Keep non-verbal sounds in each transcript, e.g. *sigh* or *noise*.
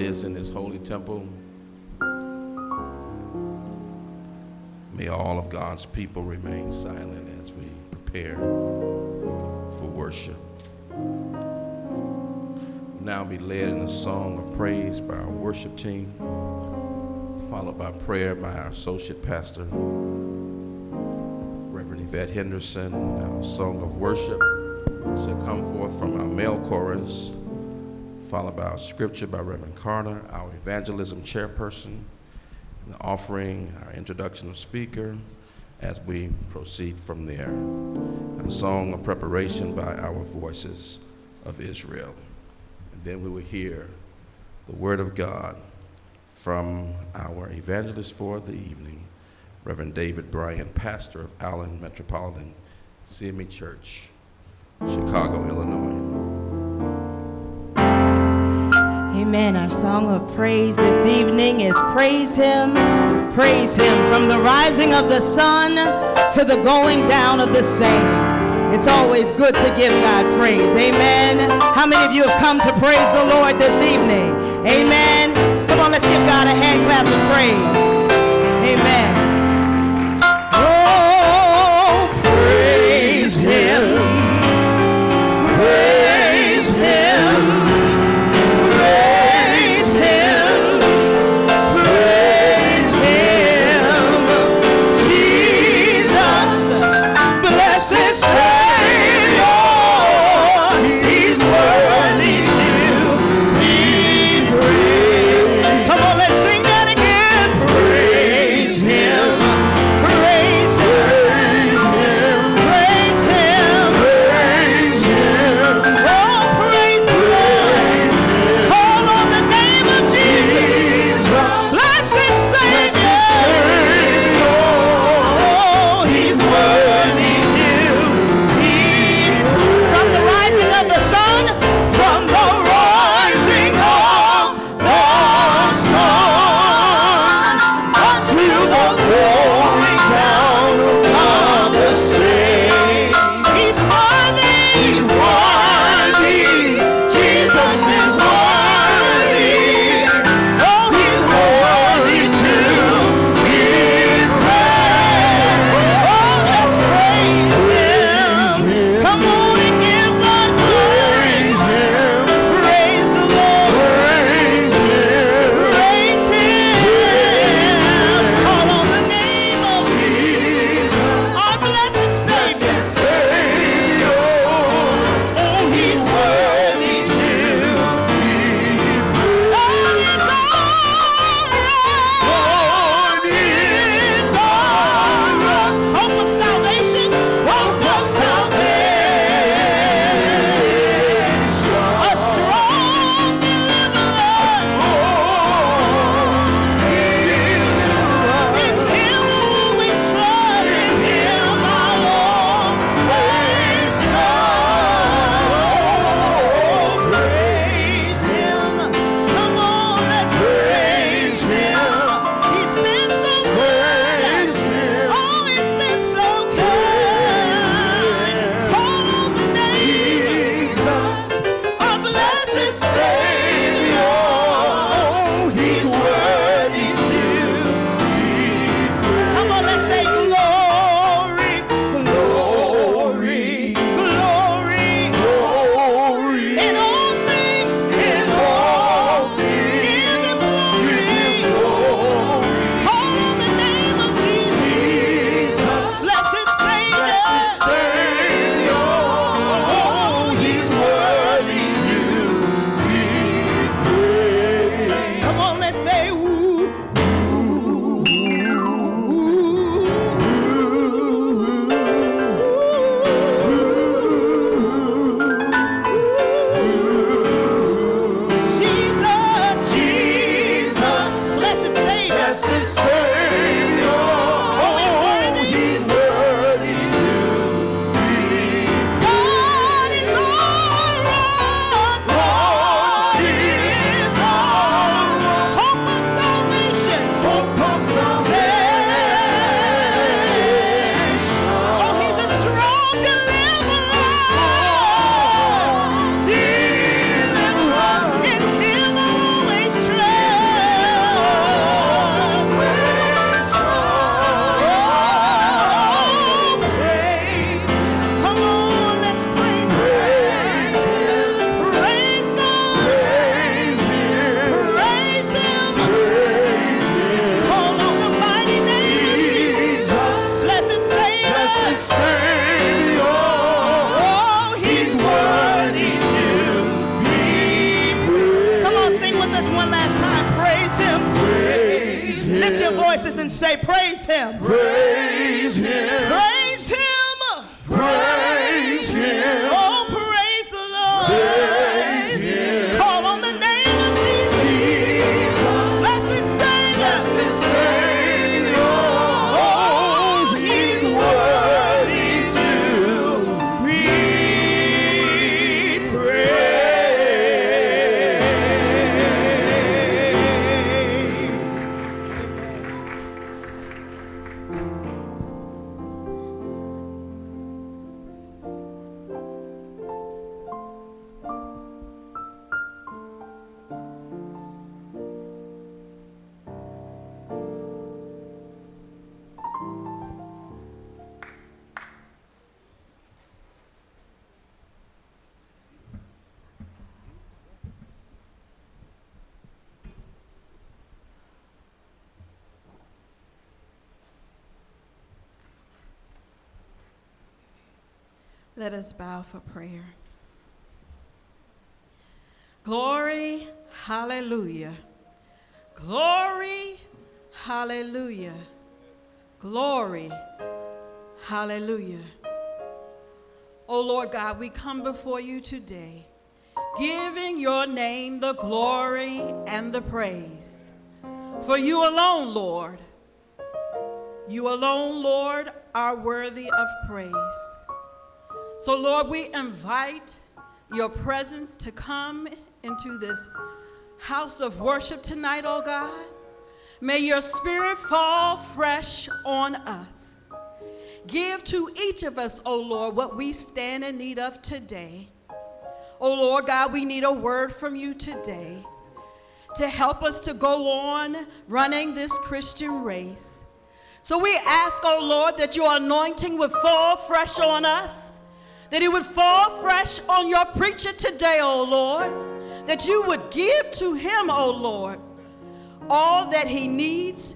Is in his holy temple. May all of God's people remain silent as we prepare for worship. Now be led in a song of praise by our worship team, followed by prayer by our associate pastor, Reverend Yvette Henderson. Our song of worship shall come forth from our male chorus, followed by our scripture by Reverend Carter, our evangelism chairperson, the offering, our introduction of speaker, as we proceed from there. And a song of preparation by our voices of Israel. And then we will hear the word of God from our evangelist for the evening, Reverend David Bryant, pastor of Allen Metropolitan CME Church, Chicago, Illinois. Amen. Our song of praise this evening is Praise Him, Praise Him from the rising of the sun to the going down of the same. It's always good to give God praise. Amen. How many of you have come to praise the Lord this evening? Amen. Come on, let's give God a hand clap of praise. For prayer. Glory, hallelujah. Glory, hallelujah. Glory, hallelujah. Oh Lord God, we come before you today, giving your name the glory and the praise. For you alone, Lord, you alone, Lord, are worthy of praise. So, Lord, we invite your presence to come into this house of worship tonight, oh God. May your spirit fall fresh on us. Give to each of us, oh Lord, what we stand in need of today. Oh Lord God, we need a word from you today to help us to go on running this Christian race. So we ask, oh Lord, that your anointing would fall fresh on us that it would fall fresh on your preacher today, O Lord, that you would give to him, O Lord, all that he needs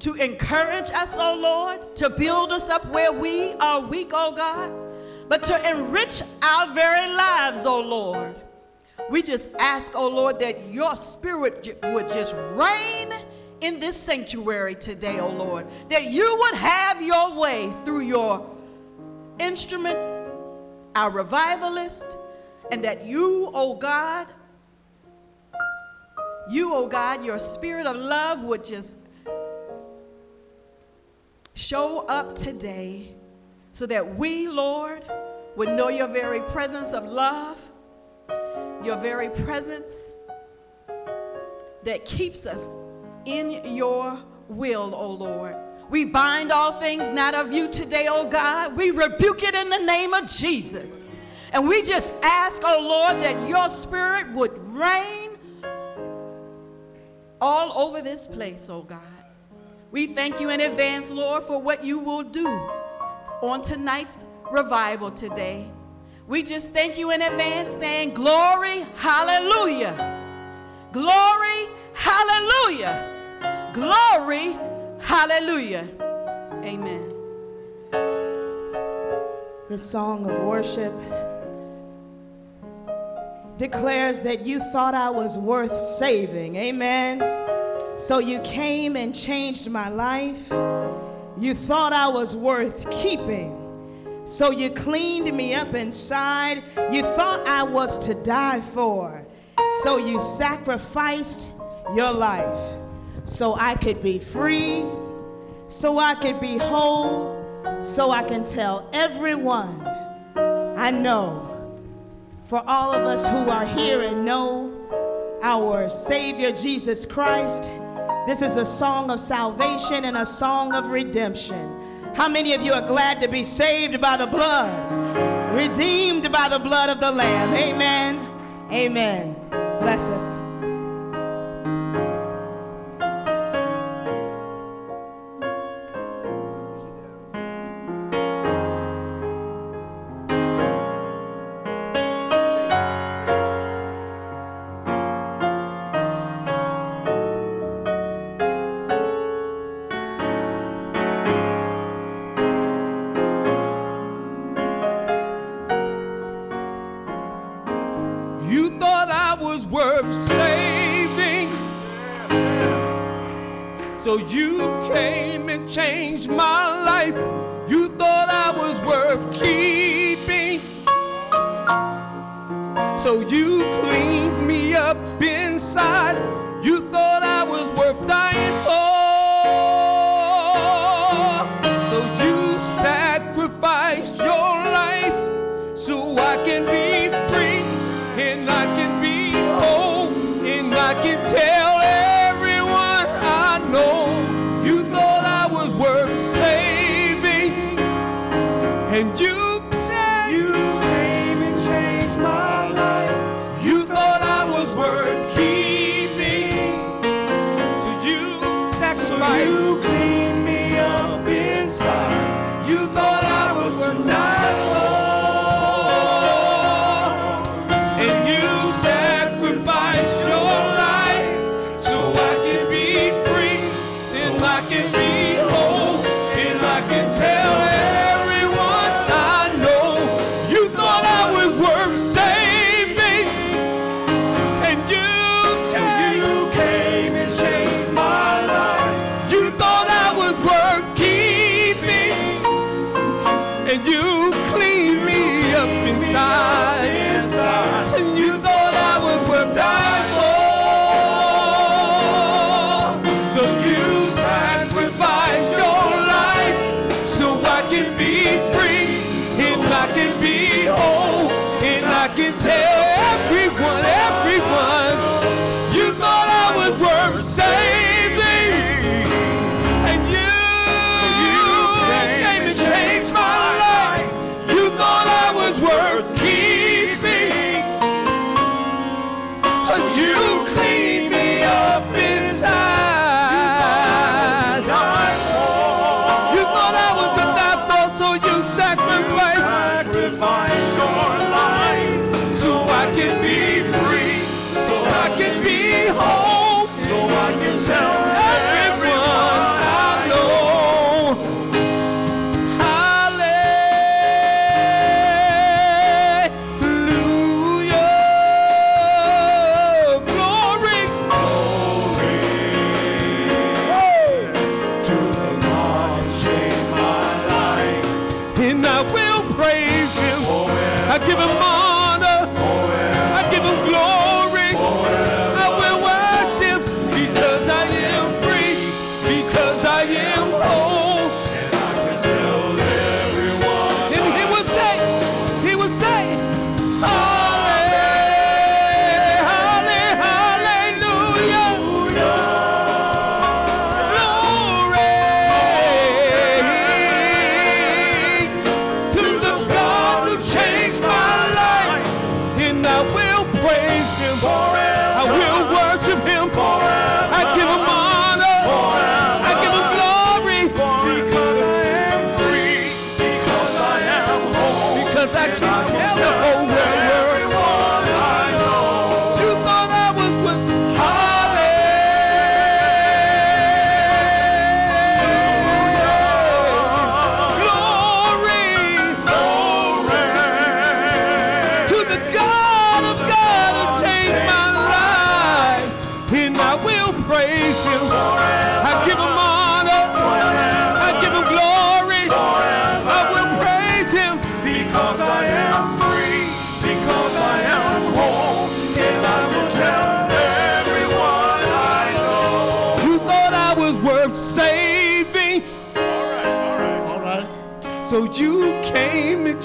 to encourage us, O Lord, to build us up where we are weak, O God, but to enrich our very lives, O Lord. We just ask, O Lord, that your spirit would just reign in this sanctuary today, O Lord, that you would have your way through your instrument our revivalist, and that you, oh God, you, oh God, your spirit of love would just show up today so that we, Lord, would know your very presence of love, your very presence that keeps us in your will, O Lord. We bind all things not of you today, O God. We rebuke it in the name of Jesus. And we just ask, oh Lord, that your spirit would reign all over this place, oh God. We thank you in advance, Lord, for what you will do on tonight's revival today. We just thank you in advance, saying, Glory, hallelujah. Glory, hallelujah. Glory, hallelujah. Amen. The song of worship declares that you thought I was worth saving. Amen. So you came and changed my life. You thought I was worth keeping. So you cleaned me up inside. You thought I was to die for. So you sacrificed your life so I could be free, so I could be whole, so I can tell everyone I know. For all of us who are here and know our Savior Jesus Christ, this is a song of salvation and a song of redemption. How many of you are glad to be saved by the blood, redeemed by the blood of the Lamb? Amen. Amen. Bless us.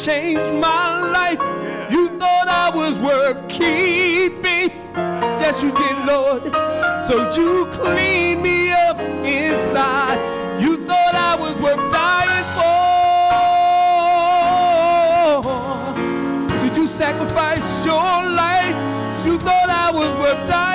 changed my life. Yeah. You thought I was worth keeping. Yes, you did, Lord. So you cleaned me up inside. You thought I was worth dying for. So you sacrificed your life. You thought I was worth dying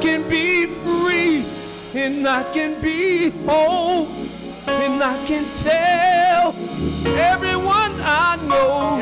can be free, and I can be whole, and I can tell everyone I know.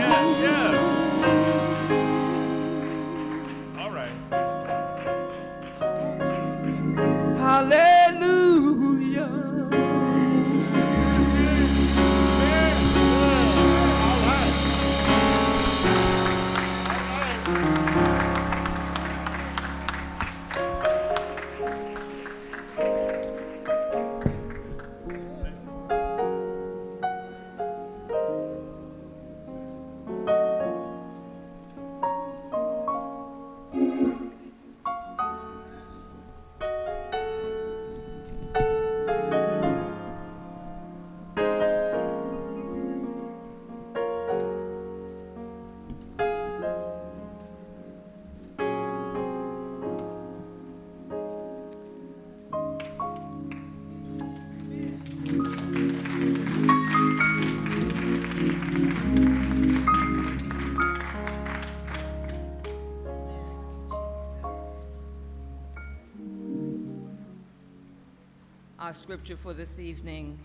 Scripture for this evening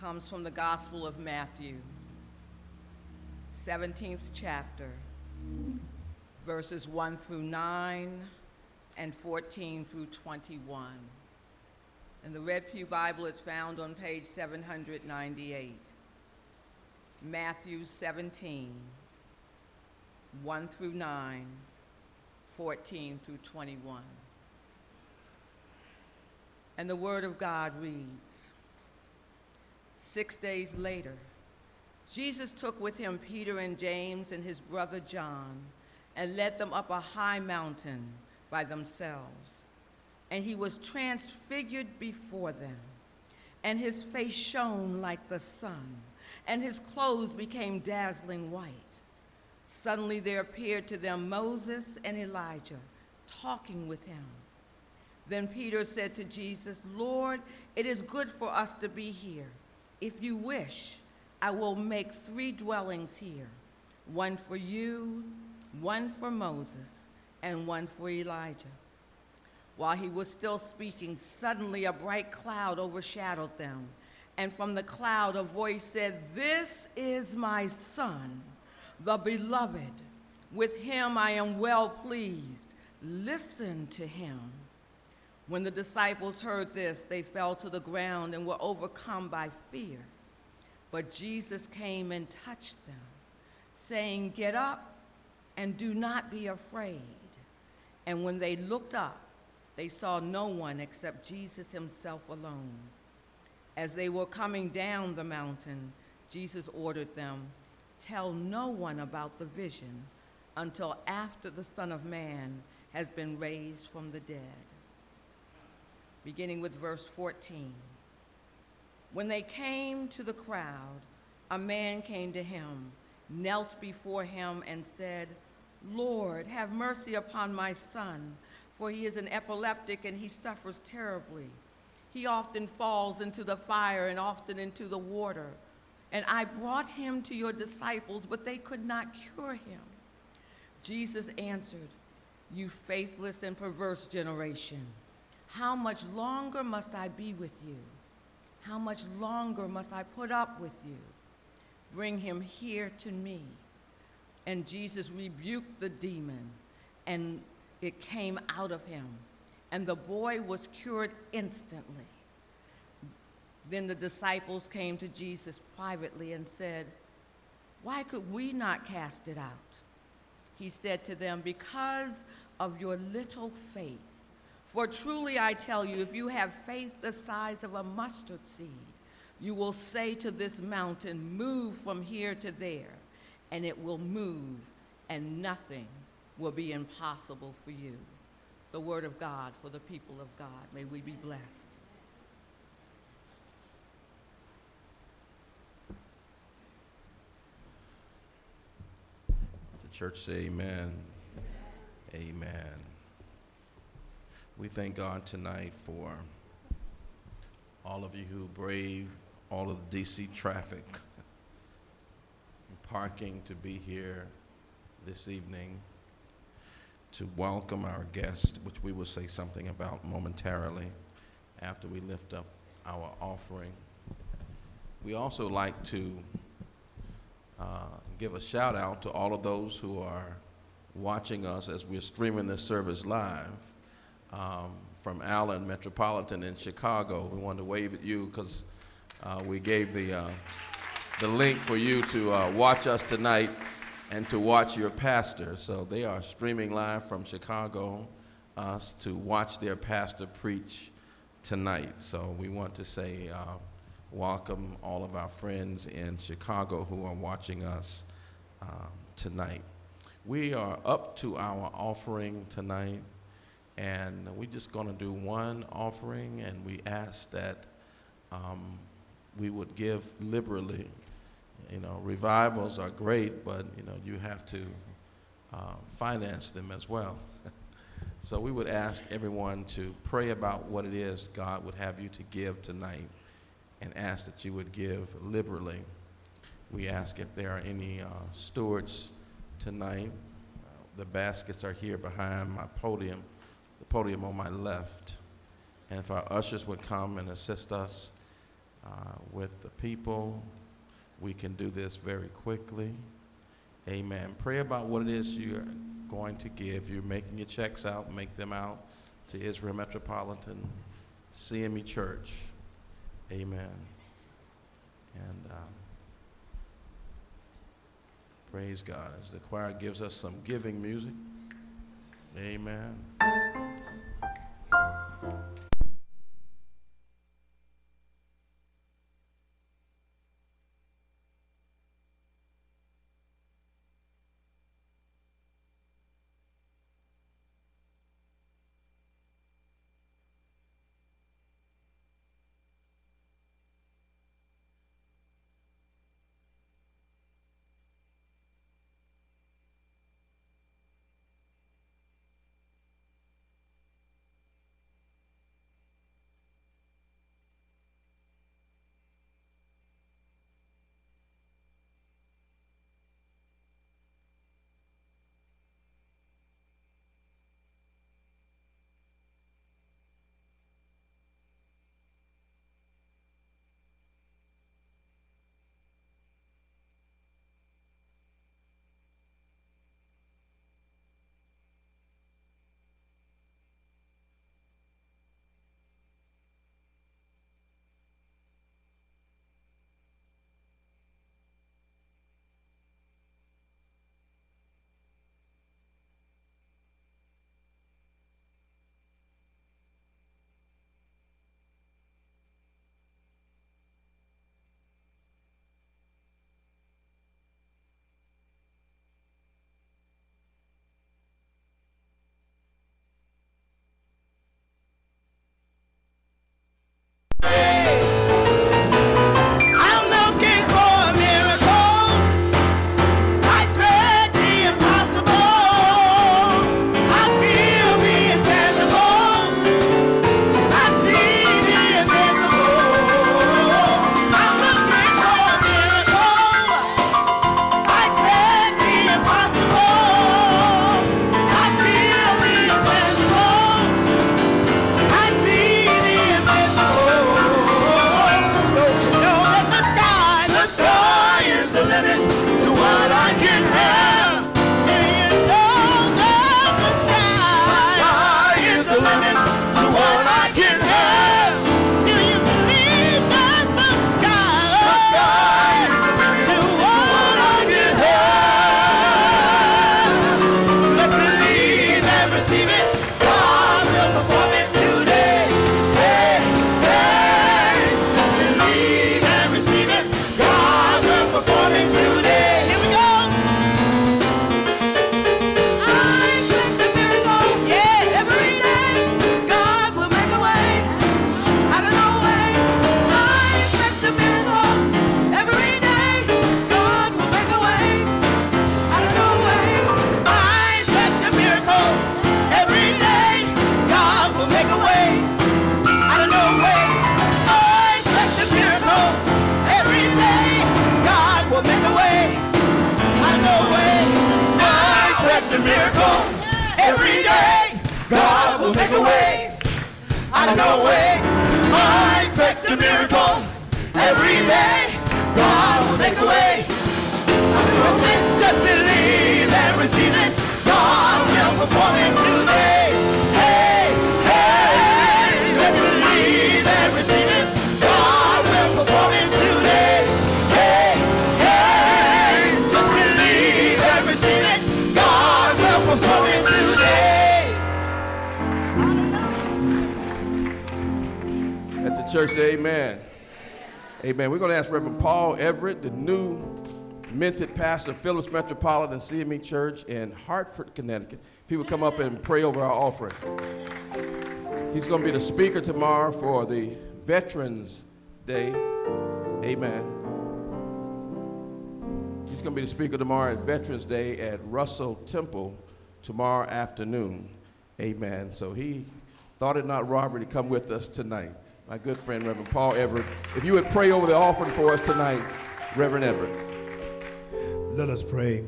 comes from the Gospel of Matthew, 17th chapter, verses 1 through 9 and 14 through 21. In the Red Pew Bible, it's found on page 798. Matthew 17, 1 through 9, 14 through 21. And the Word of God reads Six days later, Jesus took with him Peter and James and his brother John and led them up a high mountain by themselves. And he was transfigured before them, and his face shone like the sun, and his clothes became dazzling white. Suddenly there appeared to them Moses and Elijah talking with him. Then Peter said to Jesus, Lord, it is good for us to be here. If you wish, I will make three dwellings here one for you, one for Moses, and one for Elijah. While he was still speaking, suddenly a bright cloud overshadowed them. And from the cloud, a voice said, This is my son, the beloved. With him I am well pleased. Listen to him. When the disciples heard this, they fell to the ground and were overcome by fear. But Jesus came and touched them, saying, Get up and do not be afraid. And when they looked up, they saw no one except Jesus himself alone. As they were coming down the mountain, Jesus ordered them, Tell no one about the vision until after the Son of Man has been raised from the dead. Beginning with verse 14. When they came to the crowd, a man came to him, knelt before him, and said, Lord, have mercy upon my son, for he is an epileptic and he suffers terribly. He often falls into the fire and often into the water. And I brought him to your disciples, but they could not cure him. Jesus answered, You faithless and perverse generation, how much longer must I be with you? How much longer must I put up with you? Bring him here to me. And Jesus rebuked the demon, and it came out of him. And the boy was cured instantly. Then the disciples came to Jesus privately and said, Why could we not cast it out? He said to them, Because of your little faith. For truly I tell you, if you have faith the size of a mustard seed, you will say to this mountain, Move from here to there, and it will move, and nothing will be impossible for you. The word of God for the people of God. May we be blessed. The church say amen. Amen. We thank God tonight for all of you who brave all of the DC traffic and parking to be here this evening to welcome our guest, which we will say something about momentarily after we lift up our offering. We also like to uh, give a shout out to all of those who are watching us as we're streaming this service live um, from Allen Metropolitan in Chicago. We wanted to wave at you because uh, we gave the, uh, the link for you to uh, watch us tonight and to watch your pastor. So they are streaming live from Chicago us to watch their pastor preach tonight. So we want to say uh, welcome all of our friends in Chicago who are watching us um, tonight. We are up to our offering tonight, and we're just going to do one offering, and we ask that um, we would give liberally. You know, revivals are great, but you know, you have to uh, finance them as well. *laughs* so we would ask everyone to pray about what it is God would have you to give tonight, and ask that you would give liberally. We ask if there are any uh, stewards tonight. Uh, the baskets are here behind my podium, podium on my left. And if our ushers would come and assist us uh, with the people, we can do this very quickly. Amen. Pray about what it is you're going to give. You're making your checks out, make them out to Israel Metropolitan CME Church. Amen. And um, praise God as the choir gives us some giving music. Amen. Metropolitan CME Church in Hartford, Connecticut, if he would come up and pray over our offering. He's going to be the speaker tomorrow for the Veterans Day. Amen. He's going to be the speaker tomorrow at Veterans Day at Russell Temple tomorrow afternoon. Amen. So he thought it not robbery to come with us tonight. My good friend, Reverend Paul Everett. If you would pray over the offering for us tonight, Reverend Everett. Let us pray.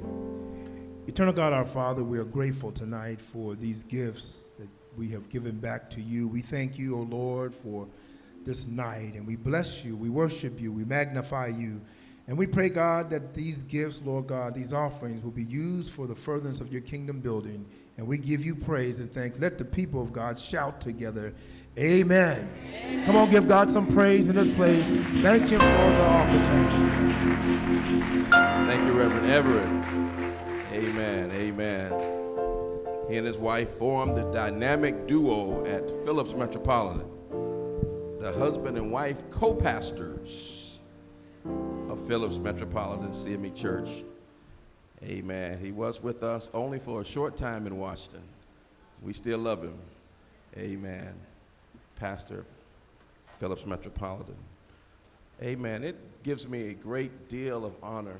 Eternal God, our Father, we are grateful tonight for these gifts that we have given back to you. We thank you, O Lord, for this night, and we bless you, we worship you, we magnify you. And we pray, God, that these gifts, Lord God, these offerings will be used for the furtherance of your kingdom building. And we give you praise and thanks. Let the people of God shout together, Amen. Come on, give God some praise in this place. Thank Him for the offering. Thank you, Reverend Everett. Amen. Amen. He and his wife formed the dynamic duo at Phillips Metropolitan, the husband and wife co pastors of Phillips Metropolitan CME Church. Amen. He was with us only for a short time in Washington. We still love him. Amen. Pastor of Phillips Metropolitan. Amen. It gives me a great deal of honor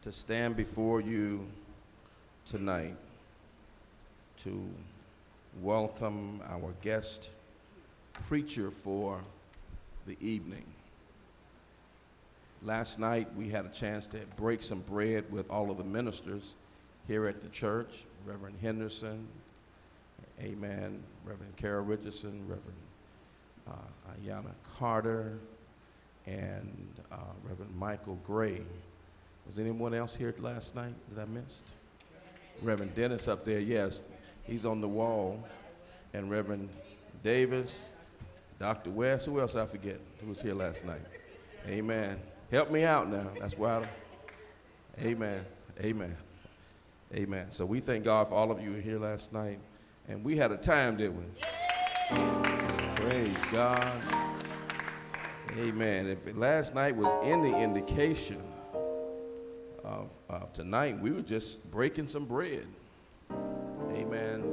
to stand before you tonight to welcome our guest preacher for the evening. Last night we had a chance to break some bread with all of the ministers here at the church Reverend Henderson, Amen, Reverend Carol Richardson, Reverend uh, Ayana Carter, and uh, Reverend Michael Gray. Was anyone else here last night that I missed? Reverend Dennis up there, yes, he's on the wall. And Reverend Davis, Dr. West, who else I forget who was here last night? Amen. Help me out now. That's why. I'm, amen. Amen. Amen. So we thank God for all of you here last night. And we had a time, didn't we? Praise God. Amen. If last night was any indication of, of tonight, we were just breaking some bread. Amen.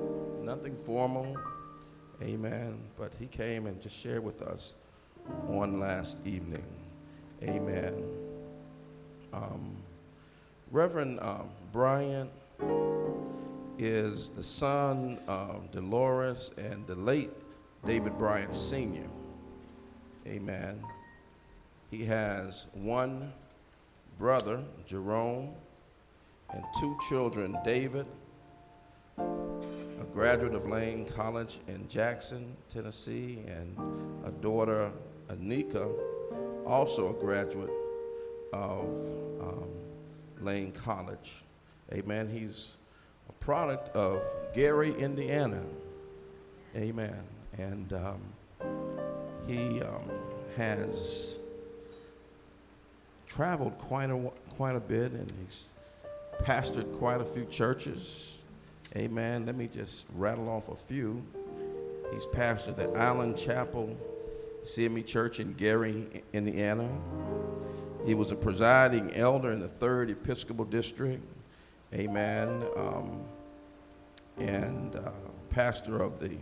Nothing formal. Amen. But he came and just shared with us on last evening. Amen. Um, Reverend um, Bryant is the son of Dolores and the late David Bryant Sr. Amen. He has one brother, Jerome, and two children, David, a graduate of Lane College in Jackson, Tennessee, and a daughter, Anika, also a graduate of um, Lane College. Amen. He's a product of Gary, Indiana. Amen. And um, he um, has traveled quite a, quite a bit and he's pastored quite a few churches. Amen. Let me just rattle off a few. He's pastored the Island Chapel CME Church in Gary, Indiana. He was a presiding elder in the 3rd Episcopal District. Amen. Um, and uh, pastor of the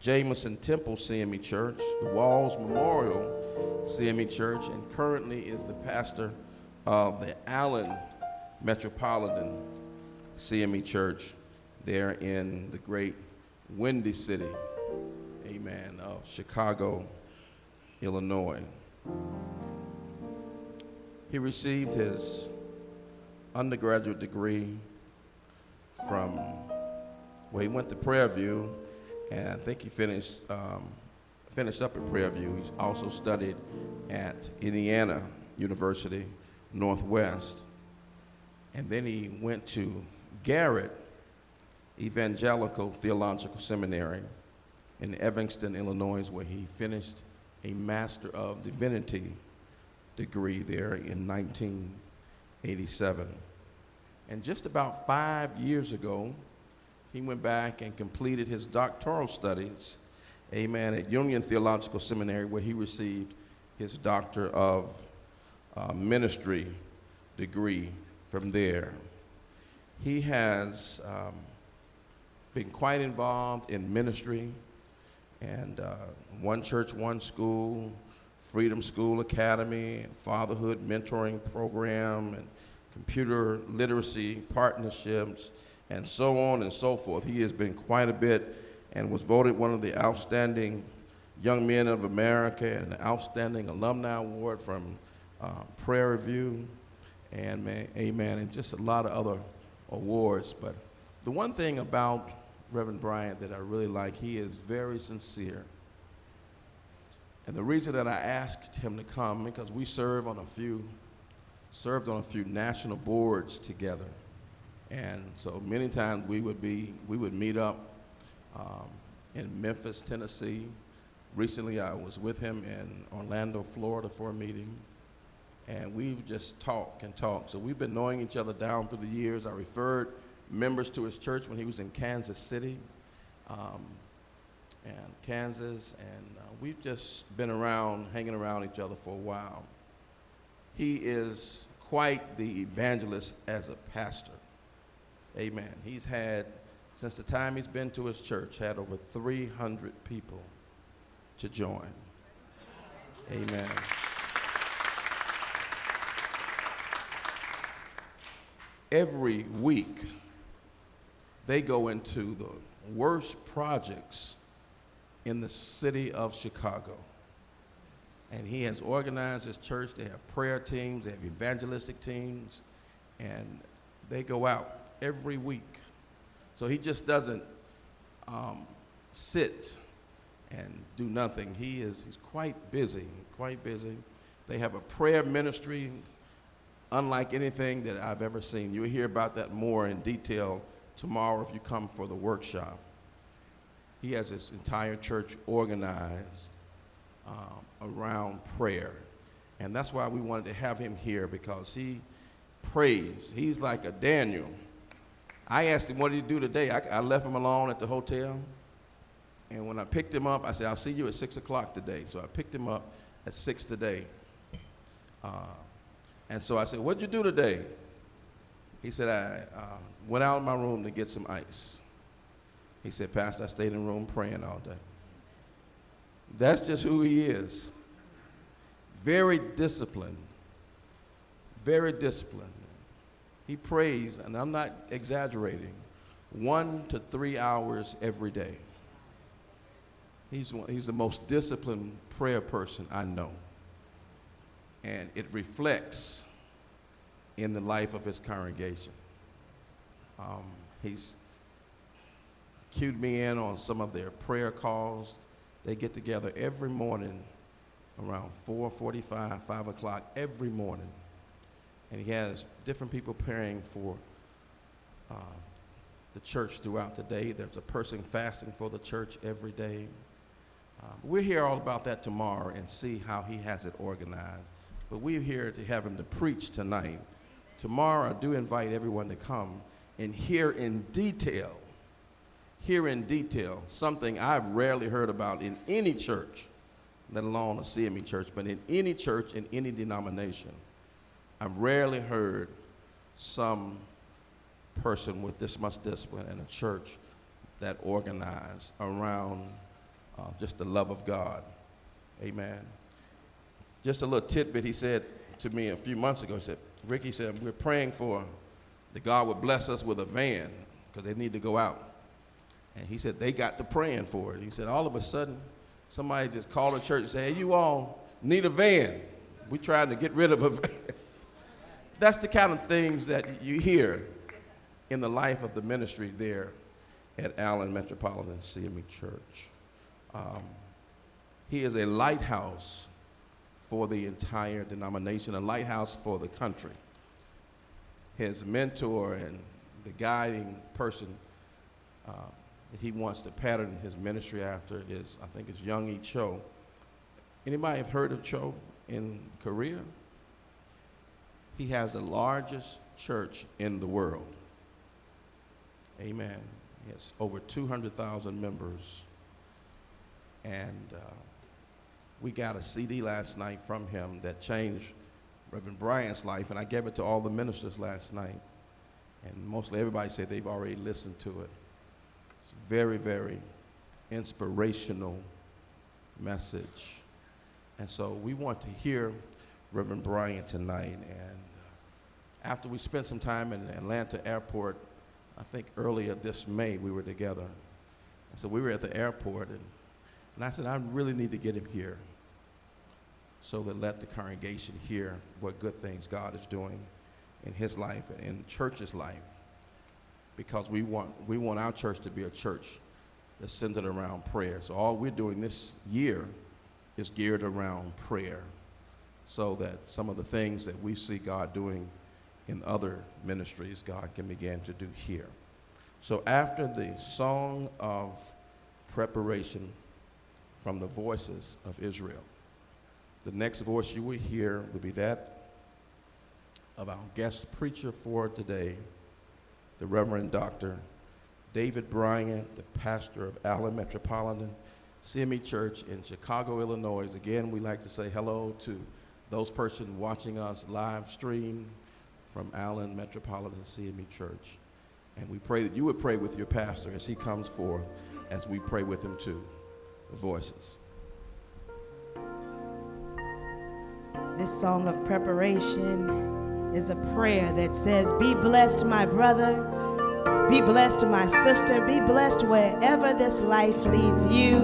Jameson Temple CME Church, the Walls Memorial CME Church, and currently is the pastor of the Allen Metropolitan CME Church there in the great Windy City, amen, of Chicago, Illinois. He received his undergraduate degree from, well, he went to Prairie View, and I think he finished, um, finished up at Prairie View. He's also studied at Indiana University Northwest. And then he went to Garrett Evangelical Theological Seminary in Evanston, Illinois, where he finished a Master of Divinity degree there in 1987. And just about five years ago, he went back and completed his doctoral studies, amen, at Union Theological Seminary, where he received his Doctor of uh, Ministry degree from there. He has um, been quite involved in ministry and uh, One Church, One School, Freedom School Academy, Fatherhood Mentoring Program, and computer literacy partnerships, and so on and so forth. He has been quite a bit and was voted one of the outstanding young men of America and an outstanding alumni award from uh, Prairie View, and man, amen, and just a lot of other awards. But the one thing about Reverend Bryant that I really like. He is very sincere. And the reason that I asked him to come because we serve on a few served on a few national boards together. And so many times we would be we would meet up um, in Memphis, Tennessee. Recently I was with him in Orlando, Florida for a meeting. And we've just talked and talked. So we've been knowing each other down through the years. I referred members to his church when he was in Kansas City um, and Kansas. And uh, we've just been around, hanging around each other for a while. He is quite the evangelist as a pastor. Amen. He's had, since the time he's been to his church, had over 300 people to join. Amen. Every week, they go into the worst projects in the city of Chicago. And he has organized his church. They have prayer teams, they have evangelistic teams, and they go out every week. So he just doesn't um, sit and do nothing. He is he's quite busy, quite busy. They have a prayer ministry unlike anything that I've ever seen. You'll hear about that more in detail tomorrow if you come for the workshop. He has his entire church organized um, around prayer. And that's why we wanted to have him here because he prays. He's like a Daniel. I asked him, What did he do today? I, I left him alone at the hotel. And when I picked him up, I said, I'll see you at 6 o'clock today. So I picked him up at 6 today. Uh, and so I said, What'd you do today? He said, I uh, went out of my room to get some ice. He said, Pastor, I stayed in the room praying all day. That's just who he is. Very disciplined. Very disciplined. He prays, and I'm not exaggerating, one to three hours every day. He's, one, he's the most disciplined prayer person I know. And it reflects in the life of his congregation. Um, he's cued me in on some of their prayer calls. They get together every morning around 4.45, 5 o'clock every morning. And he has different people praying for uh, the church throughout the day. There's a person fasting for the church every day. Uh, we'll hear all about that tomorrow and see how he has it organized. But we're here to have him to preach tonight. Tomorrow, I do invite everyone to come and hear in detail, hear in detail something I've rarely heard about in any church, let alone a CME church, but in any church, in any denomination. I've rarely heard some person with this much discipline in a church that organized around uh, just the love of God. Amen. Just a little tidbit he said to me a few months ago. He said, Ricky said, we're praying for that God would bless us with a van because they need to go out. And he said, they got to praying for it. He said, all of a sudden, somebody just called the church and said, hey, you all need a van. We're trying to get rid of a van. *laughs* That's the kind of things that you hear in the life of the ministry there at Allen Metropolitan CME Church. Um, he is a lighthouse for the entire denomination, a lighthouse for the country. His mentor and the guiding person uh, he wants to pattern his ministry after is, I think, is Young E. Cho. Anybody have heard of Cho in Korea? He has the largest church in the world. Amen. He has over 200,000 members. And uh, we got a CD last night from him that changed Reverend Bryant's life, and I gave it to all the ministers last night. And mostly everybody said they've already listened to it. It's a very, very inspirational message. And so we want to hear Reverend Bryant tonight. And uh, after we spent some time in Atlanta airport, I think earlier this May, we were together. And so we were at the airport, and, and I said, I really need to get him here so that let the congregation hear what good things God is doing in his life and in church's life. Because we want, we want our church to be a church that's centered around prayer. So all we're doing this year is geared around prayer so that some of the things that we see God doing in other ministries, God can begin to do here. So after the song of preparation from the voices of Israel, the next voice you will hear will be that of our guest preacher for today, the Reverend Dr. David Bryant, the pastor of Allen Metropolitan CME Church in Chicago, Illinois. Again, we like to say hello to those persons watching us live stream from Allen Metropolitan CME Church. And we pray that you would pray with your pastor as he comes forth, as we pray with him too. The voices. This song of preparation is a prayer that says, Be blessed, my brother. Be blessed, my sister. Be blessed wherever this life leads you.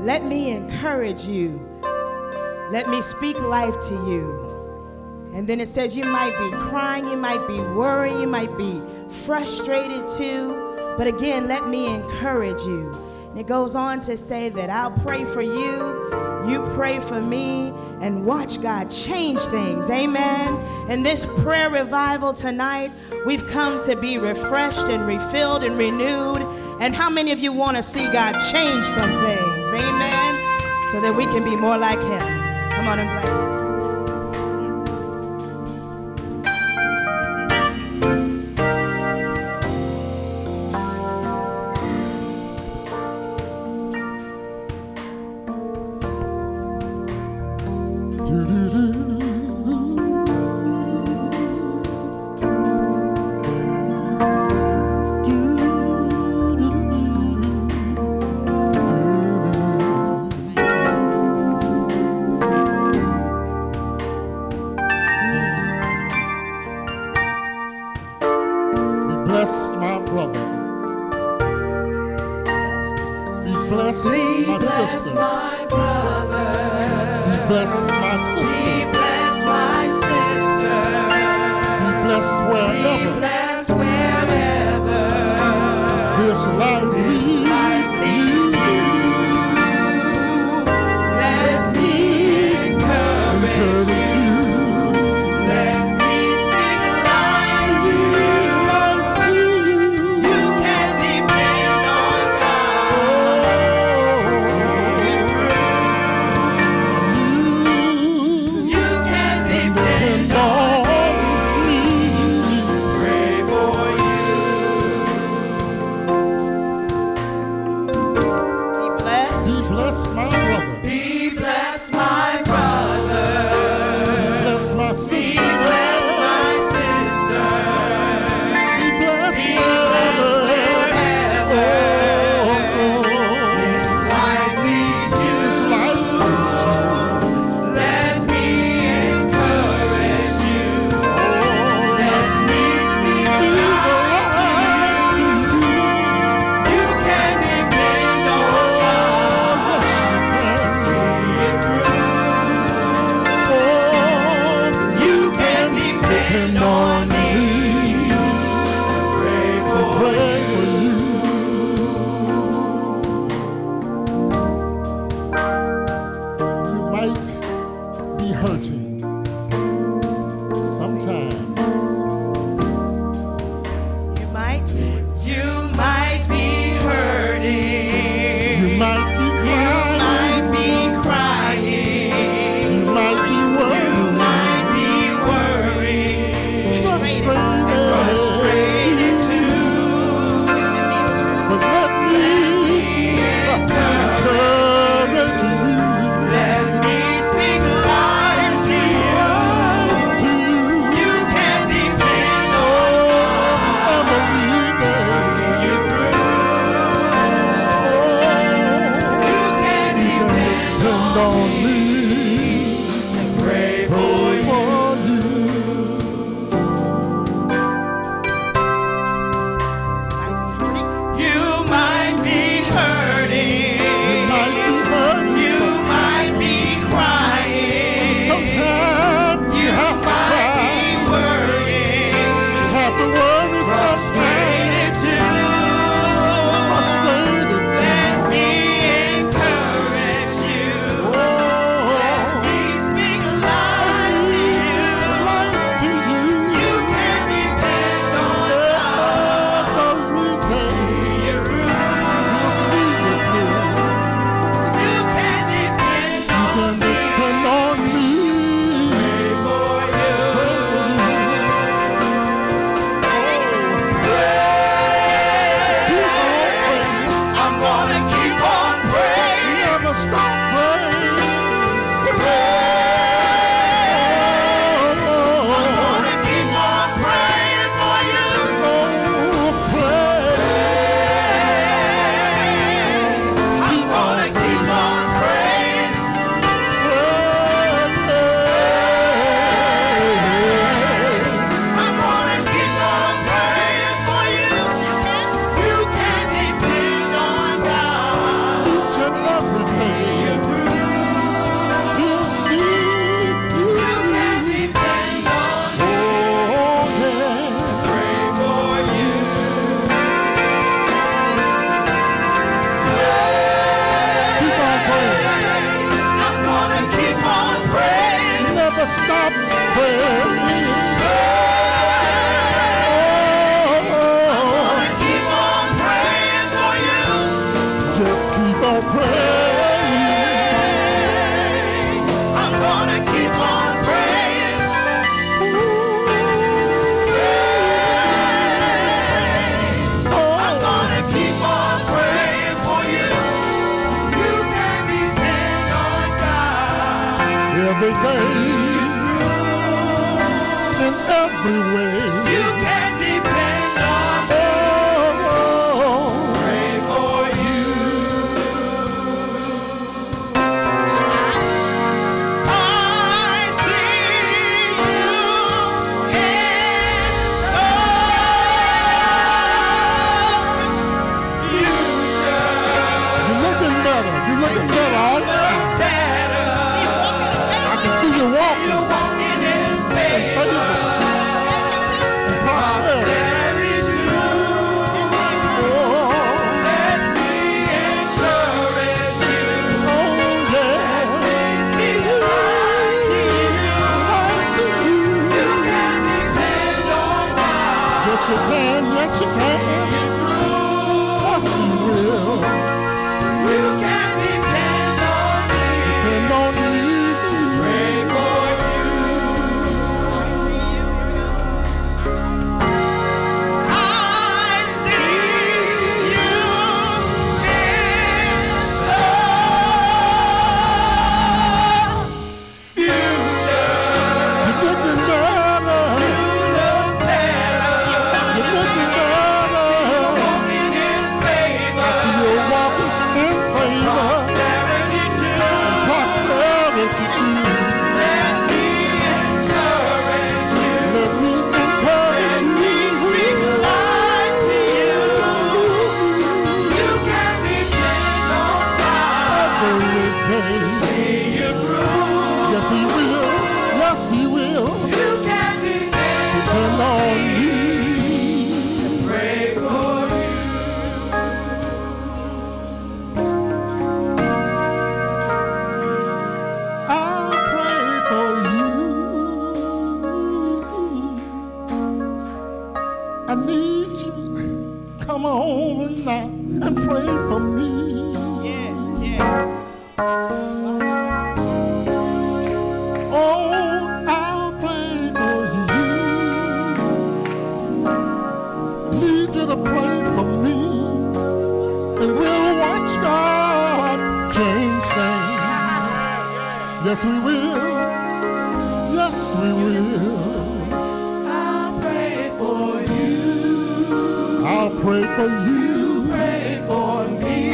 Let me encourage you. Let me speak life to you. And then it says, You might be crying, you might be worrying, you might be frustrated too. But again, let me encourage you. And it goes on to say that I'll pray for you, you pray for me, and watch God change things. Amen. In this prayer revival tonight, we've come to be refreshed and refilled and renewed. And how many of you want to see God change some things? Amen. So that we can be more like Him. Come on and bless us.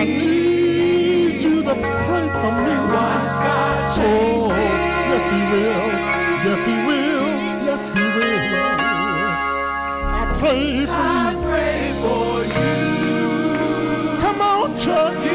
I need you to pray for me. Watch God change. oh, yes he will. Yes he will. Yes he will. I pray for I you. Pray for you. Come on, church.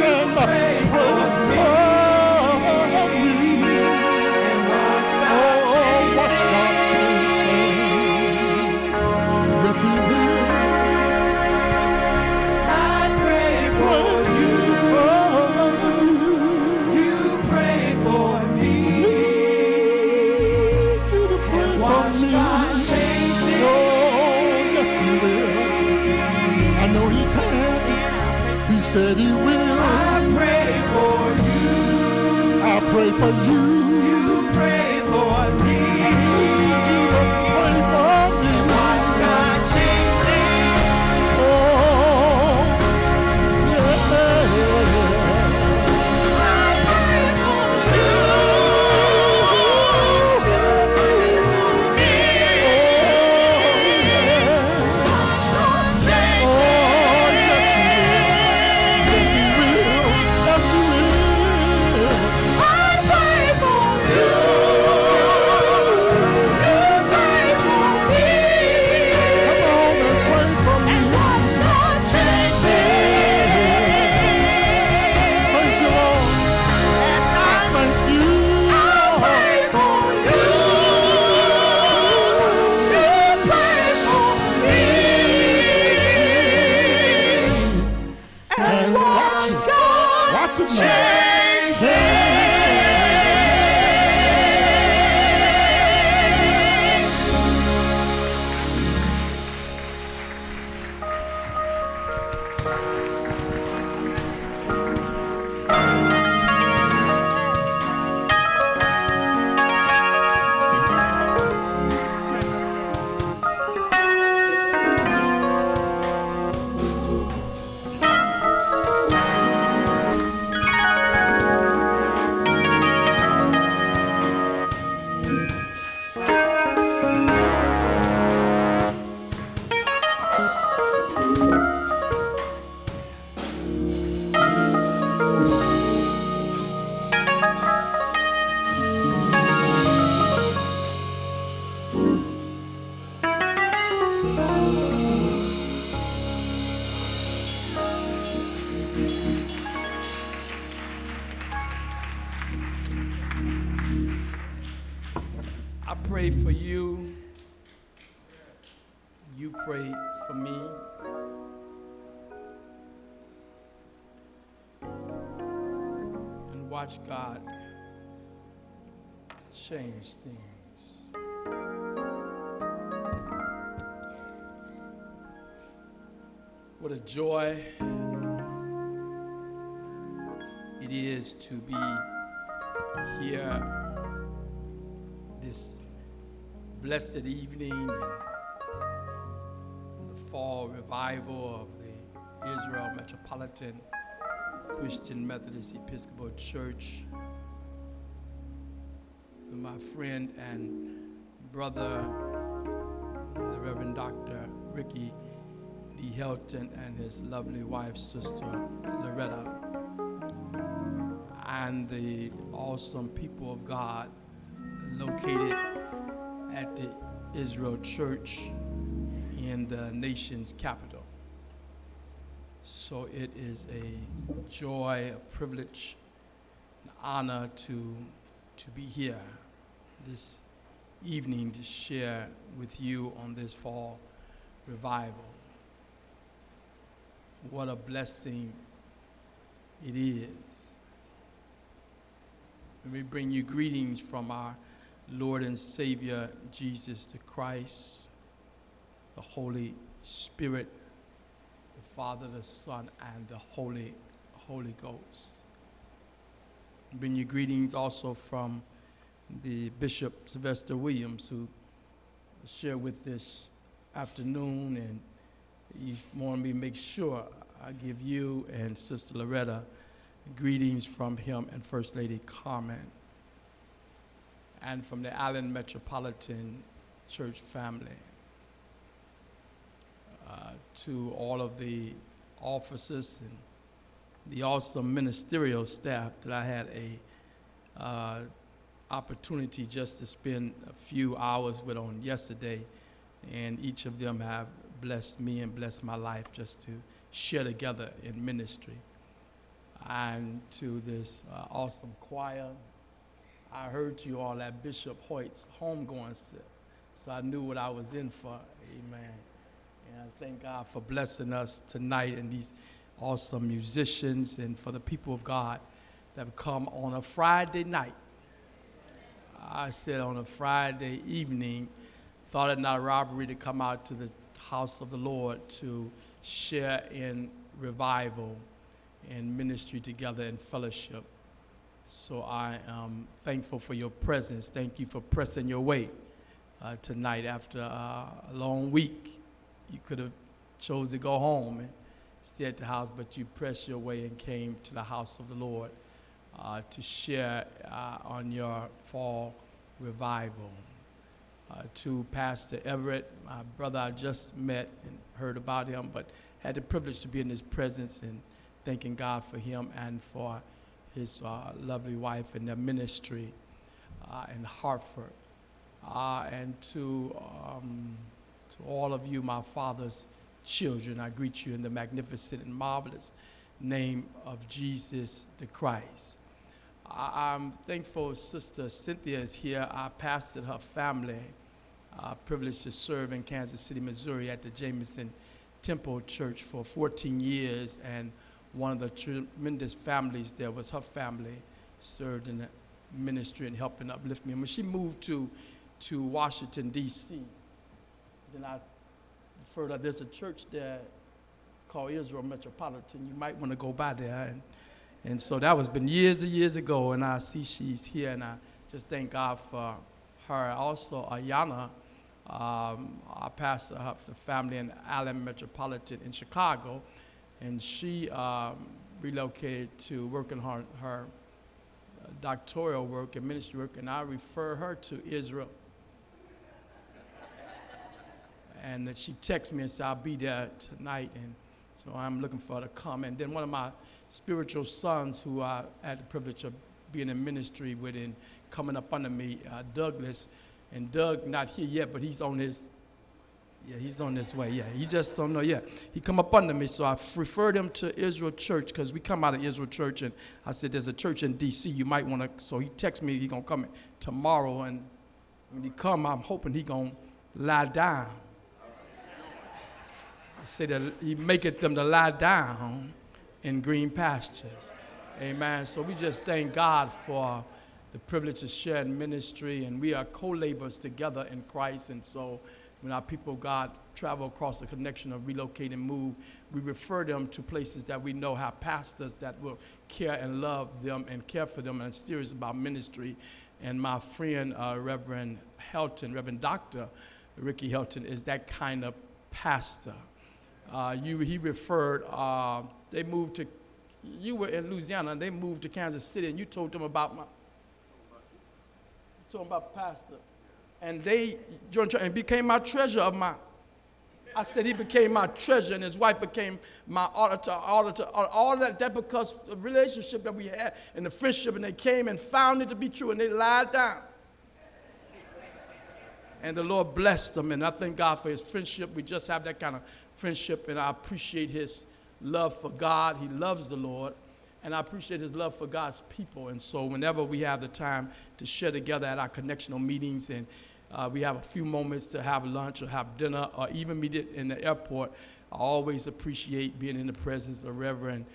for you. Change things. What a joy it is to be here this blessed evening the fall revival of the Israel Metropolitan Christian Methodist Episcopal Church my friend and brother, the Reverend Dr. Ricky D. Helton and his lovely wife, Sister Loretta, and the awesome people of God located at the Israel Church in the nation's capital. So it is a joy, a privilege, an honor to, to be here this evening to share with you on this fall revival. What a blessing it is. And we bring you greetings from our Lord and Savior Jesus the Christ, the Holy Spirit, the Father, the Son, and the Holy Holy Ghost. Bring you greetings also from the Bishop Sylvester Williams, who shared with this afternoon, and he wanted me to make sure I give you and Sister Loretta greetings from him and First Lady Carmen, and from the Allen Metropolitan Church family. Uh, to all of the officers and the awesome ministerial staff that I had a uh, opportunity just to spend a few hours with on yesterday, and each of them have blessed me and blessed my life just to share together in ministry. And to this uh, awesome choir, I heard you all at Bishop Hoyt's homegoing, so, so I knew what I was in for. Amen. And I thank God for blessing us tonight and these awesome musicians and for the people of God that have come on a Friday night. I said on a Friday evening, thought it not robbery to come out to the house of the Lord to share in revival and ministry together in fellowship. So I am thankful for your presence. Thank you for pressing your way uh, tonight after a long week. You could have chose to go home and stay at the house, but you pressed your way and came to the house of the Lord uh, to share uh, on your fall revival. Uh, to Pastor Everett, my brother I just met and heard about him, but had the privilege to be in his presence and thanking God for him and for his uh, lovely wife and their ministry uh, in Hartford. Uh, and to, um, to all of you, my father's children, I greet you in the magnificent and marvelous name of Jesus the Christ. I- I'm thankful Sister Cynthia is here. I pastored her family, uh, privileged to serve in Kansas City, Missouri at the Jameson Temple Church for 14 years, and one of the tremendous families there was her family, served in the ministry and helping uplift me. And when she moved to, to Washington, D.C., then I referred her, there's a church there called Israel Metropolitan. You might want to go by there. And, and so that was been years and years ago, and I see she's here, and I just thank God for her. Also, Ayana, um, I pastor her the family in Allen Metropolitan in Chicago, and she um, relocated to work on her, her doctoral work and ministry work, and I refer her to Israel. and she texted me and said, I'll be there tonight, and so I'm looking for her to come. And then one of my spiritual sons, who I had the privilege of being in ministry with and coming up under me, uh, Douglas, and Doug not here yet, but he's on his, yeah, he's on his way. Yeah, he just don't know yet. He come up under me, so I referred him to Israel Church because we come out of Israel Church, and I said there's a church in D.C. You might want to. So he texted me he gonna come tomorrow, and when he come, I'm hoping he gonna lie down. say that he maketh them to lie down in green pastures. Amen. So we just thank God for the privilege of sharing ministry, and we are co-laborers together in Christ. And so when our people God travel across the connection of relocate and move, we refer them to places that we know have pastors that will care and love them and care for them and are serious about ministry. And my friend, uh, Reverend Helton, Reverend Dr. Ricky Helton, is that kind of pastor. Uh, you, he referred, uh, they moved to, you were in Louisiana, and they moved to Kansas City, and you told them about my, told them about pastor. And they joined church and became my treasure of my, I said he became my treasure and his wife became my auditor, auditor, all that, that because the relationship that we had and the friendship and they came and found it to be true and they lied down. And the Lord blessed them and I thank God for his friendship. We just have that kind of friendship and I appreciate his love for God. He loves the Lord and I appreciate his love for God's people. And so whenever we have the time to share together at our connectional meetings and uh, we have a few moments to have lunch or have dinner or even meet it in the airport. I always appreciate being in the presence of Reverend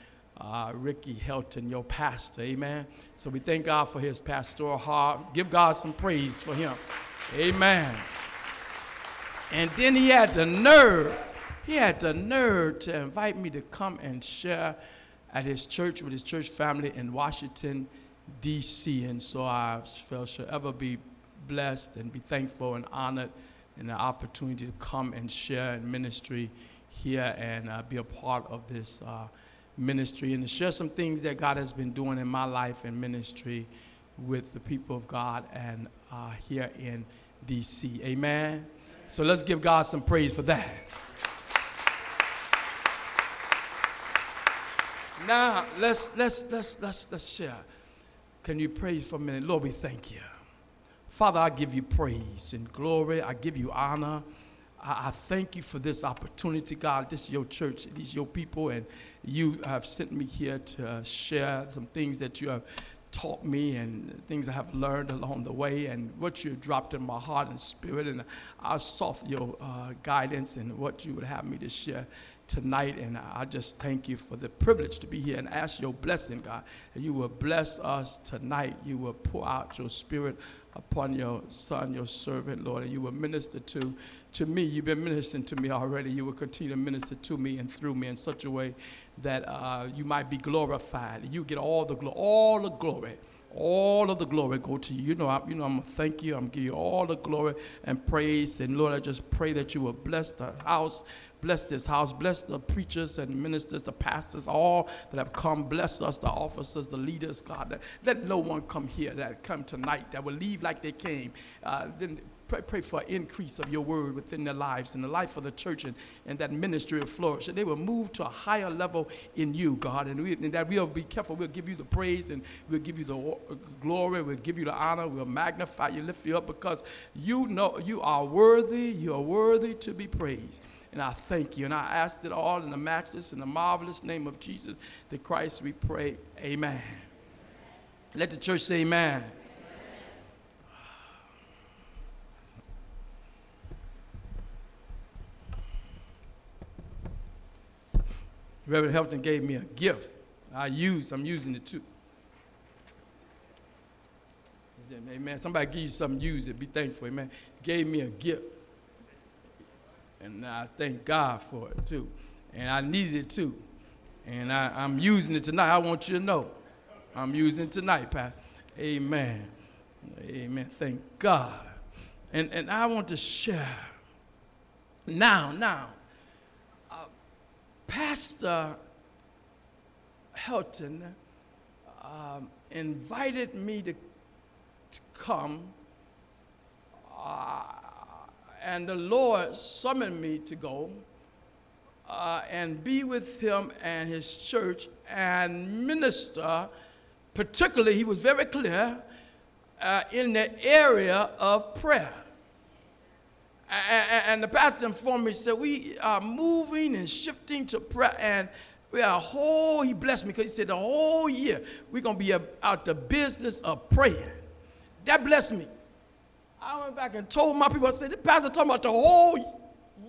uh, Ricky Helton, your pastor. Amen. So we thank God for his pastoral heart. Give God some praise for him. Amen. And then he had the nerve, he had the nerve to invite me to come and share at his church with his church family in Washington, D.C. And so I felt shall ever be blessed and be thankful and honored in the opportunity to come and share in ministry here and uh, be a part of this uh, ministry and to share some things that God has been doing in my life and ministry with the people of God and uh, here in DC. Amen. So let's give God some praise for that. Now let's let's let's let's let's share. Can you praise for a minute? Lord, we thank you. Father, I give you praise and glory. I give you honor. I, I thank you for this opportunity, God. This is your church, these your people, and you have sent me here to share some things that you have taught me and things I have learned along the way and what you dropped in my heart and spirit. And I sought your uh, guidance and what you would have me to share tonight. And I just thank you for the privilege to be here and ask your blessing, God. And you will bless us tonight. You will pour out your spirit upon your son, your servant, Lord, and you will minister to, to me. You've been ministering to me already. You will continue to minister to me and through me in such a way that uh, you might be glorified. You get all the glory, all the glory. All of the glory go to you. You know, I, you know, I'm gonna thank you. I'm gonna give you all the glory and praise. And Lord, I just pray that you will bless the house, bless this house, bless the preachers and ministers, the pastors, all that have come. Bless us, the officers, the leaders, God. Let no one come here that come tonight that will leave like they came. Uh, then pray, pray for an increase of your word within their lives and the life of the church and, and that ministry of flourish. That they will move to a higher level in you, God, and, we, and that we'll be careful. We'll give you the praise and we'll give you the glory. We'll give you the honor. We'll magnify you, lift you up because you know you are worthy. You are worthy to be praised. And I thank you. And I ask it all in the matchless and the marvelous name of Jesus, the Christ we pray. Amen. Let the church say amen. Reverend Helton gave me a gift. I use, I'm using it too. Amen. Somebody give you something, use it. Be thankful. Amen. Gave me a gift. And I thank God for it too. And I needed it too. And I, am using it tonight. I want you to know. I'm using tonight, Pastor. Amen. Amen. Thank God. And, and I want to share. Now, now, Pastor Helton um, invited me to, to come, uh, and the Lord summoned me to go uh, and be with him and his church and minister. Particularly, he was very clear uh, in the area of prayer and the pastor informed me, he said, we are moving and shifting to prayer, and we are a whole, he blessed me because he said the whole year we're going to be out the business of praying. That blessed me. I went back and told my people, I said, the pastor talking about the whole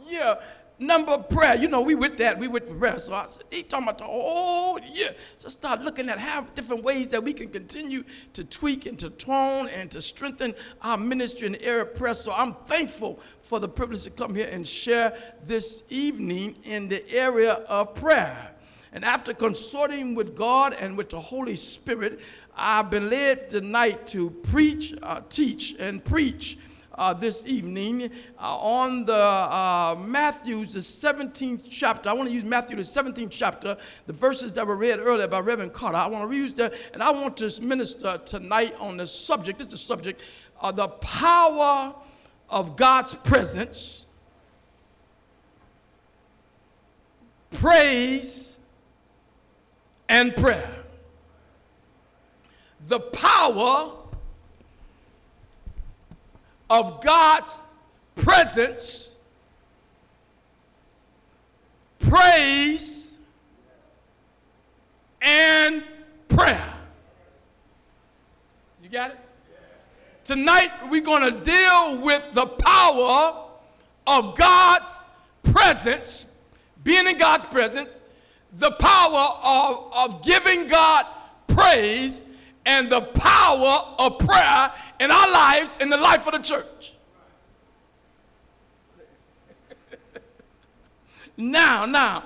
year number of prayer. You know, we with that, we with prayer. So I said, he talking about the whole year. So start looking at how different ways that we can continue to tweak and to tone and to strengthen our ministry in the area of prayer. So I'm thankful for the privilege to come here and share this evening in the area of prayer. And after consorting with God and with the Holy Spirit, I've been led tonight to preach, uh, teach, and preach uh, this evening uh, on the uh, Matthew's the 17th chapter. I want to use Matthew the 17th chapter, the verses that were read earlier by Reverend Carter. I want to reuse that, and I want to minister tonight on the subject. This is the subject of the power of God's presence, praise, and prayer. The power of God's presence, praise, and prayer. You got it? Tonight, we're going to deal with the power of God's presence, being in God's presence, the power of, of giving God praise, and the power of prayer in our lives, in the life of the church. *laughs* now, now,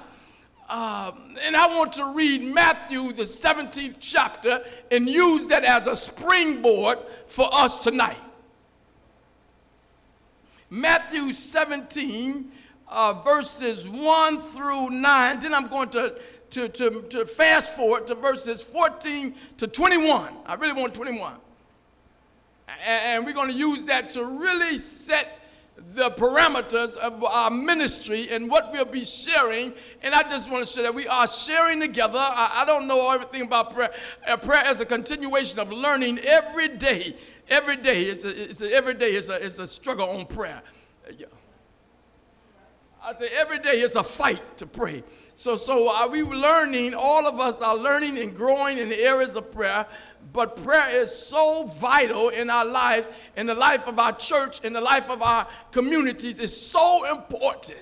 um, and I want to read Matthew, the 17th chapter, and use that as a springboard for us tonight. Matthew 17, uh, verses 1 through 9. Then I'm going to to, to, to fast forward to verses 14 to 21. I really want 21. And we're going to use that to really set the parameters of our ministry and what we'll be sharing. And I just want to share that we are sharing together. I, I don't know everything about prayer. Uh, prayer is a continuation of learning every day. Every day, it's a, it's a, every day is a, it's a struggle on prayer. I say every day is a fight to pray. So, so are we learning? All of us are learning and growing in the areas of prayer. But prayer is so vital in our lives, in the life of our church, in the life of our communities. It's so important.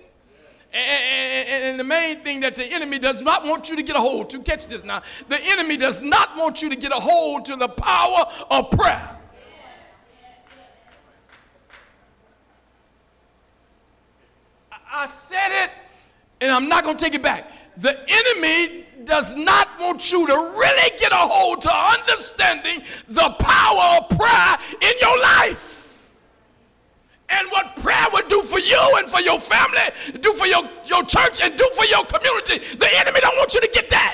And, and, and, the main thing that the enemy does not want you to get a hold to, catch this now, the enemy does not want you to get a hold to the power of prayer. I said it and I'm not going to take it back. The enemy does not want you to really get a hold to understanding the power of prayer in your life. And what prayer would do for you and for your family, do for your, your church, and do for your community. The enemy don't want you to get that.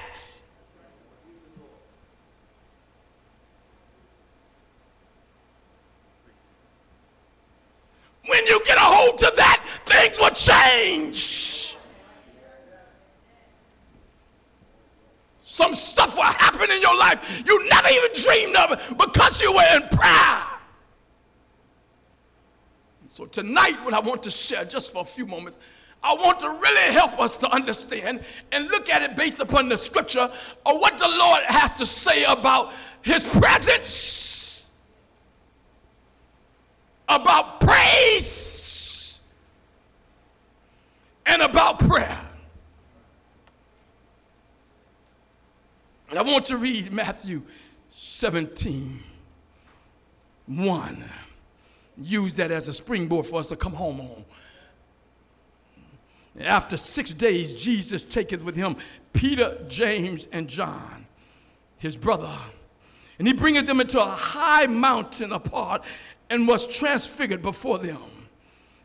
When you get a hold to that, things will change. Some stuff will happen in your life you never even dreamed of because you were in prayer. So, tonight, what I want to share just for a few moments, I want to really help us to understand and look at it based upon the scripture of what the Lord has to say about his presence, about praise, and about prayer. And I want to read Matthew 17, 1. Use that as a springboard for us to come home on. After six days, Jesus taketh with him Peter, James, and John, his brother. And he bringeth them into a high mountain apart and was transfigured before them.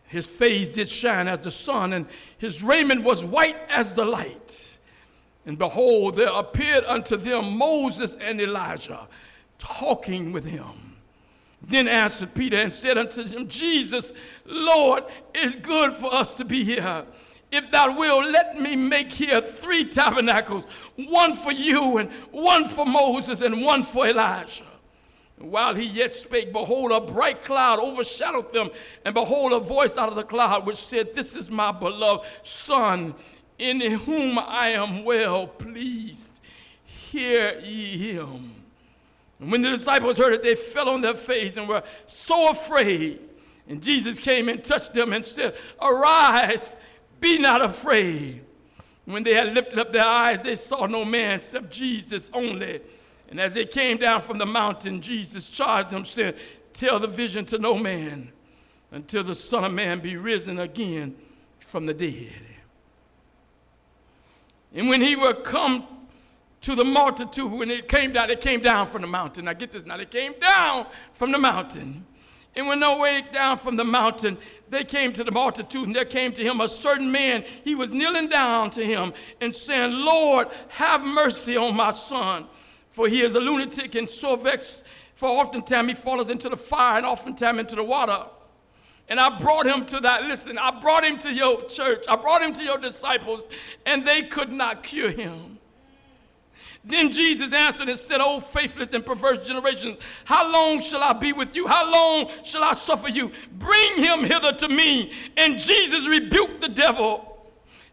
His face did shine as the sun, and his raiment was white as the light. And behold, there appeared unto them Moses and Elijah talking with him. Then answered Peter and said unto him, Jesus, Lord, it's good for us to be here. If thou wilt, let me make here three tabernacles one for you, and one for Moses, and one for Elijah. While he yet spake, behold, a bright cloud overshadowed them, and behold, a voice out of the cloud which said, This is my beloved Son in whom I am well pleased. Hear ye him. And when the disciples heard it, they fell on their face and were so afraid. And Jesus came and touched them and said, Arise, Be not afraid. When they had lifted up their eyes, they saw no man except Jesus only. And as they came down from the mountain, Jesus charged them, saying, Tell the vision to no man until the Son of Man be risen again from the dead. And when he would come to the multitude, when it came down, it came down from the mountain. Now get this now, they came down from the mountain. And when they way down from the mountain, they came to the multitude, and there came to him a certain man. He was kneeling down to him and saying, Lord, have mercy on my son, for he is a lunatic and so vexed, for oftentimes he falls into the fire and oftentimes into the water. And I brought him to that. Listen, I brought him to your church. I brought him to your disciples, and they could not cure him. Then Jesus answered and said, O faithless and perverse generation, how long shall I be with you? How long shall I suffer you? Bring him hither to me. And Jesus rebuked the devil.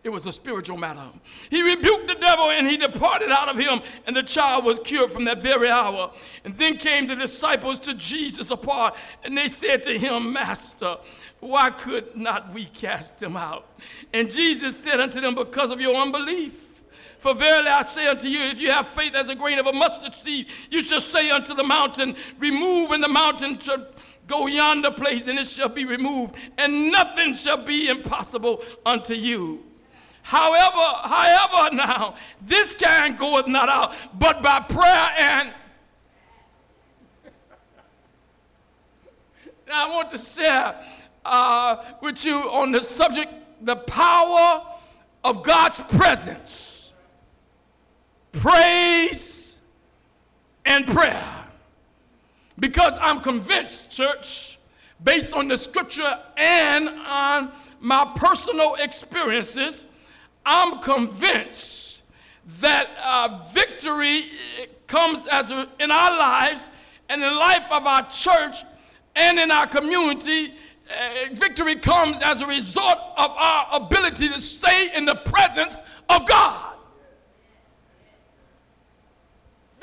It was a spiritual matter. He rebuked the devil and he departed out of him, and the child was cured from that very hour. And then came the disciples to Jesus apart, and they said to him, Master, why could not we cast him out? And Jesus said unto them, Because of your unbelief. For verily I say unto you, if you have faith as a grain of a mustard seed, you shall say unto the mountain, Remove, and the mountain shall go yonder place, and it shall be removed, and nothing shall be impossible unto you. However, however, now, this kind goeth not out, but by prayer and. *laughs* Now, I want to share uh, with you on the subject the power of God's presence, praise, and prayer. Because I'm convinced, church, based on the scripture and on my personal experiences, I'm convinced that uh, victory comes as a, in our lives and in the life of our church and in our community. Uh, victory comes as a result of our ability to stay in the presence of God.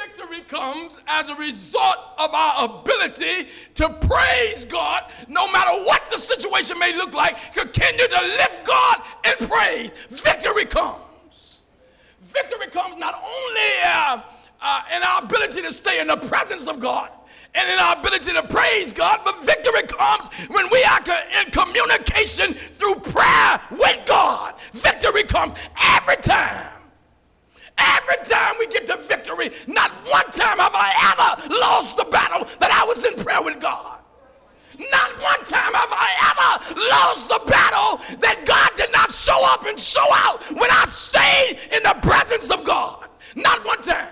Victory comes as a result of our ability to praise God no matter what the situation may look like. Continue to lift God in praise. Victory comes. Victory comes not only uh, uh, in our ability to stay in the presence of God and in our ability to praise God, but victory comes when we are in communication through prayer with God. Victory comes every time. Every time we get to victory, not one time have I ever lost the battle that I was in prayer with God. Not one time have I ever lost the battle that God did not show up and show out when I stayed in the presence of God. Not one time.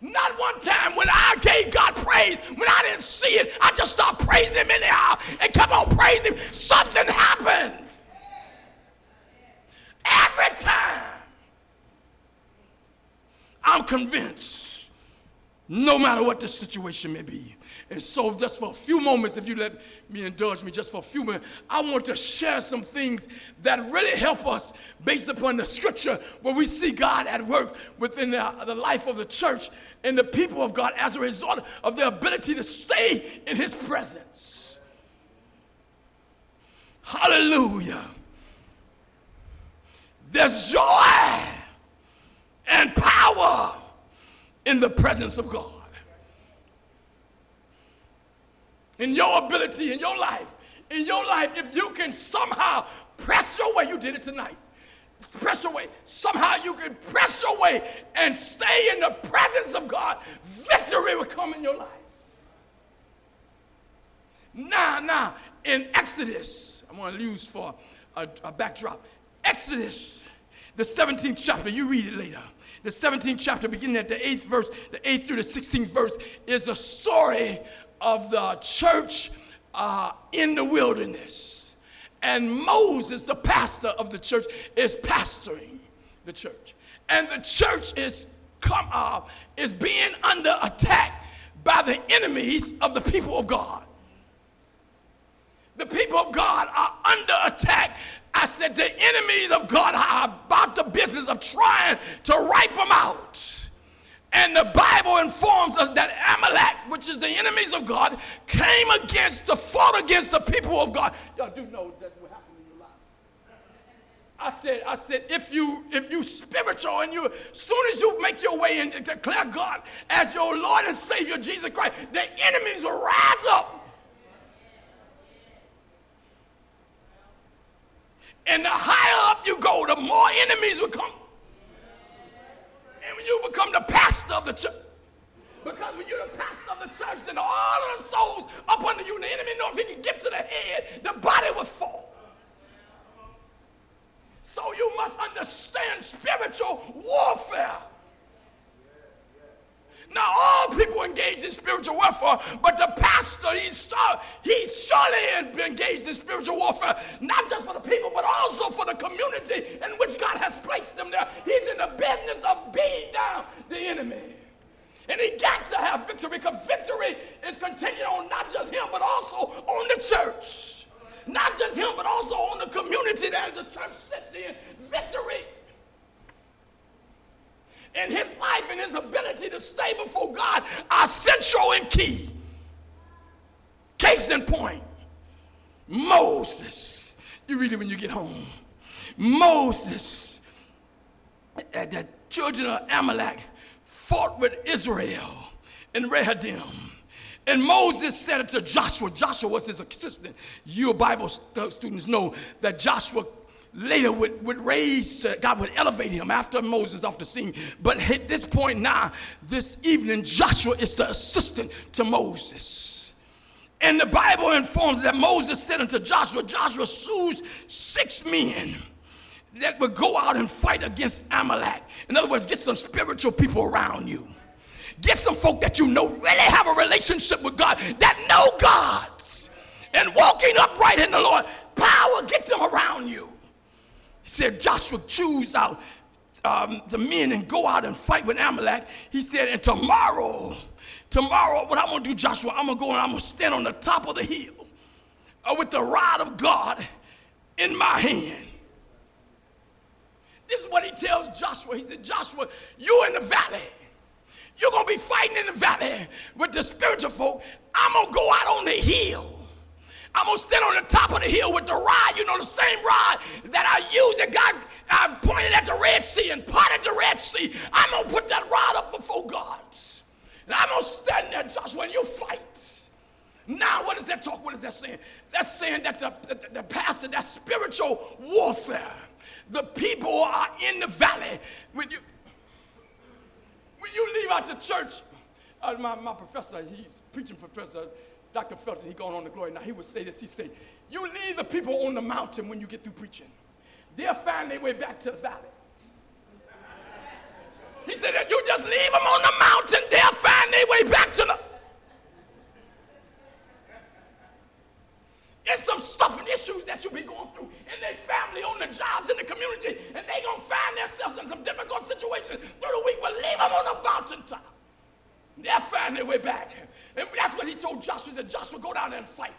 Not one time when I gave God praise, when I didn't see it, I just started praising Him in the anyhow and kept on praising Him. Something happened. Every time. I'm convinced, no matter what the situation may be. And so, just for a few moments, if you let me indulge me just for a few minutes, I want to share some things that really help us based upon the scripture where we see God at work within the, the life of the church and the people of God as a result of their ability to stay in His presence. Hallelujah. There's joy and power in the presence of God. In your ability, in your life, in your life, if you can somehow press your way, you did it tonight. Press your way. Somehow you can press your way and stay in the presence of God. Victory will come in your life. Now, now, in Exodus, I'm going to use for a, a backdrop. Exodus, the 17th chapter, you read it later. The 17th chapter, beginning at the 8th verse, the 8th through the 16th verse, is a story of the church uh, in the wilderness. And Moses, the pastor of the church, is pastoring the church. And the church is, come, uh, is being under attack by the enemies of the people of God. The people of God are under attack. I said, the enemies of God are about the business of trying to wipe them out. And the Bible informs us that Amalek, which is the enemies of God, came against, to fought against the people of God. Y'all do know that's what happened in your life. I said, I said, if you if you spiritual and you soon as you make your way and declare God as your Lord and Savior Jesus Christ, the enemies will rise up. And the higher up you go, the more enemies will come. And when you become the pastor of the church, because when you're the pastor of the church, then all of the souls up under you, and the enemy know if he can get to the head, the body will fall. So you must understand spiritual warfare. Now, all people engage in spiritual warfare, but the pastor, he's, he's surely engaged in spiritual warfare, not just for the people, but also for the community in which God has placed them there. He's in the business of beating down the enemy. And he got to have victory because victory is contingent on not just him, but also on the church. Not just him, but also on the community that the church sits in. Victory in his life and his ability to stay before God are central and key. Case in point, Moses. You read it when you get home. Moses, uh, the children of Amalek fought with Israel in Rehoboam. And Moses said it to Joshua. Joshua was his assistant. You Bible students know that Joshua later would, would raise, uh, God would elevate him after Moses off the scene. But at this point now, this evening, Joshua is the assistant to Moses. And the Bible informs that Moses said unto Joshua, Joshua choose six men that would go out and fight against Amalek. In other words, get some spiritual people around you. Get some folk that you know really have a relationship with God, that know God. And walking upright in the Lord, power, get them around you. He said, Joshua, choose out um, the men and go out and fight with Amalek. He said, and tomorrow, tomorrow, what I'm gonna do, Joshua, I'm gonna go and I'm gonna stand on the top of the hill uh, with the rod of God in my hand. This is what he tells Joshua. He said, Joshua, you in the valley. You're gonna be fighting in the valley with the spiritual folk. I'm gonna go out on the hill. I'm gonna stand on the top of the hill with the rod, you know, the same rod that I used that God I pointed at the Red Sea and parted the Red Sea. I'm gonna put that rod up before God. And I'm gonna stand there, Joshua, and you fight. Now, what is that talk? What is that saying? That's saying that the, the, the pastor, that spiritual warfare, the people are in the valley. When you when you leave out the church, uh, my, my professor, he's preaching professor, Dr. Felton, he going on to glory. Now he would say this, he said, you leave the people on the mountain when you get through preaching. They'll find their way back to the valley. He said that you just leave them on the mountain, they'll find their way back to the. There's some stuff and issues that you'll be going through in their family, on the jobs, in the community, and they gonna find themselves in some difficult situations through the week, but leave them on the mountaintop. They'll find their way back. And that's what he told Joshua. He said, Joshua, go down there and fight.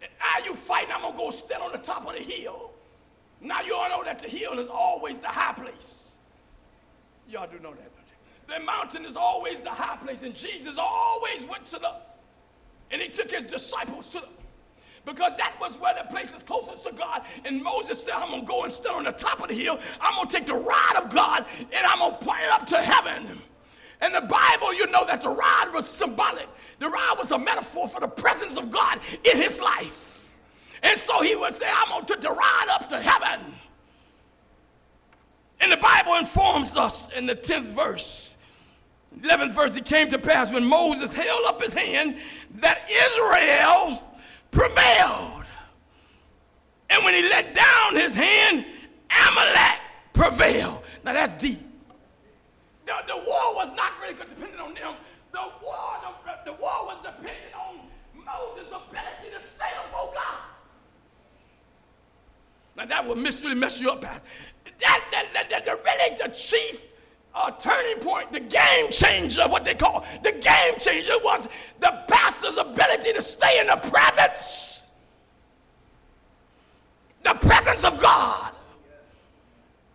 And now you fighting? I'm gonna go stand on the top of the hill. Now you all know that the hill is always the high place. Y'all do know that? The mountain is always the high place, and Jesus always went to the, and he took his disciples to the, because that was where the place is closest to God. And Moses said, I'm gonna go and stand on the top of the hill. I'm gonna take the rod of God and I'm gonna point it up to heaven. In the Bible, you know that the rod was symbolic. The rod was a metaphor for the presence of God in his life. And so he would say, I'm going to take the rod up to heaven. And the Bible informs us in the 10th verse, 11th verse, it came to pass when Moses held up his hand that Israel prevailed. And when he let down his hand, Amalek prevailed. Now that's deep. The, the war was not really dependent on them. The war, the, the war was dependent on Moses' ability to stay before God. Now that mess, really mess you up. That, that, that, that, that really the chief uh, turning point, the game changer, what they call the game changer was the pastor's ability to stay in the presence, the presence of God.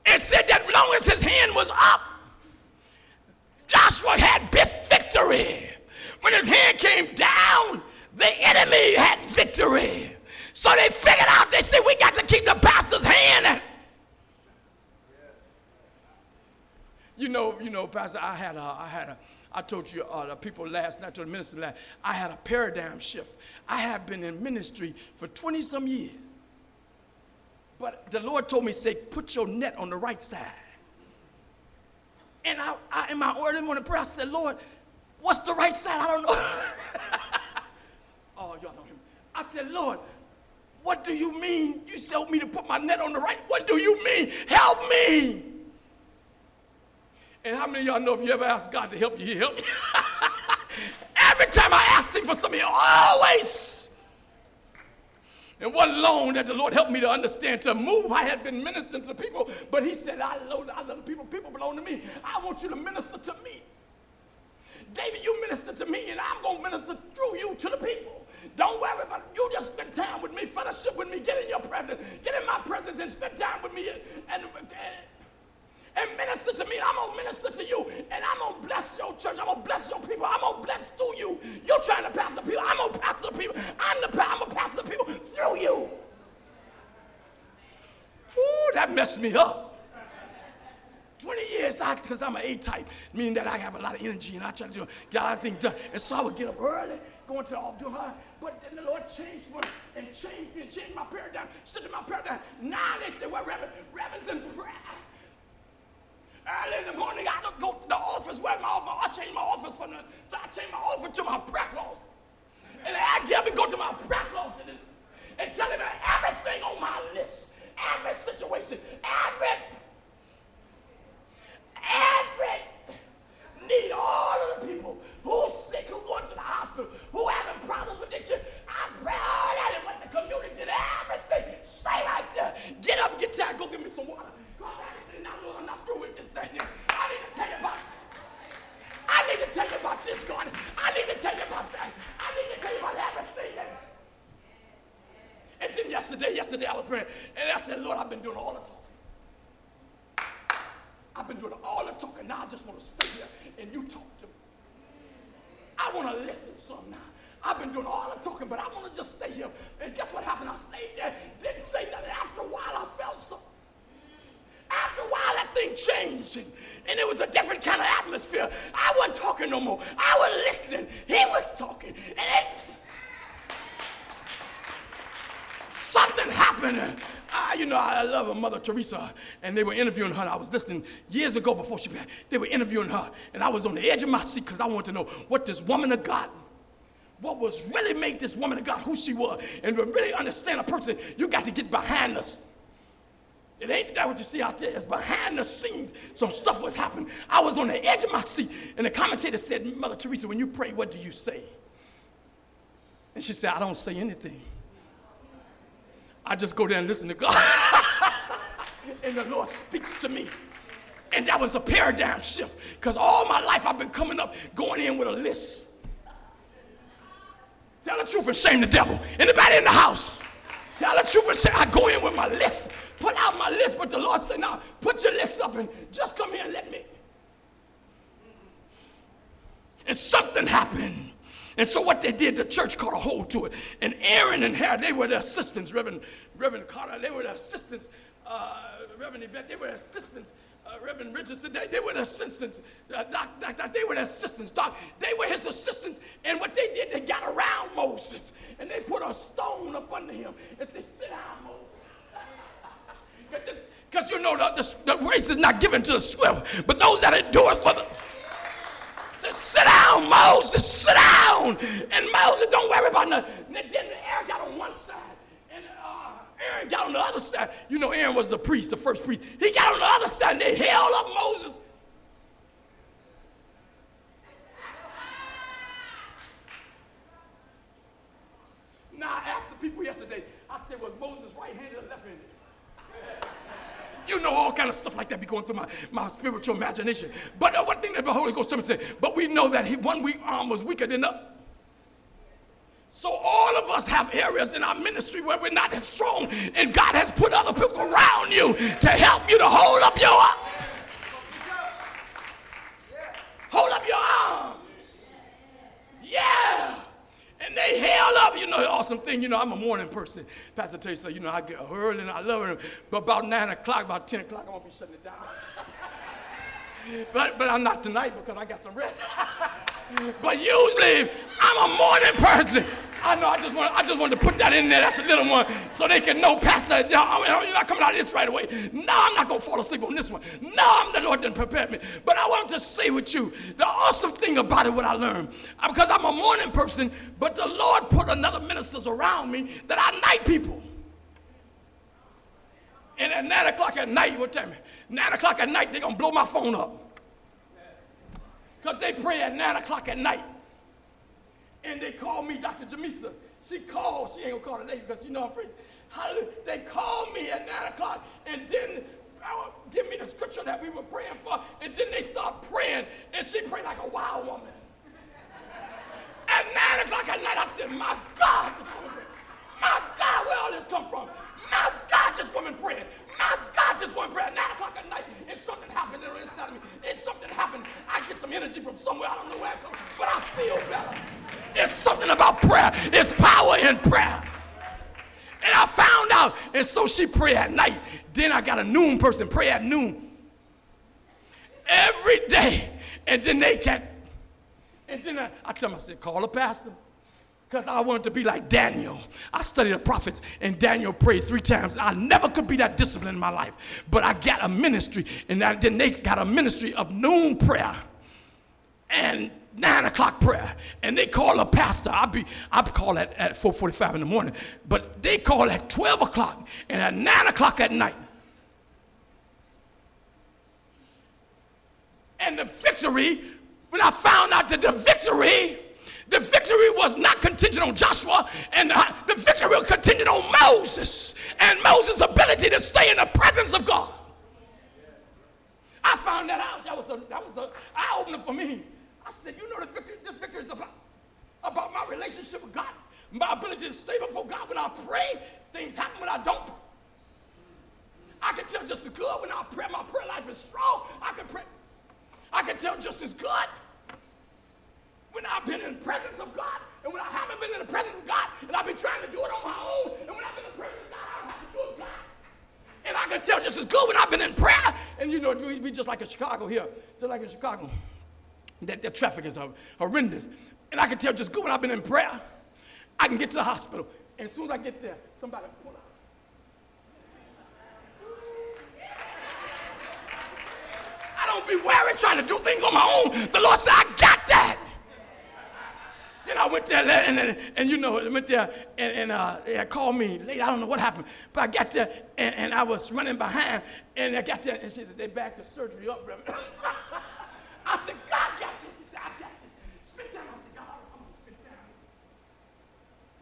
It said that long as his hand was up, Joshua had victory. When his hand came down, the enemy had victory. So they figured out, they said, we got to keep the pastor's hand. You know, you know, Pastor, I had a, I had a, I told you uh, the people last night, to the minister last, I had a paradigm shift. I have been in ministry for 20 some years. But the Lord told me, say, put your net on the right side. And I, I in my early morning prayer, I said, Lord, what's the right side? I don't know. *laughs* oh, y'all know him. I said, Lord, what do you mean? You told me to put my net on the right. What do you mean? Help me. And how many of y'all know if you ever ask God to help you, He help you? *laughs* Every time I asked Him for something, He always. And one loan that the Lord helped me to understand to move. I had been ministering to the people, but He said, I love, I love people. People belong to me. I want you to minister to me. David, you minister to me, and I'm going to minister through you to the people. Don't worry about it. You just spend time with me, fellowship with me, get in your presence, get in my presence, and spend time with me, and, and, and minister to me. I'm going to minister to you, and I'm going to bless your church. I'm going to bless your people. I'm going to bless through you. You're trying to pastor people. I'm going to pastor the people. I'm the I'm going to pastor the people through you. Ooh, that messed me up. 20 years, I because I'm an A-type, meaning that I have a lot of energy and I try to do, get a lot of things done. And so I would get up early, go into the office, do hard. But then the Lord changed me and changed me and changed my paradigm, shifted my paradigm. Now they say, well, Reverend, Reverend's in prayer. Early in the morning, I don't go to the office where my, my I change my office from the, so I change my office to my closet. And I get me go to my closet and, and tell him everything on my list, every situation, every every need, all of the people who's sick, who going to the hospital, who having problems with addiction. I pray all that and with the community and everything. Stay right there. Get up, get tired, go get me some water. Go back and say, now Lord, I'm not through with this I need to tell you about I need to tell you about this, God. I need to tell you about that. I need to tell you about everything. And then yesterday, yesterday I was praying, and I said, Lord, I've been doing all the talking. I've been doing all the talking. Now I just want to stay here and you talk to me. I want to listen some now. I've been doing all the talking, but I want to just stay here. And guess what happened? I stayed there, didn't say nothing. After a while, I felt something. After a while, that thing changed, and, and it was a different kind of atmosphere. I wasn't talking no more. I was listening. He was talking, and it something happened. Uh, you know, I love her, Mother Teresa, and they were interviewing her. I was listening years ago before she passed. They were interviewing her, and I was on the edge of my seat because I wanted to know what this woman of God, what was really made this woman of God who she was, and to really understand a person, you got to get behind us. It ain't that what you see out there. It's behind the scenes. Some stuff was happening. I was on the edge of my seat, and the commentator said, Mother Teresa, when you pray, what do you say? And she said, I don't say anything. I just go there and listen to God. *laughs* and the Lord speaks to me. And that was a paradigm shift because all my life I've been coming up, going in with a list. Tell the truth and shame the devil. Anybody in the house? Tell the truth and shame. I go in with my list, put out my list, but the Lord said, now put your list up and just come here and let me. And something happened. And so what they did, the church caught a hold to it. And Aaron and Hannah, they were the assistants. Reverend, Reverend Carter, they were the assistants. Uh, Reverend Yvette, they were the assistants. Uh, Reverend Richardson, they, they were the assistants. Uh, doc, doc, doc, they were the assistants. Doc, they were his assistants. And what they did, they got around Moses. And they put a stone up under him and said, sit down, Moses. Because you know the, the, the race is not given to the swift, but those that endure for the... Said, sit down, Moses, sit down. And Moses, don't worry about nothing. Then Aaron got on one side, and uh, Aaron got on the other side. You know, Aaron was the priest, the first priest. He got on the other side, and they held up Moses. Now, I asked the people yesterday, I said, was Moses or left-handed? You know, all kind of stuff like that be going through my, my spiritual imagination. But uh, one thing that the Holy Ghost told me said, but we know that he, one weak arm was weaker than the. So all of us have areas in our ministry where we're not as strong, and God has put other people around you to help you to hold up your hold up your arms. Yeah. And they awesome thing. You know, I'm a morning person. Pastor Teresa, you know, I get early and I love her. But about 9 o'clock, about 10 o'clock, I'm going to be shutting it down. *laughs* but, but I'm not tonight because I got some rest. *laughs* but usually I'm a morning person. I know. I just want. I just wanted to put that in there. That's a little one, so they can know, Pastor. you know, You're not coming out of this right away. No, I'm not gonna fall asleep on this one. No, I'm the Lord didn't prepare me. But I want to say with you, the awesome thing about it, what I learned, uh, because I'm a morning person, but the Lord put another ministers around me that are night people. And at nine o'clock at night, you will tell me, Nine o'clock at night, they're gonna blow my phone up. Because they pray at nine o'clock at night and they called me Dr. Jamisa. She called, she ain't gonna call today because you know I'm afraid. Hallelujah. They called me at 9 o'clock and then uh, give me the scripture that we were praying for, and then they start praying, and she prayed like a wild woman. at 9 o'clock at night, I said, My God. My God, where all this come from? My God, this woman praying. My God, this woman praying at 9 o'clock at night, and something happened there inside of me. And something happened. I get some energy from somewhere. I don't know where it comes, but I feel better. There's something about prayer. There's power in prayer. And I found out. And so she prayed at night. Then I got a noon person pray at noon. Every day. And then they can and then I, I tell myself, call a pastor. Because I wanted to be like Daniel. I studied the prophets, and Daniel prayed three times. I never could be that disciplined in my life. But I got a ministry, and then they got a ministry of noon prayer. And nine o'clock prayer, and they call a pastor. I be I call at at 4:45 in the morning, but they call at 12 o'clock and at nine o'clock at night. And the victory, when I found out that the victory, the victory was not contingent on Joshua, and uh, the victory was contingent on Moses and Moses' ability to stay in the presence of God. I found that out. That was a that was a eye opener for me. I said, you know, the victory, this victory is about about my relationship with God, my ability to stay before God. When I pray, things happen. When I don't, I can tell just as good. When I pray, my prayer life is strong. I can pray. I can tell just as good when I've been in the presence of God and when I haven't been in the presence of God and I've been trying to do it on my own and when I've been in the presence of God, I don't have to do it God. And I can tell just as good when I've been in prayer. And you know, we, just like in Chicago here, just like in Chicago. That, the traffic is horrendous. And I can tell just good when I've been in prayer. I can get to the hospital. And as soon as I get there, somebody pull out. I don't be worried trying to do things on my own. The Lord said, I got that. Then I went there, and, and, and you know, I went there, and, and uh, they called me late. I don't know what happened, but I got there, and, and I was running behind, and I got there, and she said, they backed the surgery up, Reverend. *laughs* I said, God got this. He said, I got this. Spend time. I said, God, I'm going to spend time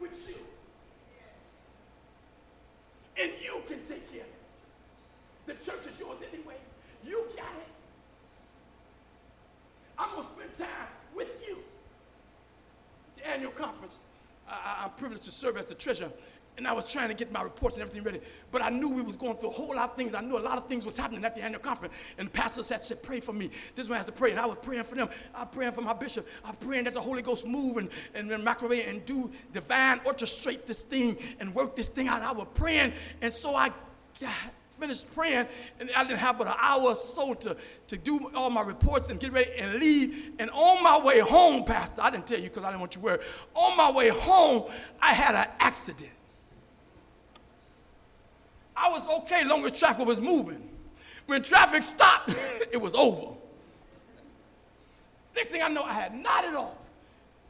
with you. And you can take care of it. The church is yours anyway. You got it. I'm going to spend time with you. The annual conference, I, I'm privileged to serve as the treasurer and I was trying to get my reports and everything ready. But I knew we was going through a whole lot of things. I knew a lot of things was happening at the annual conference. And pastors had said, said pray for me. This one has to pray. And I was praying for them. I was praying for my bishop. I was praying that the Holy Ghost move and, and, and microwave and do divine orchestrate this thing and work this thing out. I was praying. And so I got, finished praying, and I didn't have but an hour or so to, to do all my reports and get ready and leave. And on my way home, Pastor, I didn't tell you because I didn't want you to worry. On my way home, I had an accident. I was okay long as traffic was moving. When traffic stopped, *laughs* it was over. Next thing I know, I had nodded off.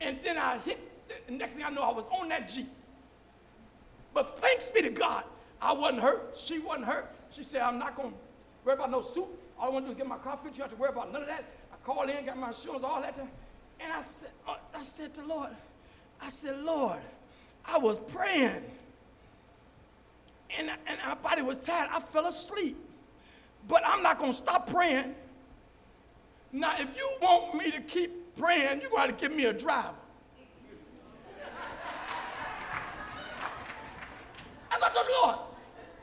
And then I hit, next thing I know, I was on that Jeep. But thanks be to God, I wasn't hurt. She wasn't hurt. She said, I'm not going to worry about no suit. All I want to do is get my car fixed. You have to worry about none of that. I called in, got my insurance, all that. And I said, uh, I said to Lord, I said, Lord, I was praying and, and my body was tired. I fell asleep. But I'm not going to stop praying. Now, if you want me to keep praying, you're going to give me a driver. That's what I told the Lord.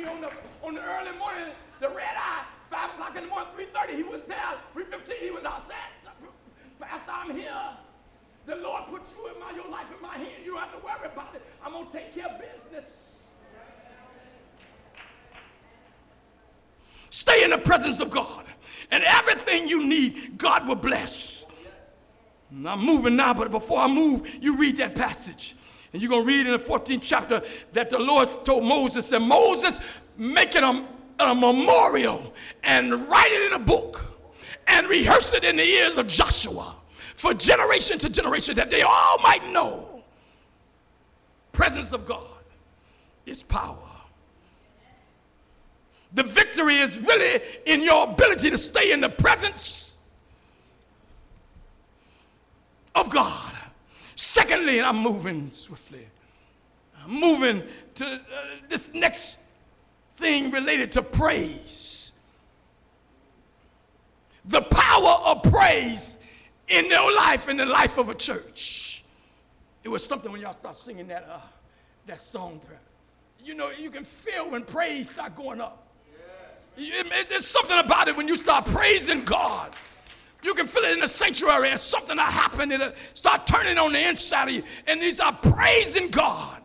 me on the, on the early morning, the red eye. 5 o'clock in the morning, 3.30, he was there. 3.15, he was outside. Pastor, I'm here. The Lord put you in my, your life in my hand. You don't have to worry about it. I'm going to take care of business. Stay in the presence of God. And everything you need, God will bless. I'm moving now, but before I move, you read that passage. And you're going to read in the 14th chapter that the Lord told Moses, and Moses, make it a, a memorial and write it in a book and rehearse it in the ears of Joshua for generation to generation that they all might know presence of God is power. The victory is really in your ability to stay in the presence of God. Secondly, and I'm moving swiftly, I'm moving to uh, this next thing related to praise. The power of praise in their life, in the life of a church. It was something when y'all start singing that, uh, that song. You know, you can feel when praise start going up. It- it- there's something about it when you start praising God. You can feel it in the sanctuary and something that happened and it start turning on the inside of you and you start praising God.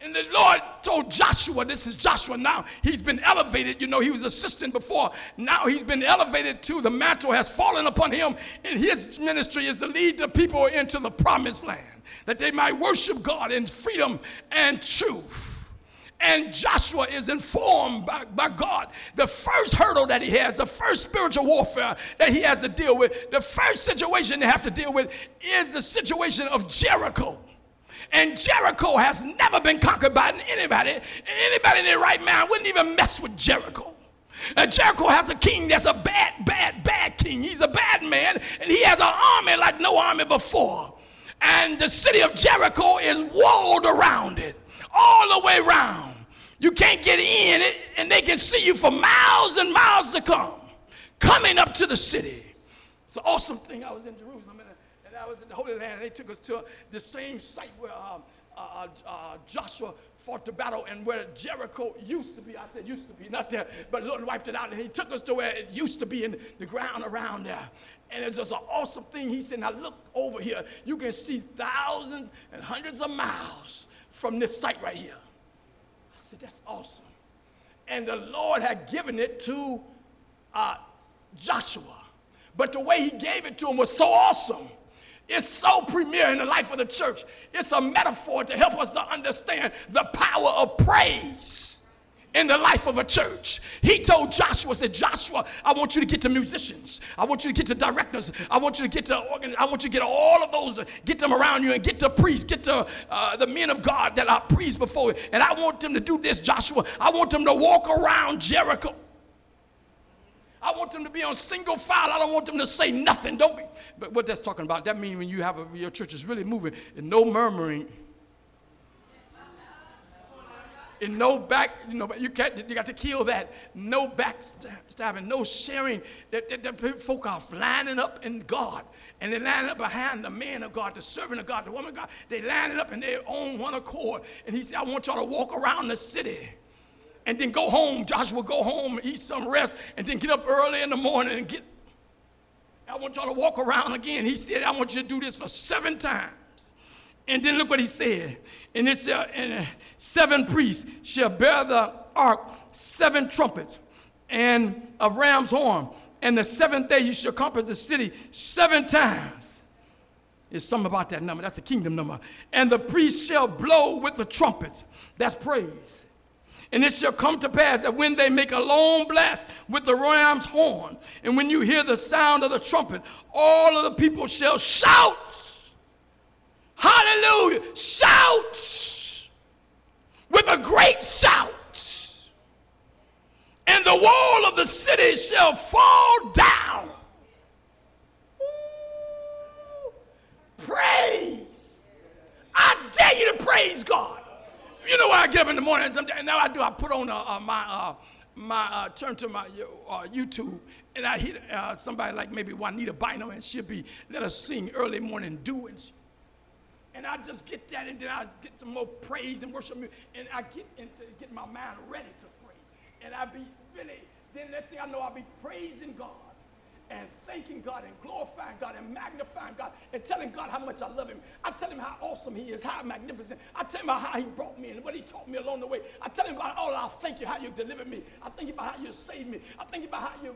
And the Lord told Joshua, this is Joshua now, he's been elevated. You know, he was assistant before. Now he's been elevated to the mantle has fallen upon him. And his ministry is to lead the people into the promised land, that they might worship God in freedom and truth. And Joshua is informed by, by God. The first hurdle that he has, the first spiritual warfare that he has to deal with, the first situation they have to deal with is the situation of Jericho. And Jericho has never been conquered by anybody. Anybody in their right mind wouldn't even mess with Jericho. Uh, Jericho has a king that's a bad, bad, bad king. He's a bad man, and he has an army like no army before. And the city of Jericho is walled around it, all the way around. You can't get in it, and they can see you for miles and miles to come, coming up to the city. It's an awesome thing. I was in Jerusalem, and, I was in the Holy Land, and they took us to the same site where um, uh, uh, Joshua fought the battle and where Jericho used to be. I said used to be, not there, but the Lord wiped it out, and He took us to where it used to be in the ground around there. And it's just an awesome thing. He said, Now look over here. You can see thousands and hundreds of miles from this site right here. I said, That's awesome. And the Lord had given it to uh, Joshua. But the way he gave it to him was so awesome. It's so premier in the life of the church. It's a metaphor to help us to understand the power of praise in the life of a church. He told Joshua, said, Joshua, I want you to get to musicians. I want you to get to directors. I want you to get to organ. I want you to get all of those, get them around you and get to priests, get to uh, the men of God that are priests before you. And I want them to do this, Joshua. I want them to walk around Jericho. I want them to be on single file. I don't want them to say nothing. Don't be. But what that's talking about, that means when you have a, your church is really moving and no murmuring. And no back, you know, but you can't, you got to kill that. No backstabbing, no sharing. That, that, that folk are lining up in God. And they line up behind the man of God, the servant of God, the woman of God. They line it up in their own one accord. And he said, I want y'all to walk around the city and then go home. Joshua, go home, eat some rest, and then get up early in the morning and get. I want y'all to walk around again. He said, I want you to do this for seven times. And then look what he said. And it's uh, and, uh, seven priests shall bear the ark, seven trumpets, and a ram's horn. And the seventh day you shall compass the city seven times. There's something about that number. That's the kingdom number. And the priests shall blow with the trumpets. That's praise. And it shall come to pass that when they make a long blast with the ram's horn, and when you hear the sound of the trumpet, all of the people shall shout. Hallelujah. Shout with a great shout. And the wall of the city shall fall down. Praise. I dare you to praise God. You know why I get up in the morning? And now I do. I put on uh, uh, my uh, my uh, turn to my uh, YouTube, and I hear uh, somebody like maybe Juanita Bynum, and she'll be let us sing early morning dew. And she, And I just get that, and then I get some more praise and worship, and I get into get my mind ready to pray. And I be really, then next thing I know, I'll be praising God and thanking God and glorifying God and magnifying God and telling God how much I love Him. I tell Him how awesome He is, how magnificent. I tell Him how He brought me and what He taught me along the way. I tell Him about, oh, I thank you how you delivered me. I thank you about how you saved me. I thank you about how you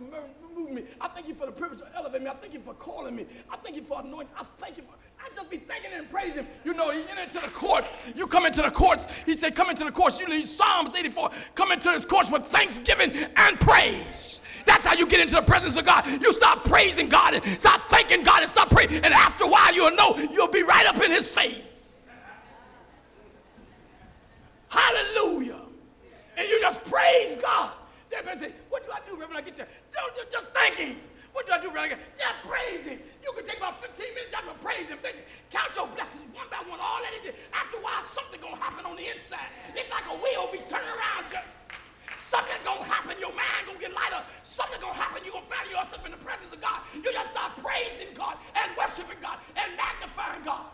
moved me. I thank you for the privilege of elevating me. I thank you for calling me. I thank you for anointing. I thank you for. I just be thanking and praising. You know, he entered into the courts. You come into the courts. He said, come into the courts. You read Psalms 84. Come into his courts with thanksgiving and praise. That's how you get into the presence of God. You start praising God and start thanking God and start praying. And after a while, you'll know you'll be right up in his face. Hallelujah. And you just praise God. What do I do, Reverend, I get there? Don't do, just thank him. What do I do, Reverend? Yeah, praise him. You can take about 15 minutes just to praise him. Thank him. Count your blessings one by one, all that he did. After a while, something to happen on the inside. It's like a wheel be turning around just. Something gonna happen, your mind gonna get lighter. Something gonna happen, you're gonna find yourself in the presence of God. You just start praising God and worshiping God and magnifying God.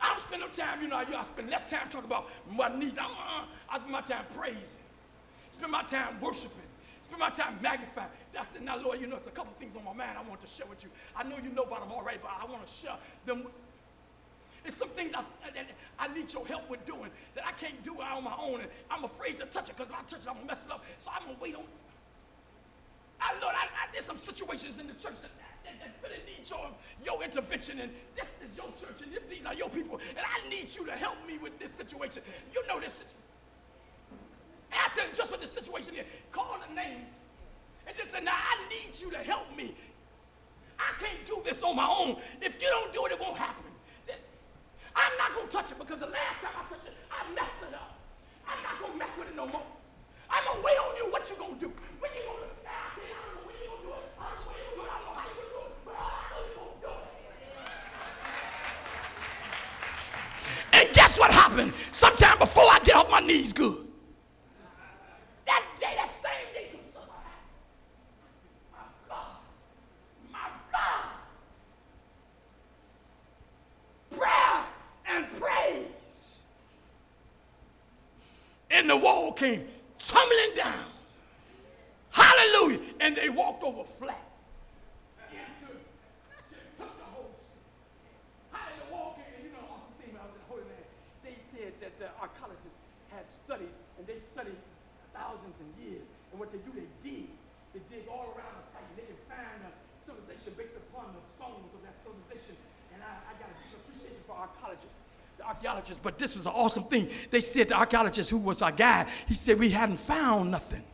I don't spend no time, you know, I spend less time talking about my needs. I, uh, I spend my time praising. Spend my time worshiping. Spend my time magnifying. That's it. Now, Lord, you know, it's a couple things on my mind I want to share with you. I know you know about them already, but I want to share them. It's some things I, that I need your help with doing that I can't do on my own, and I'm afraid to touch it because if I touch it, I'm gonna mess it up. So I'm gonna wait on. I Lord, I, I, there's some situations in the church that, that, that really need your, your intervention, and this is your church, and these are your people, and I need you to help me with this situation. You know this. And I tell you just what the situation is. Call the names, and just say, now I need you to help me. I can't do this on my own. If you don't do it, it won't happen. I'm not going to touch it because the last time I touched it, I messed it up. I'm not going to mess with it no more. I'm going to wait on you. What you going to do? When you going to. And guess what happened? Sometime before I get off my knees good. That day, that same day, some stuff happened. My God. My God. Prayer and praise. And the wall came tumbling down. Hallelujah. And they walked over flat. That the archaeologists had studied, and they studied thousands and years. And what they do, they dig. They dig all around the site, and they can find a civilization based upon the stones of that civilization. And I, I got a deep appreciation for archaeologists archaeologists, but this was an awesome thing. They said the archaeologist who was our guide, he said we hadn't found nothing.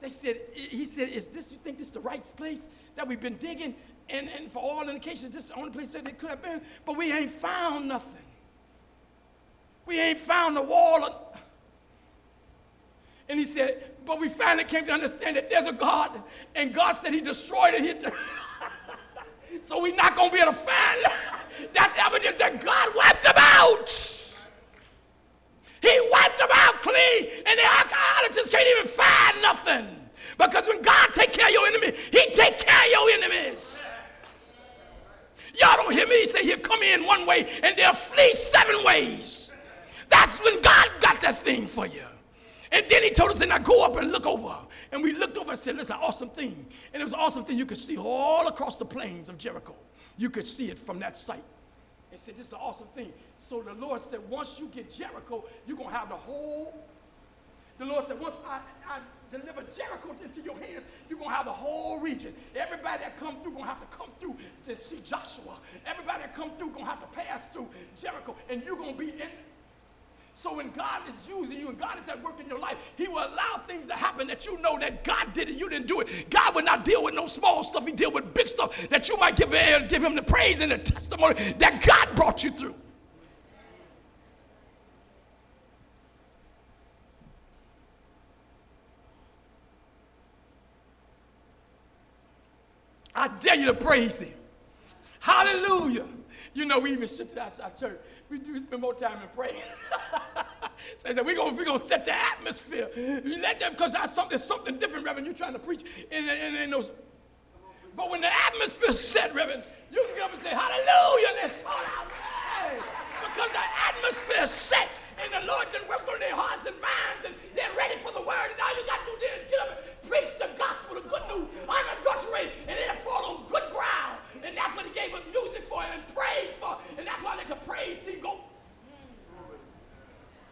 They said, he said, is this, you think this the right place that we've been digging? And, and for all indications, this is the only place that it could have been, but we ain't found nothing. We ain't found the wall. Of, and he said, but we finally came to understand that there's a God, and God said he destroyed it. *laughs* So we're not going to be able to find That's evidence that God wiped them out. He wiped them out clean, and the archaeologists can't even find nothing. Because when God take care of your enemy, he take care of your enemies. Y'all don't hear me He say he'll come in one way and they'll flee seven ways. That's when God got that thing for you. And then he told us, and I go up and look over. And we looked over and said, "This is an awesome thing. And it was an awesome thing. You could see all across the plains of Jericho. You could see it from that site. And said, This is an awesome thing. So the Lord said, Once you get Jericho, you're going to have the whole. The Lord said, Once I, I deliver Jericho into your hands, you're going to have the whole region. Everybody that come through going to have to come through to see Joshua. Everybody that come through going to have to pass through Jericho. And you're going to be in so when God is using you and God is at work in your life, He will allow things to happen that you know that God did it, you didn't do it. God will not deal with no small stuff, He deal with big stuff that you might give, give Him the praise and the testimony that God brought you through. I dare you to praise Him. Hallelujah. You know, we even shifted out our church we do spend more time in prayer. *laughs* so said, we're going we gonna set the atmosphere. You let them, because that's something, something different, Reverend, you're trying to preach. And, and, and those, But when the atmosphere's set, Reverend, you can get up and say, Hallelujah, and then fall out. Because the atmosphere's set, and the Lord can work on their hearts and minds, and they're ready for the word. And all you got to do then is get up and preach the gospel, the good news, unadulterated, and it'll fall on good ground. And that's what He gave us music for and praise for. And that's why I let the praise team go.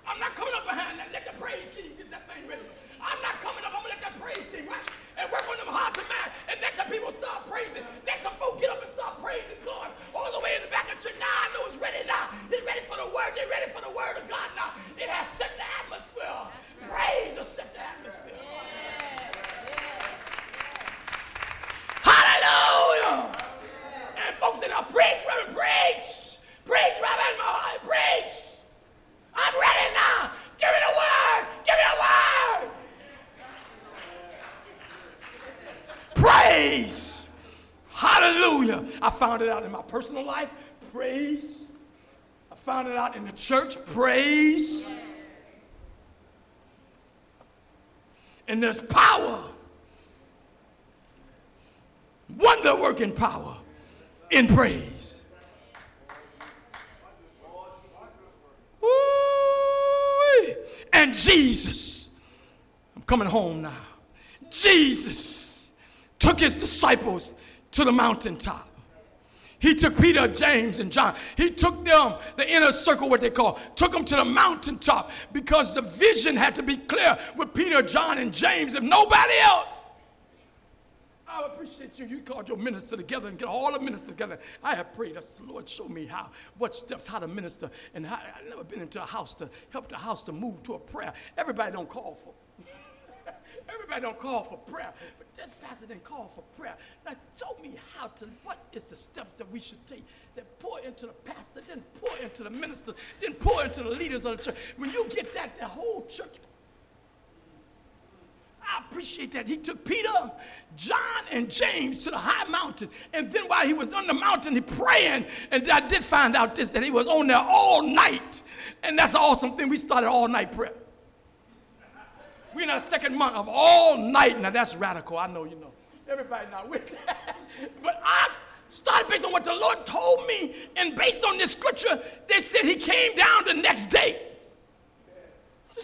I'm not coming up behind that. Let the praise team get that thing ready. I'm not coming up. I'm gonna let that praise team right and work on them hearts and minds and let the people start praising. Let some folk get up and start praising God all the way in the back of church. Now I know it's ready now. It's ready for the word. They're ready for the word of God now. It has set the atmosphere. Praise has set the atmosphere. Hallelujah. And folks in there, preach, Reverend, preach. Preach, Reverend, my heart, preach. I'm ready now. Give me the word. Give me the word. Praise. Hallelujah. I found it out in my personal life. Praise. I found it out in the church. Praise. And there's power. Wonder working power in praise. And Jesus, I'm coming home now. Jesus took his disciples to the mountaintop. He took Peter, James, and John. He took them, the inner circle, what they call, took them to the mountaintop because the vision had to be clear with Peter, John, and James, if nobody else. I appreciate you. You called your minister together and get all the ministers together. I have prayed. I the Lord, show me how, what steps, how to minister. And how, I've never been into a house to help the house to move to a prayer. Everybody don't call for. *laughs* Everybody don't call for prayer. But this pastor didn't call for prayer. Now show me how to, what is the steps that we should take that pour into the pastor, then pour into the minister, then pour into the leaders of the church. When you get that, the whole church I appreciate that. He took Peter, John, and James to the high mountain. And then while he was on the mountain, he praying. And I did find out this, that he was on there all night. And that's an awesome thing. We started all night prayer. We're in our second month of all night. Now that's radical. I know you know. Everybody not with that. *laughs* But I started based on what the Lord told me. And based on this scripture, they said he came down the next day. *laughs*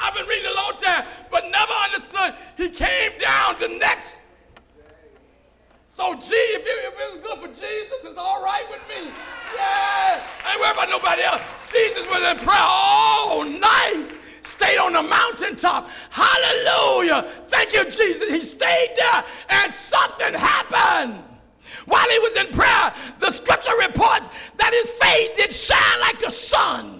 I've been reading a long time, but never understood. He came down the next. So, gee, if it, was good for Jesus, it's all right with me. Yeah. I ain't worried about nobody else. Jesus was in prayer all night, stayed on the mountaintop. Hallelujah. Thank you, Jesus. He stayed there, and something happened. While he was in prayer, the scripture reports that his face did shine like the sun.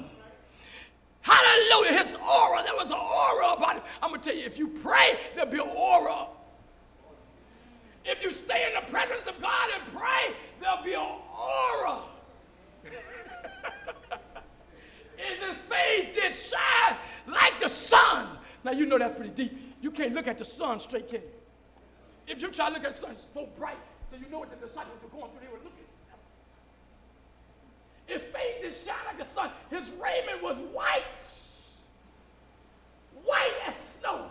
Hallelujah. His aura, there was an aura about it. I'm going to tell you, if you pray, there'll be an aura. If you stay in the presence of God and pray, there'll be an aura. *laughs* Is his face did shine like the sun. Now you know that's pretty deep. You can't look at the sun straight, can you? If you try to look at the sun, it's so bright. So you know what the disciples were going through. His face did shine like the sun. His raiment was white, white as snow.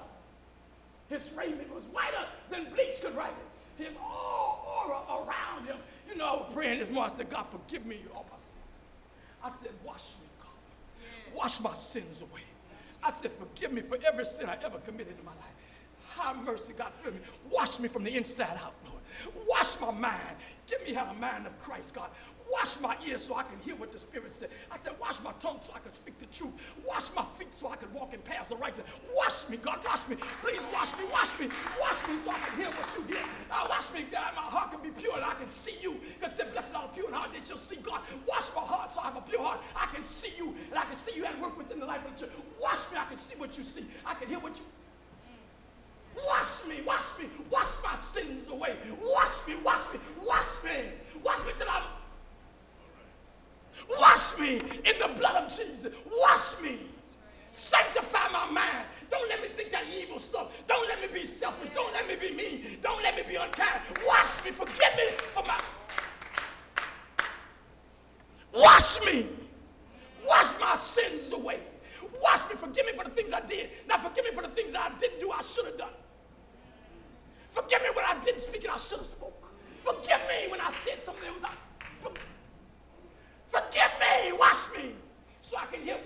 His raiment was whiter than bleach could write it. His all aura around him. You know, I was praying this morning. I said, God, forgive me all my sins. I said, wash me, God. Wash my sins away. I said, forgive me for every sin I ever committed in my life. Have mercy, God, forgive me. Wash me from the inside out, Lord. Wash my mind. Give me a mind of Christ, God. Wash my ears so I can hear what the Spirit said. I said, wash my tongue so I can speak the truth. Wash my feet so I can walk in paths of righteousness. Wash me, God, wash me. Please wash me, wash me, wash me so I can hear what you hear. Uh, wash me that my heart can be pure and I can see you. Because said, blessed are the pure in heart, they shall see God. Wash my heart so I have a pure heart. I can see you and I can see you at work within the life of the church. Wash me, I can see what you see. I can hear what you Wash me, wash me, wash my sins away. Wash me, wash me, wash me. Wash me till I'm Wash me in the blood of Jesus. Wash me. Sanctify my mind. Don't let me think that evil stuff. Don't let me be selfish. Don't let me be mean. Don't let me be unkind. Wash me. Forgive me for my. Wash me. Wash my sins away. Wash me. Forgive me for the things I did. Now forgive me for the things I didn't do I should have done. Forgive me when I didn't speak it I should have spoke. Forgive me when I said something that was. For, forgive me. Wash me so I can hear.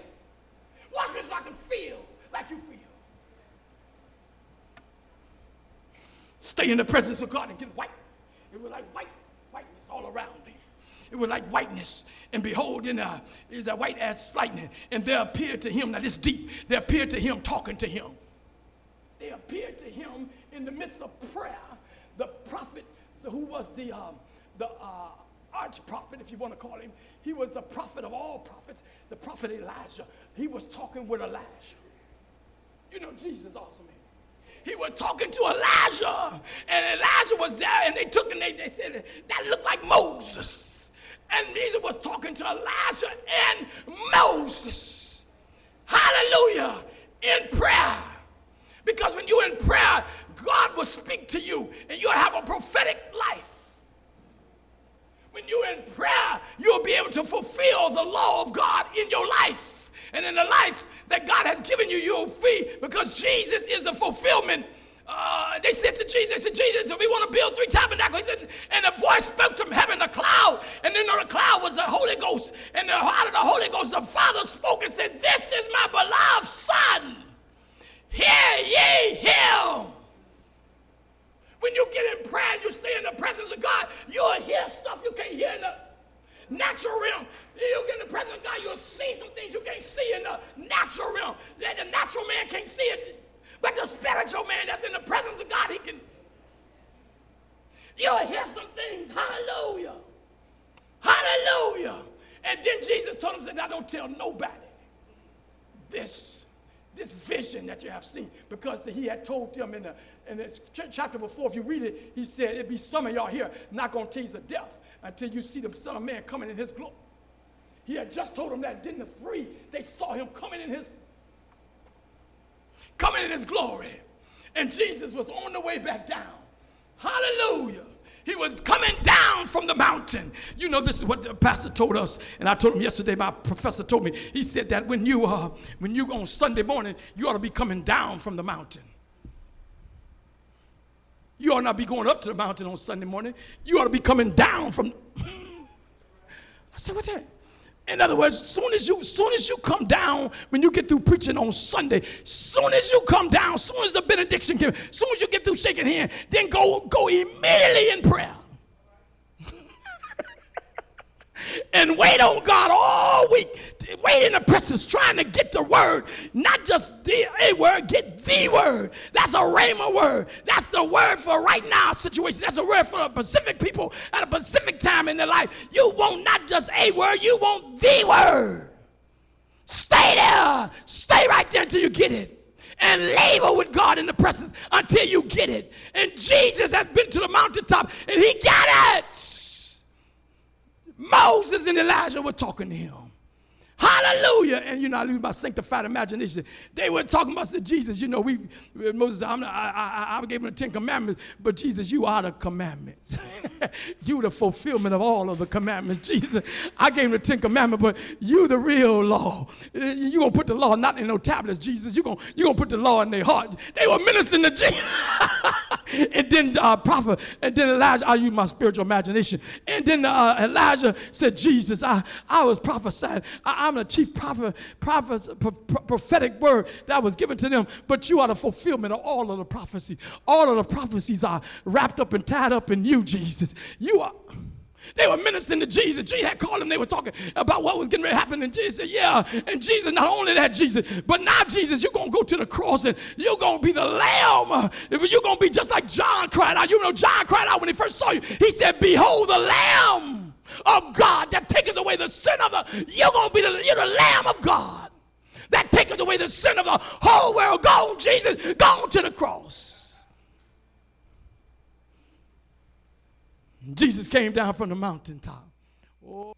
Wash me so I can feel like you feel. Stay in the presence of God and get white. It was like white, whiteness all around me. It was like whiteness. And behold, in a, is a white as lightning. And there appeared to him, now this deep, there appeared to him talking to him. They appeared to him in the midst of prayer. The prophet, who was the, um, the uh, arch prophet, if you want to call him, he was the prophet of all prophets, the prophet Elijah. He was talking with Elijah. You know, Jesus also, man he was talking to Elijah, and Elijah was there, and they took and they, they said that looked like Moses. And Jesus was talking to Elijah and Moses. Hallelujah. In prayer. Because when you're in prayer, God will speak to you and you'll have a prophetic life. When you're in prayer, you'll be able to fulfill the law of God in your life and in the life that God has given you, you'll be because Jesus is the fulfillment. Uh, they said to Jesus, they said, Jesus, we want to build three tabernacles. Said, and a voice spoke from heaven, a cloud, and then the cloud was the Holy Ghost. And the, out of the Holy Ghost, the Father spoke and said, This is my beloved Son. Hear ye him. When you get in prayer you stay in the presence of God, you'll hear stuff you can't hear in the natural realm. You get in the presence of God, you'll see some things you can't see in the natural realm. That the natural man can't see it. But the spiritual man that's in the presence of God, he can. You'll hear some things. Hallelujah. Hallelujah. And then Jesus told him, said, Now don't tell nobody this, this vision that you have seen. Because he had told them in the, in the chapter before, if you read it, he said, It'd be some of y'all here not going to taste the death until you see the Son of Man coming in his glory. He had just told them that. Then the three, they saw him coming in his coming in his glory. And Jesus was on the way back down. Hallelujah. He was coming down from the mountain. You know, this is what the pastor told us, and I told him yesterday. My professor told me. He said that when you uh, when you on Sunday morning, you ought to be coming down from the mountain. You ought not be going up to the mountain on Sunday morning. You ought to be coming down from. I said, what that? In other words, soon as you soon as you come down, when you get through preaching on Sunday, soon as you come down, soon as the benediction comes, soon as you get through shaking hands, then go go immediately in prayer. *laughs* and wait on God all week. Wait in the presence, trying to get the word, not just the a word, get the word. That's a rhema word. That's the word for right now situation. That's a word for the Pacific people at a Pacific time in their life. You want not just a word, you want the word. Stay there. Stay right there until you get it and labor with God in the presence until you get it. And Jesus has been to the mountaintop and he got it. Moses and Elijah were talking to him. Hallelujah. And you know, I lose my sanctified imagination. They were talking about, said, Jesus, you know, we, Moses, I'm I, I, I gave him the Ten Commandments, but Jesus, you are the commandments. *laughs* you the fulfillment of all of the commandments. Jesus, I gave him the Ten Commandments, but you the real law. You're going to put the law not in no tablets, Jesus. You're going you gonna put the law in their heart. They were ministering to Jesus. *laughs* and then uh, prophet, and then Elijah, I use my spiritual imagination. And then uh, Elijah said, Jesus, I, I was prophesying. I, I'm the chief prophet, prophet, prophetic word that was given to them, but you are the fulfillment of all of the prophecies. All of the prophecies are wrapped up and tied up in you, Jesus. You are. They were ministering to Jesus. Jesus had called them. They were talking about what was getting ready to happen. And Jesus said, Yeah. And Jesus, not only that, Jesus, but now, Jesus, you're going to go to the cross and you're going to be the lamb. You're going to be just like John cried out. You know, John cried out when he first saw you. He said, Behold the lamb of God that taketh away the sin of the. You're going to be the, you're the lamb of God that taketh away the sin of the whole world. Go, Jesus, go to the cross. Jesus came down from the mountaintop. Oh.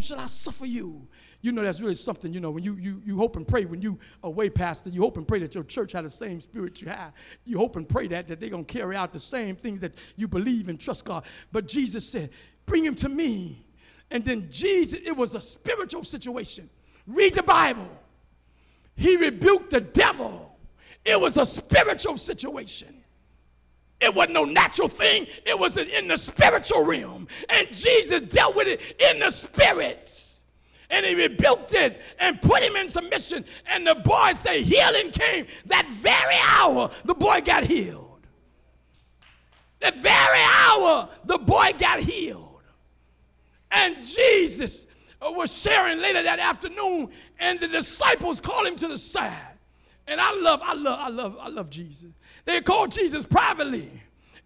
Shall I suffer you? You know, that's really something, you know, when you, you, you hope and pray, when you away pastor, you hope and pray that your church had the same spirit you have. You hope and pray that, that they're going to carry out the same things that you believe and trust God. But Jesus said, bring him to me. And then Jesus, it was a spiritual situation. Read the Bible. He rebuked the devil. It was a spiritual situation. It wasn't no natural thing, it was in the spiritual realm. And Jesus dealt with it in the spirit. And he rebuked it and put him in submission. And the boy said, Healing came. That very hour, the boy got healed. That very hour, the boy got healed. And Jesus uh, was sharing later that afternoon, and the disciples called him to the side. And I love, I love, I love, I love Jesus. They called Jesus privately.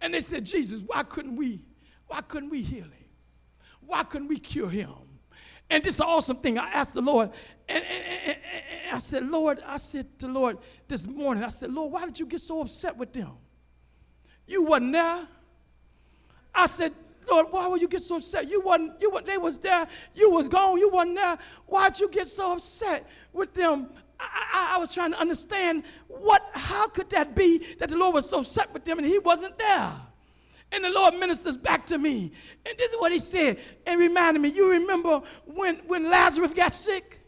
And they said, Jesus, why couldn't we, why couldn't we heal him? Why couldn't we cure him? And this awesome thing. I asked the Lord, and, and, and, and I said, Lord, I said to the Lord this morning, I said, Lord, why did you get so upset with them? You wasn't there. I said, Lord, why would you get so upset? You wasn't, you they was there, you was gone, you wasn't there. Why'd you get so upset with them? I, I, was trying to understand what, how could that be that the Lord was so set with them and he wasn't there? And the Lord ministers back to me. And this is what he said. And reminded me, you remember when, when Lazarus got sick?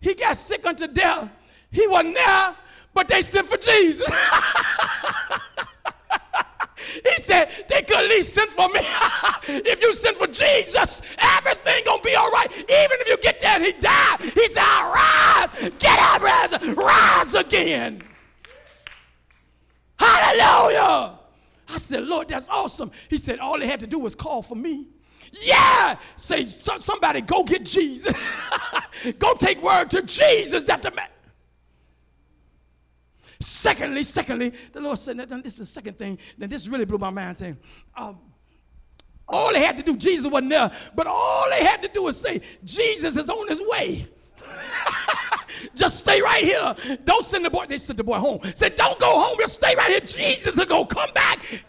He got sick unto death. He wasn't there, but they sent for Jesus. *laughs* he said, they could at least send for me. *laughs* if you send for Jesus, everything gonna be all right. Even if you get there and he died, he said, rise, get up, rise, rise again. Hallelujah. I said, Lord, that's awesome. He said, all they had to do was call for me. Yeah. Say, somebody go get Jesus. *laughs* go take word to Jesus that the man. Secondly, secondly, the Lord said, this is the second thing. Now, this really blew my mind saying, um, all they had to do, Jesus wasn't there, but all they had to do was say, Jesus is on his way. *laughs* just stay right here. Don't send the boy. They sent the boy home. Said, don't go home. Just stay right here. Jesus is gonna come back.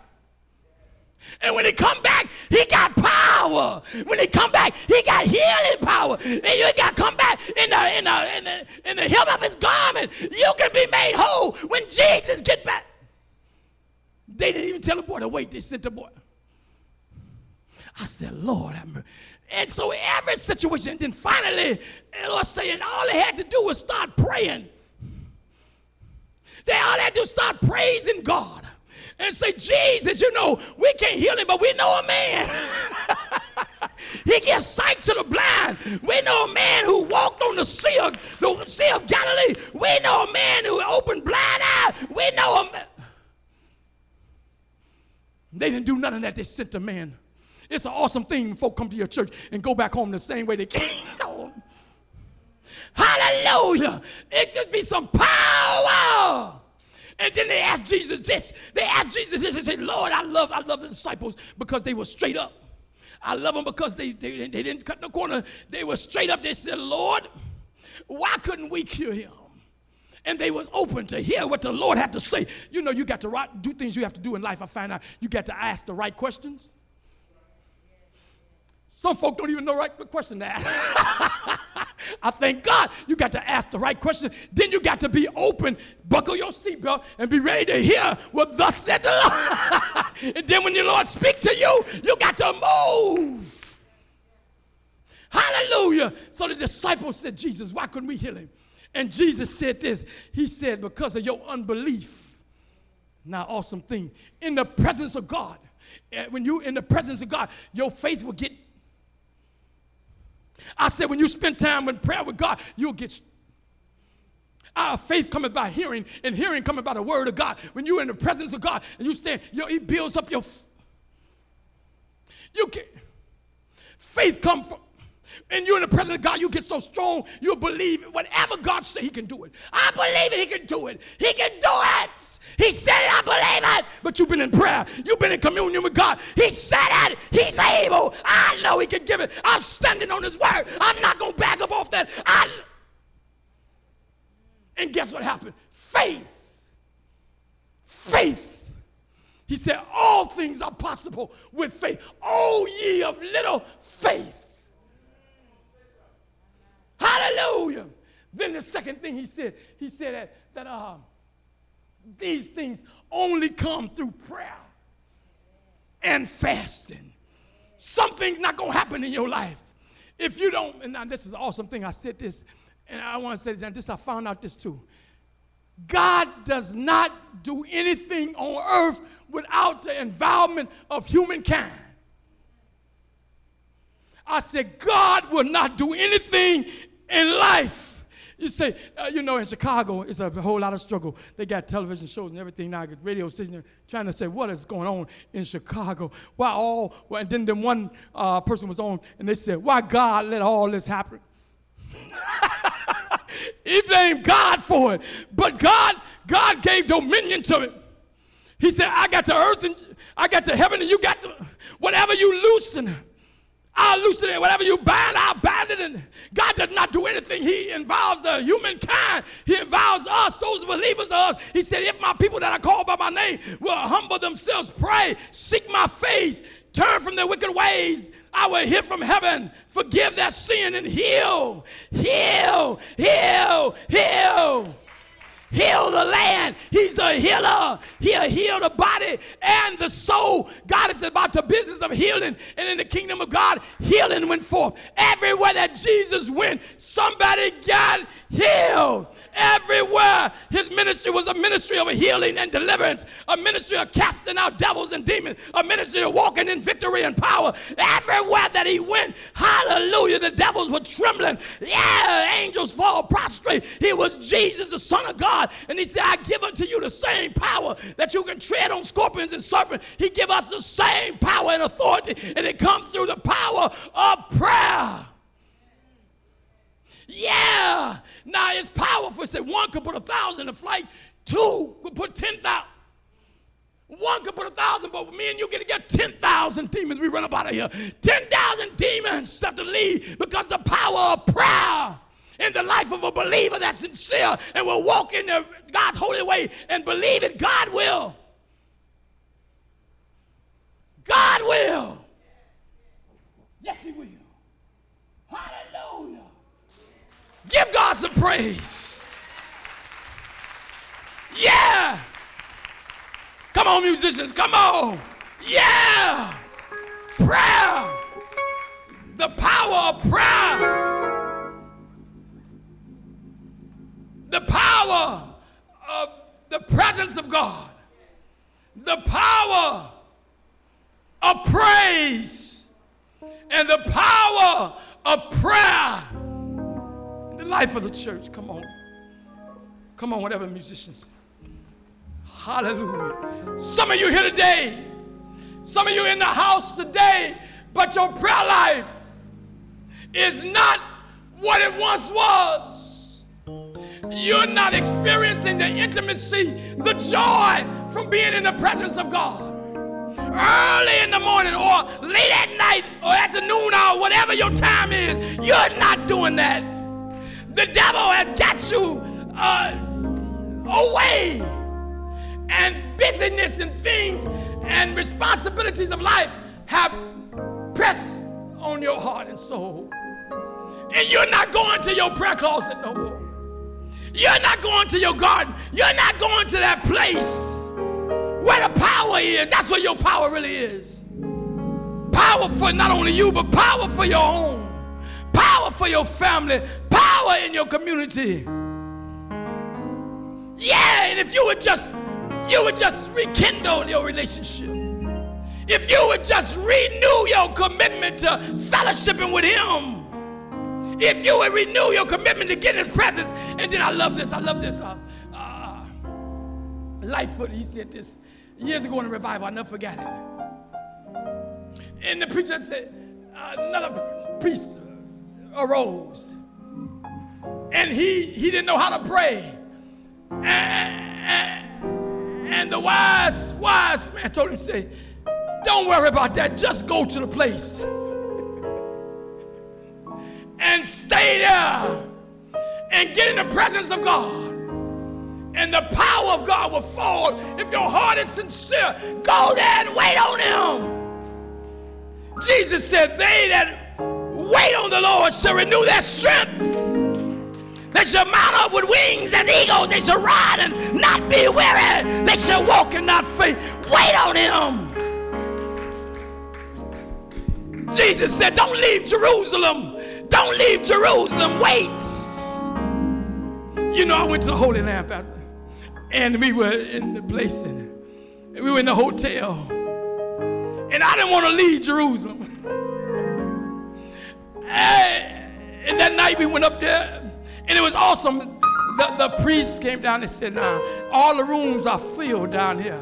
And when he come back, he got power. When he come back, he got healing power. And you got come back in the in the in the, in the hem of his garment. You can be made whole when Jesus get back. They didn't even tell the boy to wait. They sent the boy. I said, Lord, I'm and so every situation, and then finally, the Lord saying all they had to do was start praying. They all had to start praising God and say, Jesus, you know, we can't heal him, but we know a man. *laughs* he gives sight to the blind. We know a man who walked on the sea of, the sea of Galilee. We know a man who opened blind eyes. We know a man. They didn't do of that. They sent a man. It's an awesome thing when folk come to your church and go back home the same way they came *laughs* home. Hallelujah. It just be some power. And then they asked Jesus this. They asked Jesus this. They said, Lord, I love, I love the disciples because they were straight up. I love them because they, they, they didn't cut no corner. They were straight up. They said, Lord, why couldn't we cure him? And they was open to hear what the Lord had to say. You know, you got to do things you have to do in life. I find out you got to ask the right questions. Some folk don't even know the right question to ask. *laughs* I thank God you got to ask the right question. Then you got to be open, buckle your seatbelt, and be ready to hear what thus said the Lord. *laughs* and then when the Lord speak to you, you got to move. Hallelujah. So the disciples said, Jesus, why couldn't we heal him? And Jesus said this. He said, because of your unbelief. Now, awesome thing. In the presence of God, eh, when you're in the presence of God, your faith will get I said, when you spend time in prayer with God, you'll get. Our ah, faith coming by hearing, and hearing coming by the word of God. When you're in the presence of God and you stand, you know, He builds up your. You can. Faith come from. And you're in the presence of God, you get so strong, you believe whatever God said, He can do it. I believe it, He can do it. He can do it. He said it, I believe it. But you've been in prayer, you've been in communion with God. He said it, He's able. I know He can give it. I'm standing on His word. I'm not going to back up off that. I... And guess what happened? Faith. Faith. He said, All things are possible with faith. Oh, ye of little faith. Hallelujah. Then the second thing he said, he said that, that um, these things only come through prayer and fasting. Something's not going to happen in your life if you don't. And now this is an awesome thing. I said this, and I want to say this. this I found out this too. God does not do anything on earth without the involvement of humankind. I said, God will not do anything in life. You say, uh, you know, in Chicago, it's a whole lot of struggle. They got television shows and everything now, radio stations trying to say what is going on in Chicago. Why all, well, and then, then one uh, person was on and they said, why God let all this happen? *laughs* he blamed God for it. But God, God gave dominion to it. He said, I got the earth and I got the heaven and you got the, whatever you loosen. I'll loosen it. Whatever you bind, I'll bind it. And God does not do anything. He involves the humankind. He involves us, those believers of us. He said, if my people that are called by my name will humble themselves, pray, seek my face, turn from their wicked ways, I will hear from heaven, forgive their sin, and heal, heal, heal, heal heal the land. He's a healer. He'll heal the body and the soul. God is about the business of healing. And in the kingdom of God, healing went forth. Everywhere that Jesus went, somebody got healed. Everywhere his ministry was a ministry of healing and deliverance, a ministry of casting out devils and demons, a ministry of walking in victory and power. Everywhere that he went, hallelujah, the devils were trembling. Yeah, angels fall prostrate. He was Jesus, the Son of God. And he said, I give unto you the same power that you can tread on scorpions and serpents. He give us the same power and authority, and it comes through the power of prayer. Yeah. Now it's powerful. Say one could put a thousand to flight, two could put ten thousand. One could put a thousand, but me and you get to get 10,000 demons. We run up out of here. 10,000 demons have to leave because the power of prayer in the life of a believer that's sincere and will walk in the, God's holy way and believe it, God will. God will. Yes, He will. Hallelujah. Give God some praise. Yeah. Come on, musicians. Come on. Yeah. Prayer. The power of prayer. The power of the presence of God. The power of praise. And the power of prayer the life of the church. Come on. Come on, whatever musicians. Hallelujah. Some of you here today, some of you in the house today, but your prayer life is not what it once was. You're not experiencing the intimacy, the joy from being in the presence of God. Early in the morning or late at night or at the noon hour, whatever your time is, you're not doing that. The devil has got you uh, away. And busyness and things and responsibilities of life have pressed on your heart and soul. And you're not going to your prayer closet no more. You're not going to your garden. You're not going to that place where the power is. That's where your power really is. Power for not only you, but power for your home, power for your family, power in your community. Yeah, and if you would just you would just rekindle your relationship. If you would just renew your commitment to fellowshipping with him. If you would renew your commitment to get his presence. And then I love this, I love this. Uh, uh, Lightfoot, he said this years ago in a revival, I never forgot it. And the preacher said, uh, another priest arose and he, he didn't know how to pray. And, and the wise, wise man told him, say, don't worry about that. Just go to the place and stay there and get in the presence of God. And the power of God will fall. If your heart is sincere, go there and wait on Him. Jesus said, They that wait on the Lord shall renew their strength. They shall mount up with wings as eagles. They shall ride and not be weary. They shall walk and not faint. Wait on him. Jesus said, Don't leave Jerusalem. Don't leave Jerusalem. Wait. You know, I went to the Holy Land, Pastor, and we were in the place, and we were in the hotel, and I didn't want to leave Jerusalem. Eh, and that night we went up there, and it was awesome. The, the priest came down and said, Now, all the rooms are filled down here,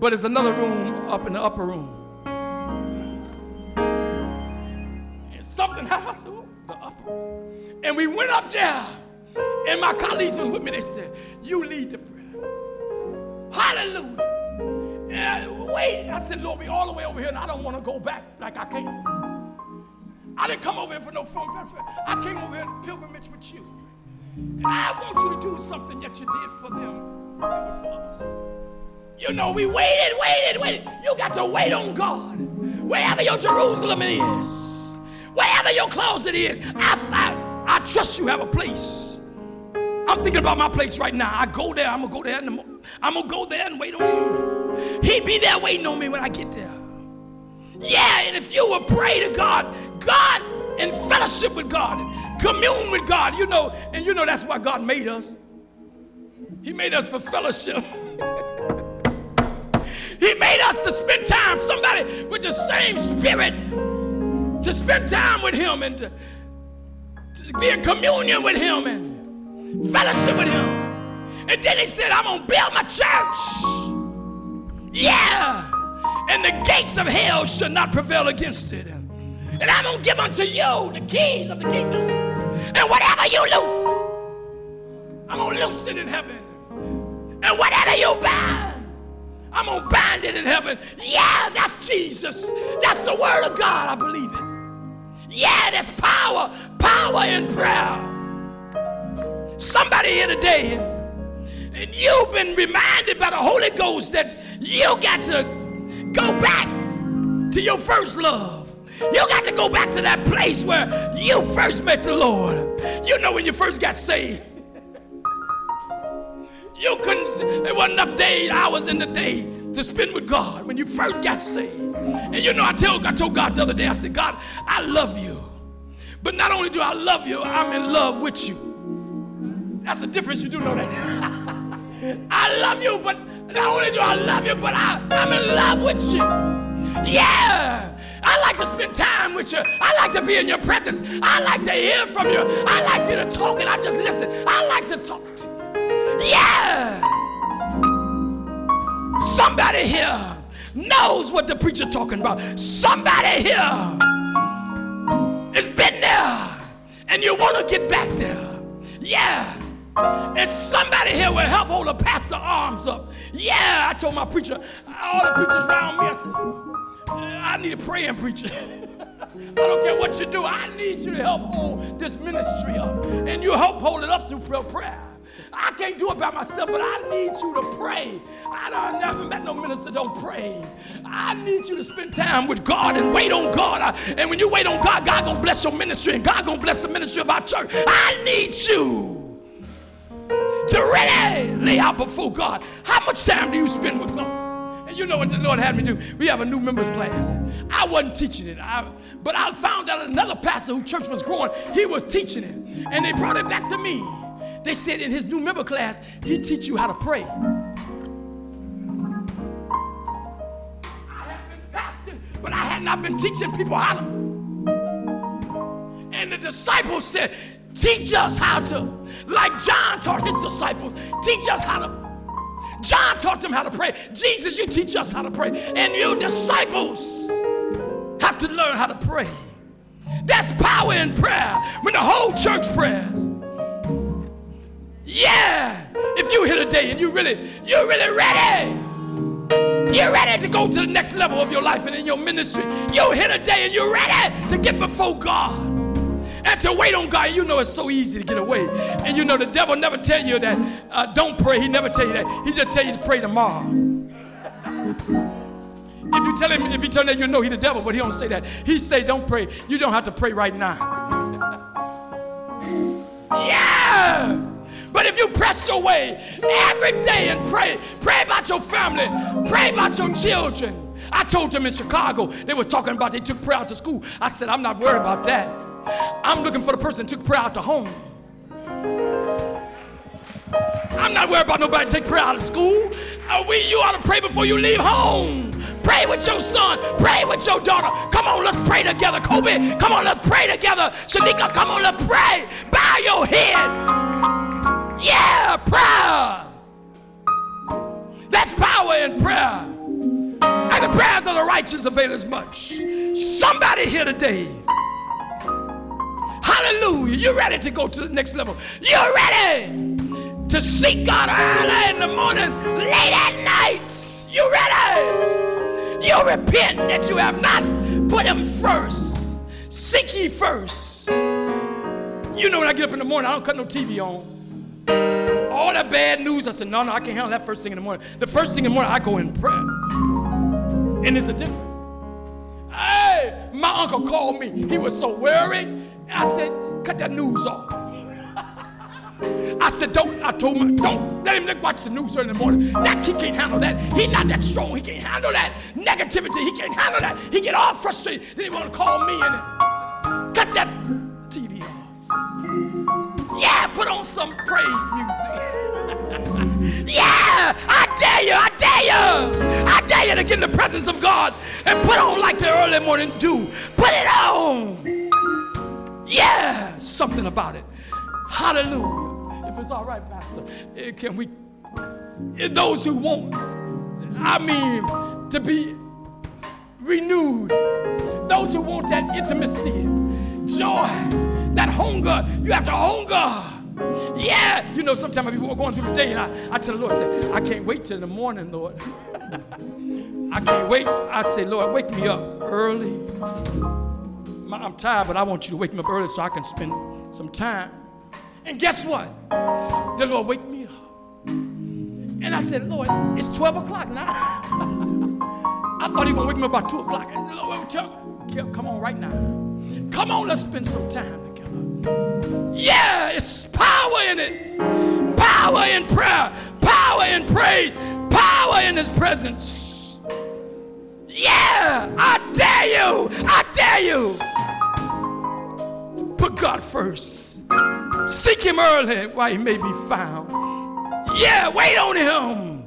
but there's another room up in the upper room. And something happened. I said, "Oh, the upper room. And we went up there, and my colleagues were with me. They said, You lead the prayer. Hallelujah. And wait, I said, Lord, we all the way over here, and I don't want to go back like I came. I didn't come over here for no fun. I came over here in pilgrimage with you. And I want you to do something that you did for them. Do it for us. You know, we waited, waited, waited. You got to wait on God. Wherever your Jerusalem is, wherever your closet is, I, I, I trust you have a place. I'm thinking about my place right now. I go there, I'm gonna go there the I'm gonna go there and wait on him. He be there waiting on me when I get there. Yeah, and if you will pray to God, God in fellowship with God, and commune with God, you know, and you know that's why God made us. He made us for fellowship. *laughs* he made us to spend time, somebody with the same spirit, to spend time with Him and to, to be in communion with Him and fellowship with Him. And then He said, I'm going to build my church. Yeah and the gates of hell shall not prevail against it. And I'm gonna give unto you the keys of the kingdom. And whatever you loose, I'm gonna loose it in heaven. And whatever you bind, I'm gonna bind it in heaven. Yeah, that's Jesus. That's the word of God. I believe it. Yeah, there's power, power in prayer. Somebody here today, and you've been reminded by the Holy Ghost that you got to go back to your first love. You got to go back to that place where you first met the Lord. You know when you first got saved. You couldn't, there wasn't enough days, hours in the day to spend with God when you first got saved. And you know, I, tell, I told God the other day, I said, God, I love you. But not only do I love you, I'm in love with you. That's the difference, you do know that. *laughs* I love you, but not only do I love you, but I, I'm in love with you. Yeah. I like to spend time with you. I like to be in your presence. I like to hear from you. I like you to talk and I just listen. I like to talk to you. Yeah. Somebody here knows what the preacher talking about. Somebody here has been there and you want to get back there. Yeah. And somebody here will help hold a pastor arms up. Yeah, I told my preacher, all the preachers around me, I need a praying preacher. *laughs* I don't care what you do. I need you to help hold this ministry up. And you help hold it up through prayer. I can't do it by myself, but I need you to pray. I don't never met no minister don't pray. I need you to spend time with God and wait on God. And when you wait on God, God gonna bless your ministry and God gonna bless the ministry of our church. I need you to really lay out before God. How much time do you spend with God? And you know what the Lord had me do? We have a new members class. I wasn't teaching it, I, but I found out another pastor whose church was growing, he was teaching it. And they brought it back to me. They said in his new member class, he teach you how to pray. I have been fasting, but I had not been teaching people how to. And the disciples said, Teach us how to, like John taught his disciples, teach us how to. John taught them how to pray. Jesus, you teach us how to pray. And you disciples have to learn how to pray. That's power in prayer when the whole church prays. Yeah. If you here today and you really, you're really ready. You're ready to go to the next level of your life and in your ministry. You're here today and you're ready to get before God and to wait on God. You know it's so easy to get away. And you know the devil never tell you that uh, don't pray. He never tell you that. He just tell you to pray tomorrow. If you tell him, if you tell him that you know he the devil, but he don't say that. He say don't pray. You don't have to pray right now. *laughs* Yeah. But if you press your way every day and pray, pray about your family, pray about your children. I told them in Chicago, they were talking about they took prayer out to school. I said, I'm not worried about that. I'm looking for the person that took prayer out to home. I'm not worried about nobody take prayer out of school. Uh, we, you ought to pray before you leave home. Pray with your son. Pray with your daughter. Come on, let's pray together. Kobe, come on, let's pray together. Shanika, come on, let's pray. Bow your head. Yeah, prayer. That's power in prayer. And the prayers of the righteous avail as much. Somebody here today. Hallelujah. You're ready to go to the next level. You're ready to seek God early in the morning, late at night. You ready? You repent that you have not put Him first. Seek ye first. You know when I get up in the morning, I don't cut no TV on. All that bad news, I said, no, no, I can't handle that first thing in the morning. The first thing in the morning, I go in prayer. And it's a difference. Hey, my uncle called me. He was so worried. I said, cut that news off. I said, don't, I told him, don't let him watch the news early in the morning. That he can't handle that. He's not that strong. He can't handle that. Negativity, he can't handle that. He get all frustrated. Then he want to call me and cut that TV off. Yeah, put on some praise music. *laughs* yeah, I dare you, I dare you. I dare you to get in the presence of God and put on like the early morning dew. Put it on. Yeah, something about it. Hallelujah. If it's all right, Pastor, eh, can we, eh, those who want, I mean, to be renewed, those who want that intimacy, joy, that hunger, you have to hunger. Yeah, you know, sometimes I people are going through the day and I, I tell the Lord, I say, I can't wait till the morning, Lord. *laughs* I can't wait. I say, Lord, wake me up early. I'm tired, but I want you to wake me up early so I can spend some time. And guess what? The Lord wake me up. And I said, Lord, it's 12 o'clock now. *laughs* I thought he was gonna wake me up about 2 o'clock. And the Lord tell me, come on right now. Come on, let's spend some time together. Yeah, it's power in it. Power in prayer. Power in praise. Power in his presence. Yeah, I dare you. I dare you. Put God first. Seek him early while he may be found. Yeah, wait on him.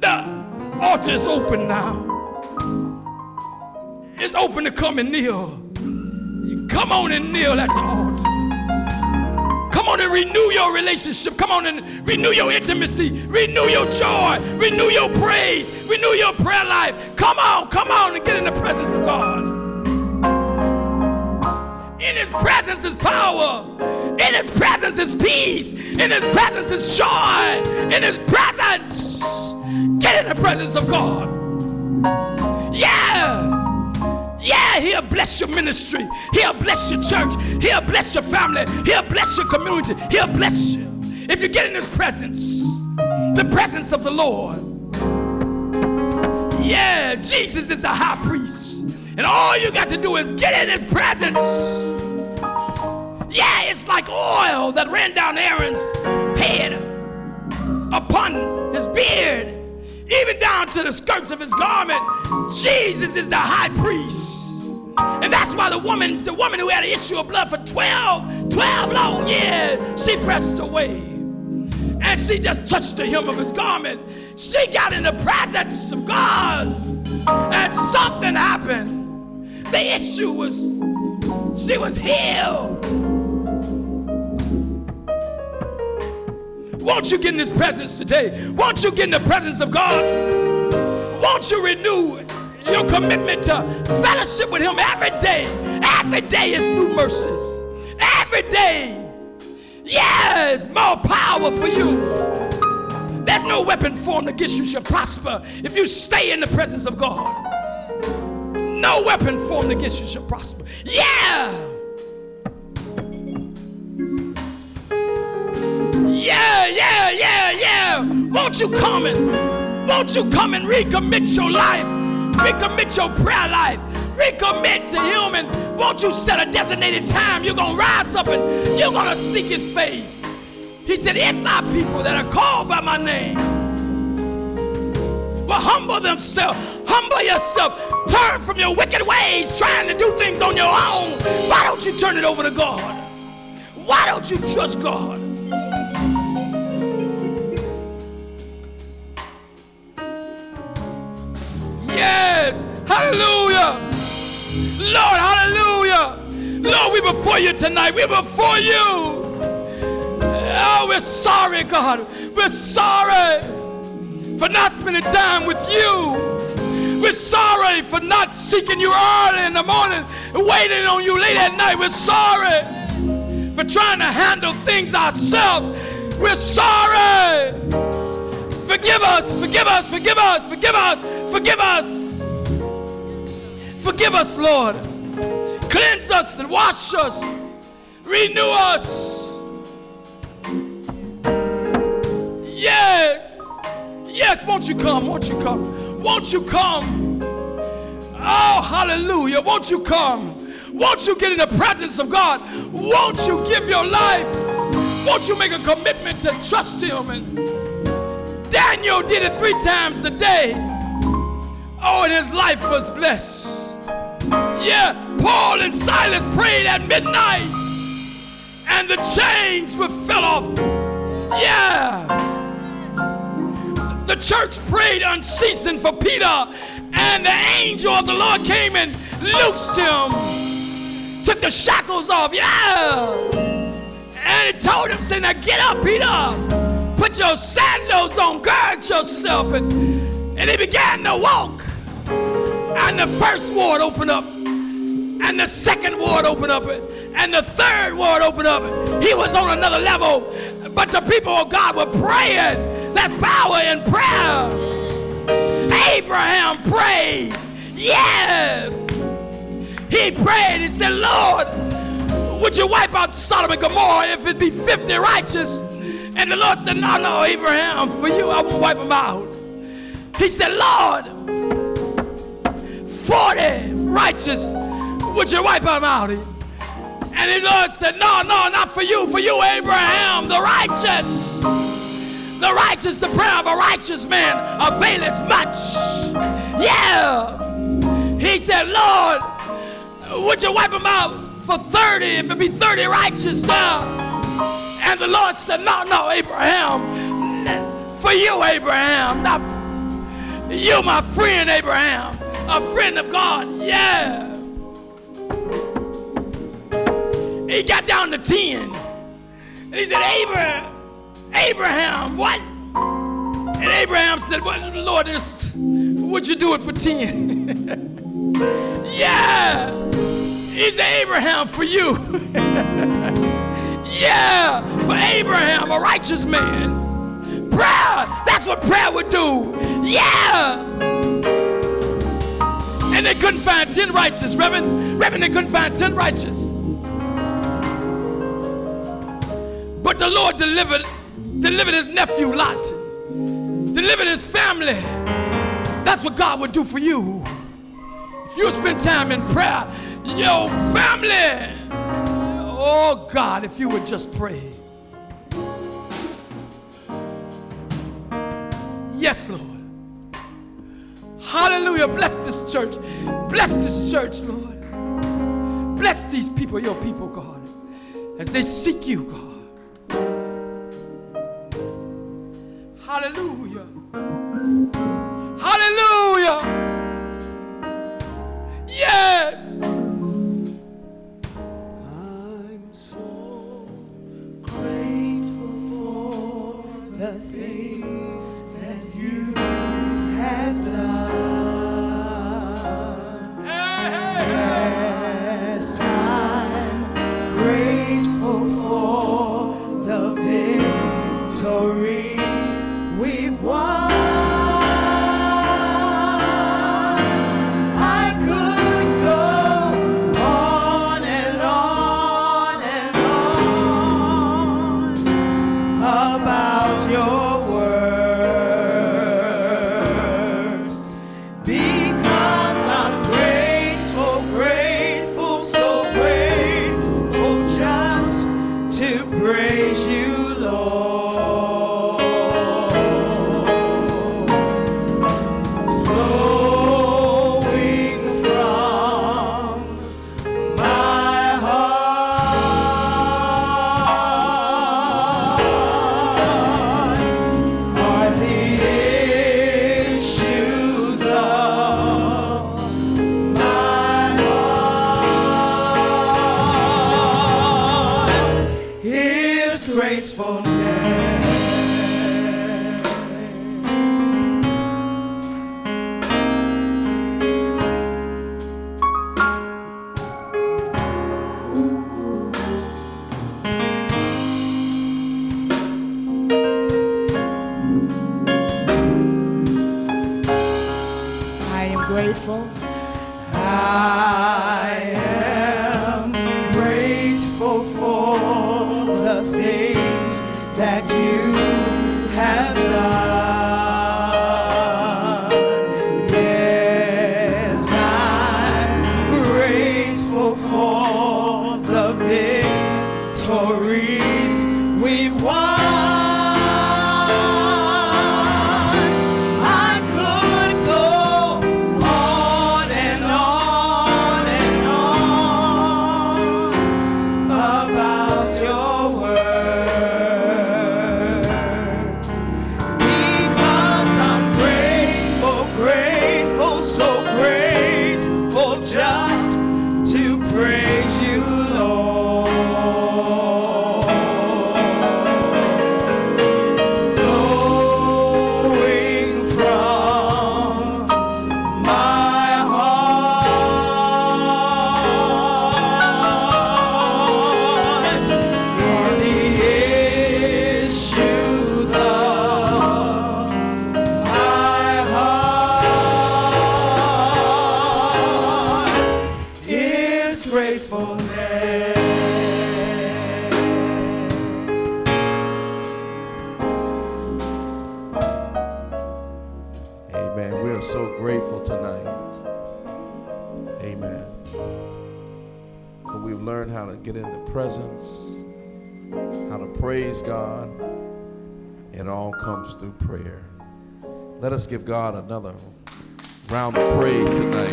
The altar is open now. It's open to come and kneel. Come on and kneel at the altar. Come on and renew your relationship. Come on and renew your intimacy. Renew your joy. Renew your praise. Renew your prayer life. Come on, come on and get in the presence of God. In his presence is power. In his presence is peace. In his presence is joy. In his presence. Get in the presence of God. Yeah. Yeah, he'll bless your ministry. He'll bless your church. He'll bless your family. He'll bless your community. He'll bless you. If you get in his presence, the presence of the Lord. Yeah, Jesus is the high priest. And all you got to do is get in his presence. Yeah, it's like oil that ran down Aaron's head upon his beard, even down to the skirts of his garment. Jesus is the high priest. And that's why the woman, the woman who had an issue of blood for 12, 12 long years, she pressed away. And she just touched the hem of his garment. She got in the presence of God. And something happened. The issue was, she was healed. Won't you get in his presence today? Won't you get in the presence of God? Won't you renew your commitment to fellowship with him every day? Every day is new mercies. Every day. Yes, more power for you. There's no weapon formed against you shall prosper if you stay in the presence of God. No weapon formed against you shall prosper. Yeah. Yeah, yeah, yeah, yeah. Won't you come and won't you come and recommit your life? Recommit your prayer life. Recommit to Him and won't you set a designated time? You're to rise up and you're to seek His face. He said, If my people that are called by my name will humble themselves, humble yourself, turn from your wicked ways, trying to do things on your own, why don't you turn it over to God? Why don't you trust God? Yes, hallelujah. Lord, hallelujah. Lord, we before you tonight. We before you. Oh, we're sorry, God. We're sorry for not spending time with you. We're sorry for not seeking you early in the morning, and waiting on you late at night. We're sorry for trying to handle things ourselves. We're sorry. Forgive us, forgive us, forgive us, forgive us, forgive us. Forgive us, Lord. Cleanse us and wash us. Renew us. Yeah. Yes, won't you come? Won't you come? Won't you come? Oh, hallelujah. Won't you come? Won't you get in the presence of God? Won't you give your life? Won't you make a commitment to trust Him? And Daniel did it three times a day. Oh, and his life was blessed. Yeah, Paul and Silas prayed at midnight, and the chains were fell off. Yeah. The church prayed unceasing for Peter, and the angel of the Lord came and loosed him, took the shackles off. Yeah. And he told him, say, now get up, Peter. Put your sandals on, gird yourself. And, and he began to walk. And the first ward opened up. And the second ward opened up. And the third ward opened up. He was on another level. But the people of God were praying. That's power in prayer. Abraham prayed. Yeah. He prayed. He said, Lord, would you wipe out Sodom and Gomorrah if it be 50 righteous? And the Lord said, No, no, Abraham, for you I won't wipe them out. He said, Lord, 40 righteous, would you wipe them out? And the Lord said, No, no, not for you, for you, Abraham, the righteous. The righteous, the prayer of a righteous man availeth much. Yeah. He said, Lord, would you wipe them out for 30 if it be 30 righteous now? And the Lord said, No, no, Abraham, for you, Abraham, not you, my friend, Abraham, a friend of God. Yeah. He got down to 10. And he said, Abraham, Abraham, what? And Abraham said, Well, Lord, this, would you do it for 10? *laughs* yeah. He said, Abraham, for you. *laughs* yeah, for Abraham, a righteous man. Prayer, that's what prayer would do. Yeah. And they couldn't find 10 righteous. Reverend, Reverend, they couldn't find 10 righteous. But the Lord delivered, delivered his nephew Lot, delivered his family. That's what God would do for you. If you spend time in prayer, your family. Oh God, if you would just pray. Yes, Lord. Hallelujah. Bless this church. Bless this church, Lord. Bless these people, your people, God, as they seek you, God. Hallelujah. Hallelujah. Yes. Give God another round of praise tonight.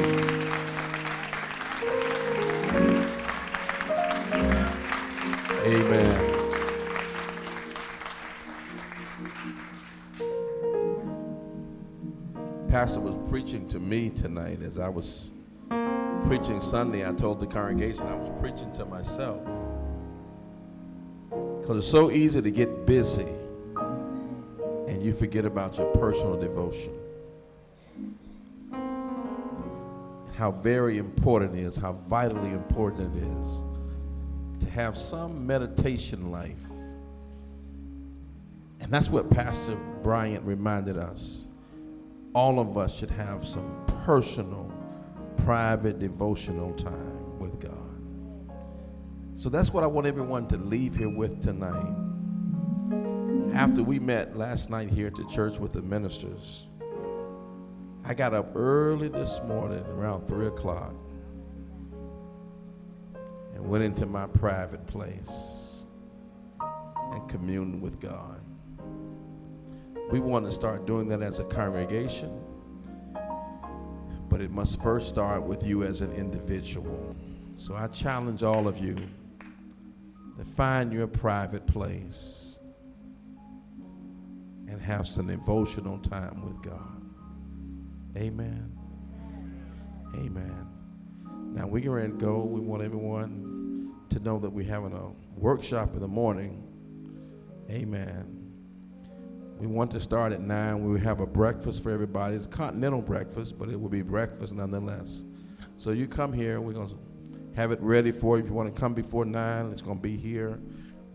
Amen. Pastor was preaching to me tonight as I was preaching Sunday. I told the congregation I was preaching to myself. Because it's so easy to get busy and you forget about your personal devotion. How very important it is, how vitally important it is to have some meditation life. And that's what Pastor Bryant reminded us all of us should have some personal, private, devotional time with God. So that's what I want everyone to leave here with tonight. After we met last night here at the church with the ministers, I got up early this morning around 3 o'clock and went into my private place and communed with God. We want to start doing that as a congregation, but it must first start with you as an individual. So I challenge all of you to find your private place and have some devotional time with God. Amen. Amen. Now we're going to go. We want everyone to know that we're having a workshop in the morning. Amen. We want to start at 9. We have a breakfast for everybody. It's continental breakfast, but it will be breakfast nonetheless. So you come here, we're going to have it ready for you. If you want to come before 9, it's going to be here.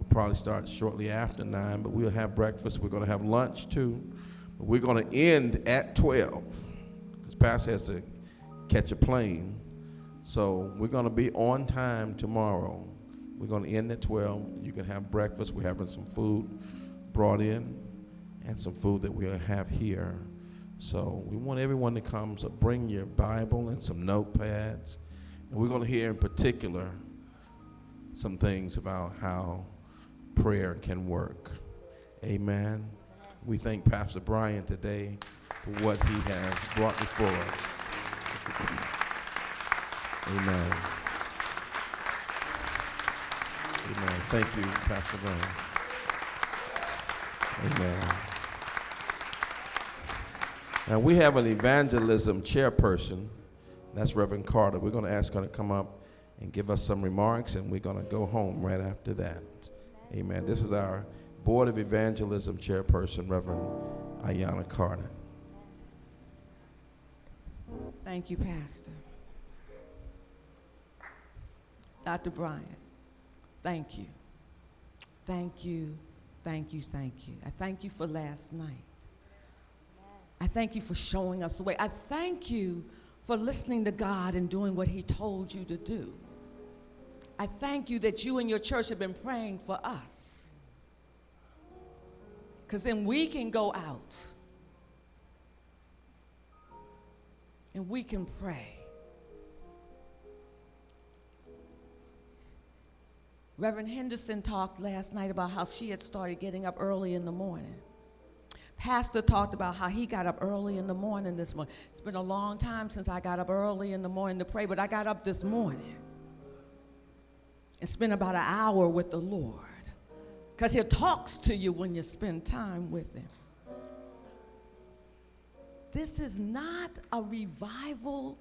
We'll probably start shortly after 9, but we'll have breakfast. We're going to have lunch too. But we're going to end at 12 because Pastor has to catch a plane. So we're going to be on time tomorrow. We're going to end at 12. You can have breakfast. We're having some food brought in and some food that we'll have here. So we want everyone to come. So bring your Bible and some notepads. And we're going to hear in particular some things about how prayer can work. Amen. We thank Pastor Bryant today for what he has brought before us. Amen. Amen. Thank you, Pastor Bryant. Amen. Now we have an evangelism chairperson. That's Reverend Carter. We're going to ask her to come up and give us some remarks, and we're going to go home right after that. Amen. This is our Board of Evangelism chairperson, Reverend Ayana Carter. Thank you, Pastor. Dr. Bryant, thank you. Thank you, thank you, thank you. I thank you for last night. I thank you for showing us the way. I thank you for listening to God and doing what He told you to do. I thank you that you and your church have been praying for us. Because then we can go out and we can pray. Reverend Henderson talked last night about how she had started getting up early in the morning. Pastor talked about how he got up early in the morning this morning. It's been a long time since I got up early in the morning to pray, but I got up this morning and spent about an hour with the Lord. Because he talks to you when you spend time with him. This is not a revival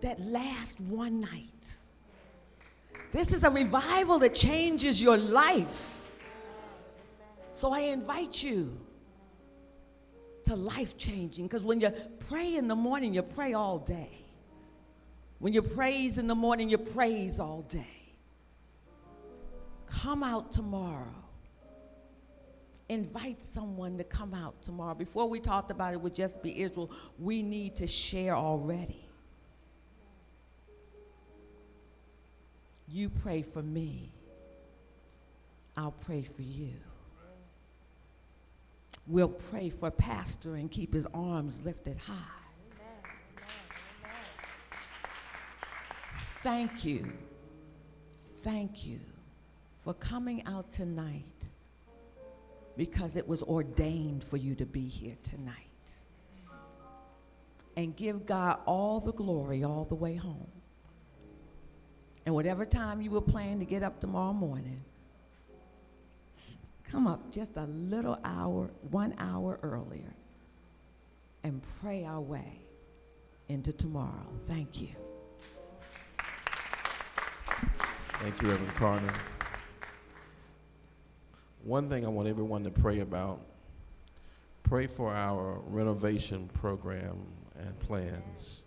that lasts one night. This is a revival that changes your life. So I invite you to life changing because when you pray in the morning, you pray all day. When you praise in the morning, you praise all day. Come out tomorrow. Invite someone to come out tomorrow. Before we talked about it would just be Israel, we need to share already. You pray for me, I'll pray for you. We'll pray for Pastor and keep his arms lifted high. Thank you. Thank you for coming out tonight because it was ordained for you to be here tonight. And give God all the glory all the way home. And whatever time you were planning to get up tomorrow morning, come up just a little hour, one hour earlier, and pray our way into tomorrow. Thank you. Thank you, Reverend Carter. One thing I want everyone to pray about, pray for our renovation program and plans.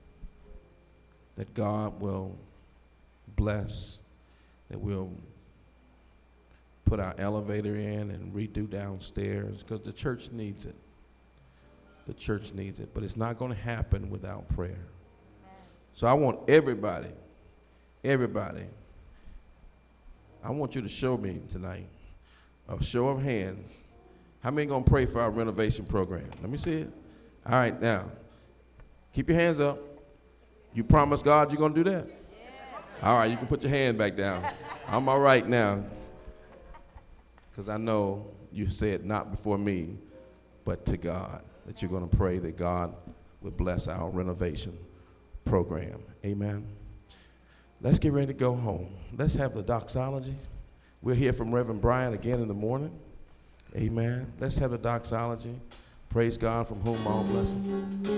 That God will bless, that we'll put our elevator in and redo downstairs, because the church needs it. The church needs it, but it's not going to happen without prayer. So I want everybody, everybody, I want you to show me tonight a show of hands. How many gonna pray for our renovation program? Let me see it. All right, now, keep your hands up. You promise God you're gonna do that? All right, you can put your hand back down. I'm all right now, because I know you said not before me, but to God, that you're gonna pray that God would bless our renovation program. Amen. Let's get ready to go home. Let's have the doxology. We'll hear from Reverend Bryant again in the morning. Amen. Let's have a doxology. Praise God from whom all blessings.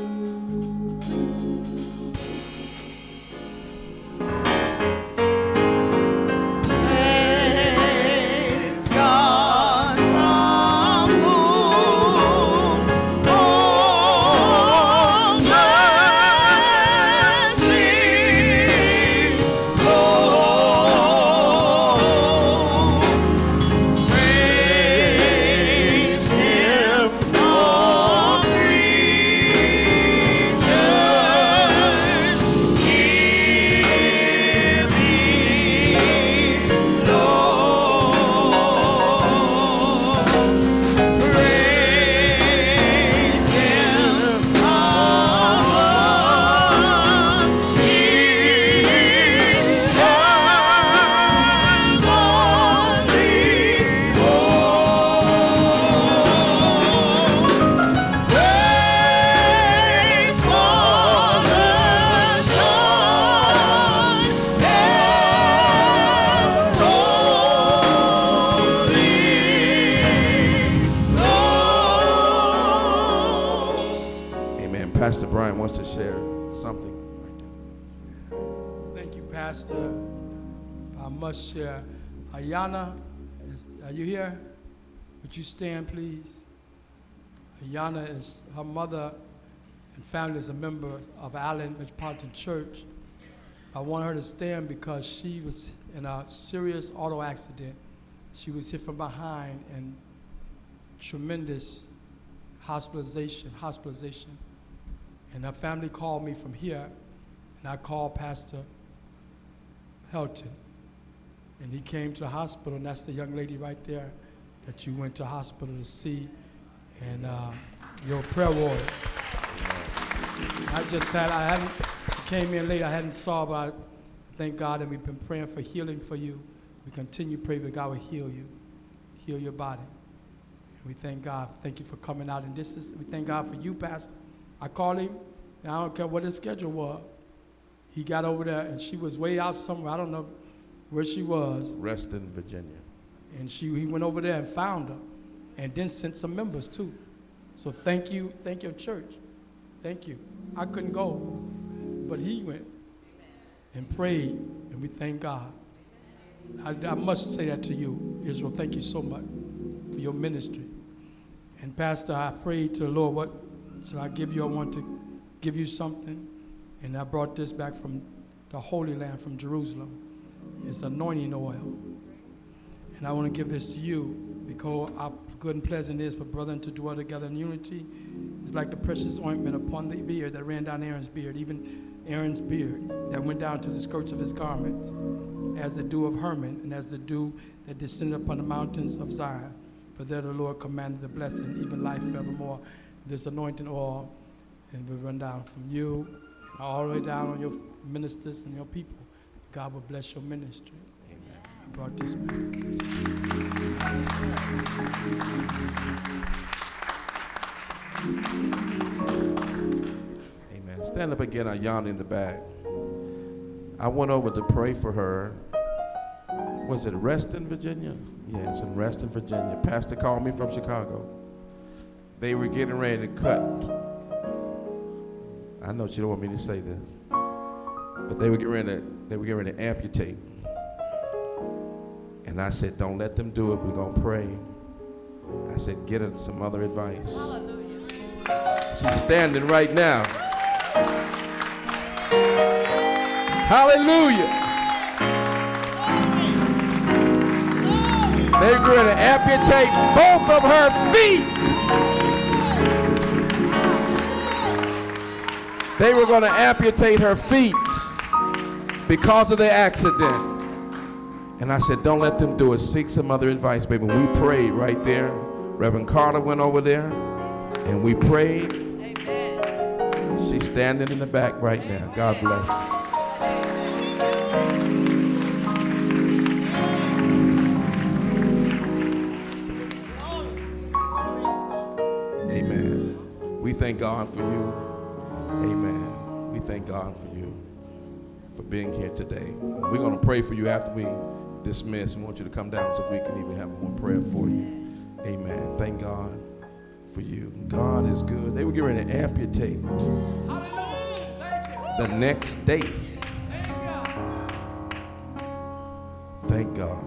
Ayana, are you here? Would you stand, please? Ayana is her mother and family is a member of Allen Metropolitan Church. I want her to stand because she was in a serious auto accident. She was hit from behind and tremendous hospitalization, hospitalization. And her family called me from here, and I called Pastor Helton. And he came to the hospital, and that's the young lady right there that you went to hospital to see, and uh, your prayer warrior. I just had, I hadn't, came in late, I hadn't saw, but I thank God, and we've been praying for healing for you. We continue praying that God will heal you, heal your body. And we thank God. Thank you for coming out. And this is, we thank God for you, Pastor. I called him, and I don't care what his schedule was. He got over there, and she was way out somewhere. I don't know where she was. Reston, Virginia. And she, he went over there and found her, and then sent some members too. So thank you, thank your church. Thank you. I couldn't go, but he went and prayed, and we thank God. I, I must say that to you, Israel. Thank you so much for your ministry. And Pastor, I prayed to the Lord, what should I give you? I want to give you something. And I brought this back from the Holy Land, from Jerusalem. It's anointing oil. And I want to give this to you because how good and pleasant is for brethren to dwell together in unity. It's like the precious ointment upon the beard that ran down Aaron's beard, even Aaron's beard that went down to the skirts of his garments, as the dew of Hermon and as the dew that descended upon the mountains of Zion. For there the Lord commanded the blessing, even life forevermore. This anointing oil, and will run down from you all the way down on your ministers and your people. God will bless your ministry. Amen. I brought this man. Amen. Stand up again, Ayana in the back. I went over to pray for her. Was it Reston, Virginia? Yes, in Reston, Virginia. Pastor called me from Chicago. They were getting ready to cut. I know she don't want me to say this, but they were getting ready to, they were getting ready to amputate. And I said, don't let them do it. We're gonna pray. I said, get her some other advice. She's standing right now. Hallelujah. They're going to amputate both of her feet. They were going to amputate her feet because of the accident. And I said, don't let them do it. Seek some other advice, baby. We prayed right there. Reverend Carter went over there and we prayed. Amen. She's standing in the back right now. God bless. Amen. We thank God for you. Amen. We thank God for you for being here today. We're going to pray for you after we dismiss. We want you to come down so we can even have more prayer for you. Amen. Thank God for you. God is good. They were getting ready to amputate the next day. Thank God.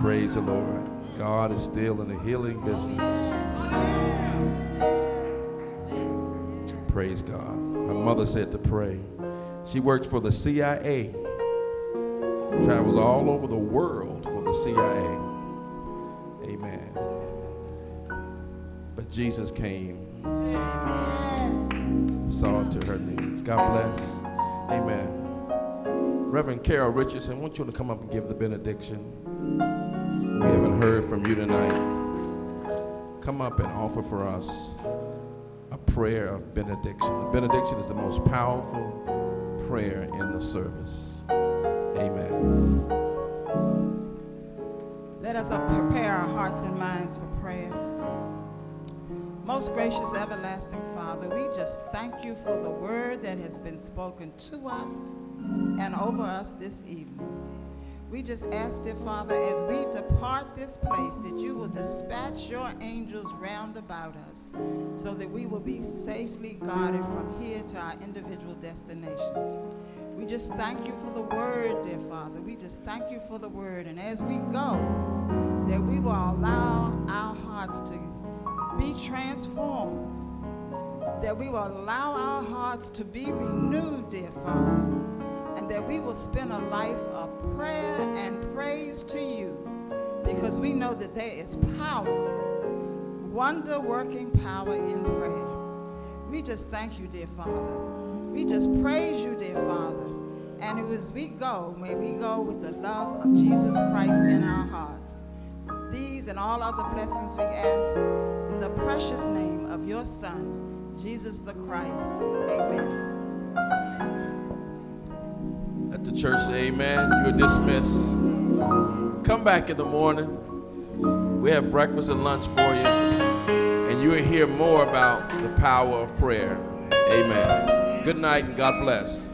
Praise the Lord. God is still in the healing business. Praise God. My mother said to pray. She worked for the CIA. Travels all over the world for the CIA. Amen. But Jesus came, saw to her needs. God bless. Amen. Reverend Carol Richardson, I want you to come up and give the benediction. We haven't heard from you tonight. Come up and offer for us a prayer of benediction. The benediction is the most powerful prayer in the service. Amen. Let us prepare our hearts and minds for prayer. Most gracious, everlasting Father, we just thank you for the word that has been spoken to us and over us this evening. We just ask, dear Father, as we depart this place, that you will dispatch your angels round about us so that we will be safely guarded from here to our individual destinations. We just thank you for the word, dear Father. We just thank you for the word. And as we go, that we will allow our hearts to be transformed, that we will allow our hearts to be renewed, dear Father, and that we will spend a life of prayer and praise to you because we know that there is power, wonder working power in prayer. We just thank you, dear Father. We just praise you, dear Father. And as we go, may we go with the love of Jesus Christ in our hearts. These and all other blessings we ask in the precious name of your Son, Jesus the Christ. Amen. Let the church say amen. You're dismissed. Come back in the morning. We have breakfast and lunch for you. And you'll hear more about the power of prayer. Amen. Good night and God bless.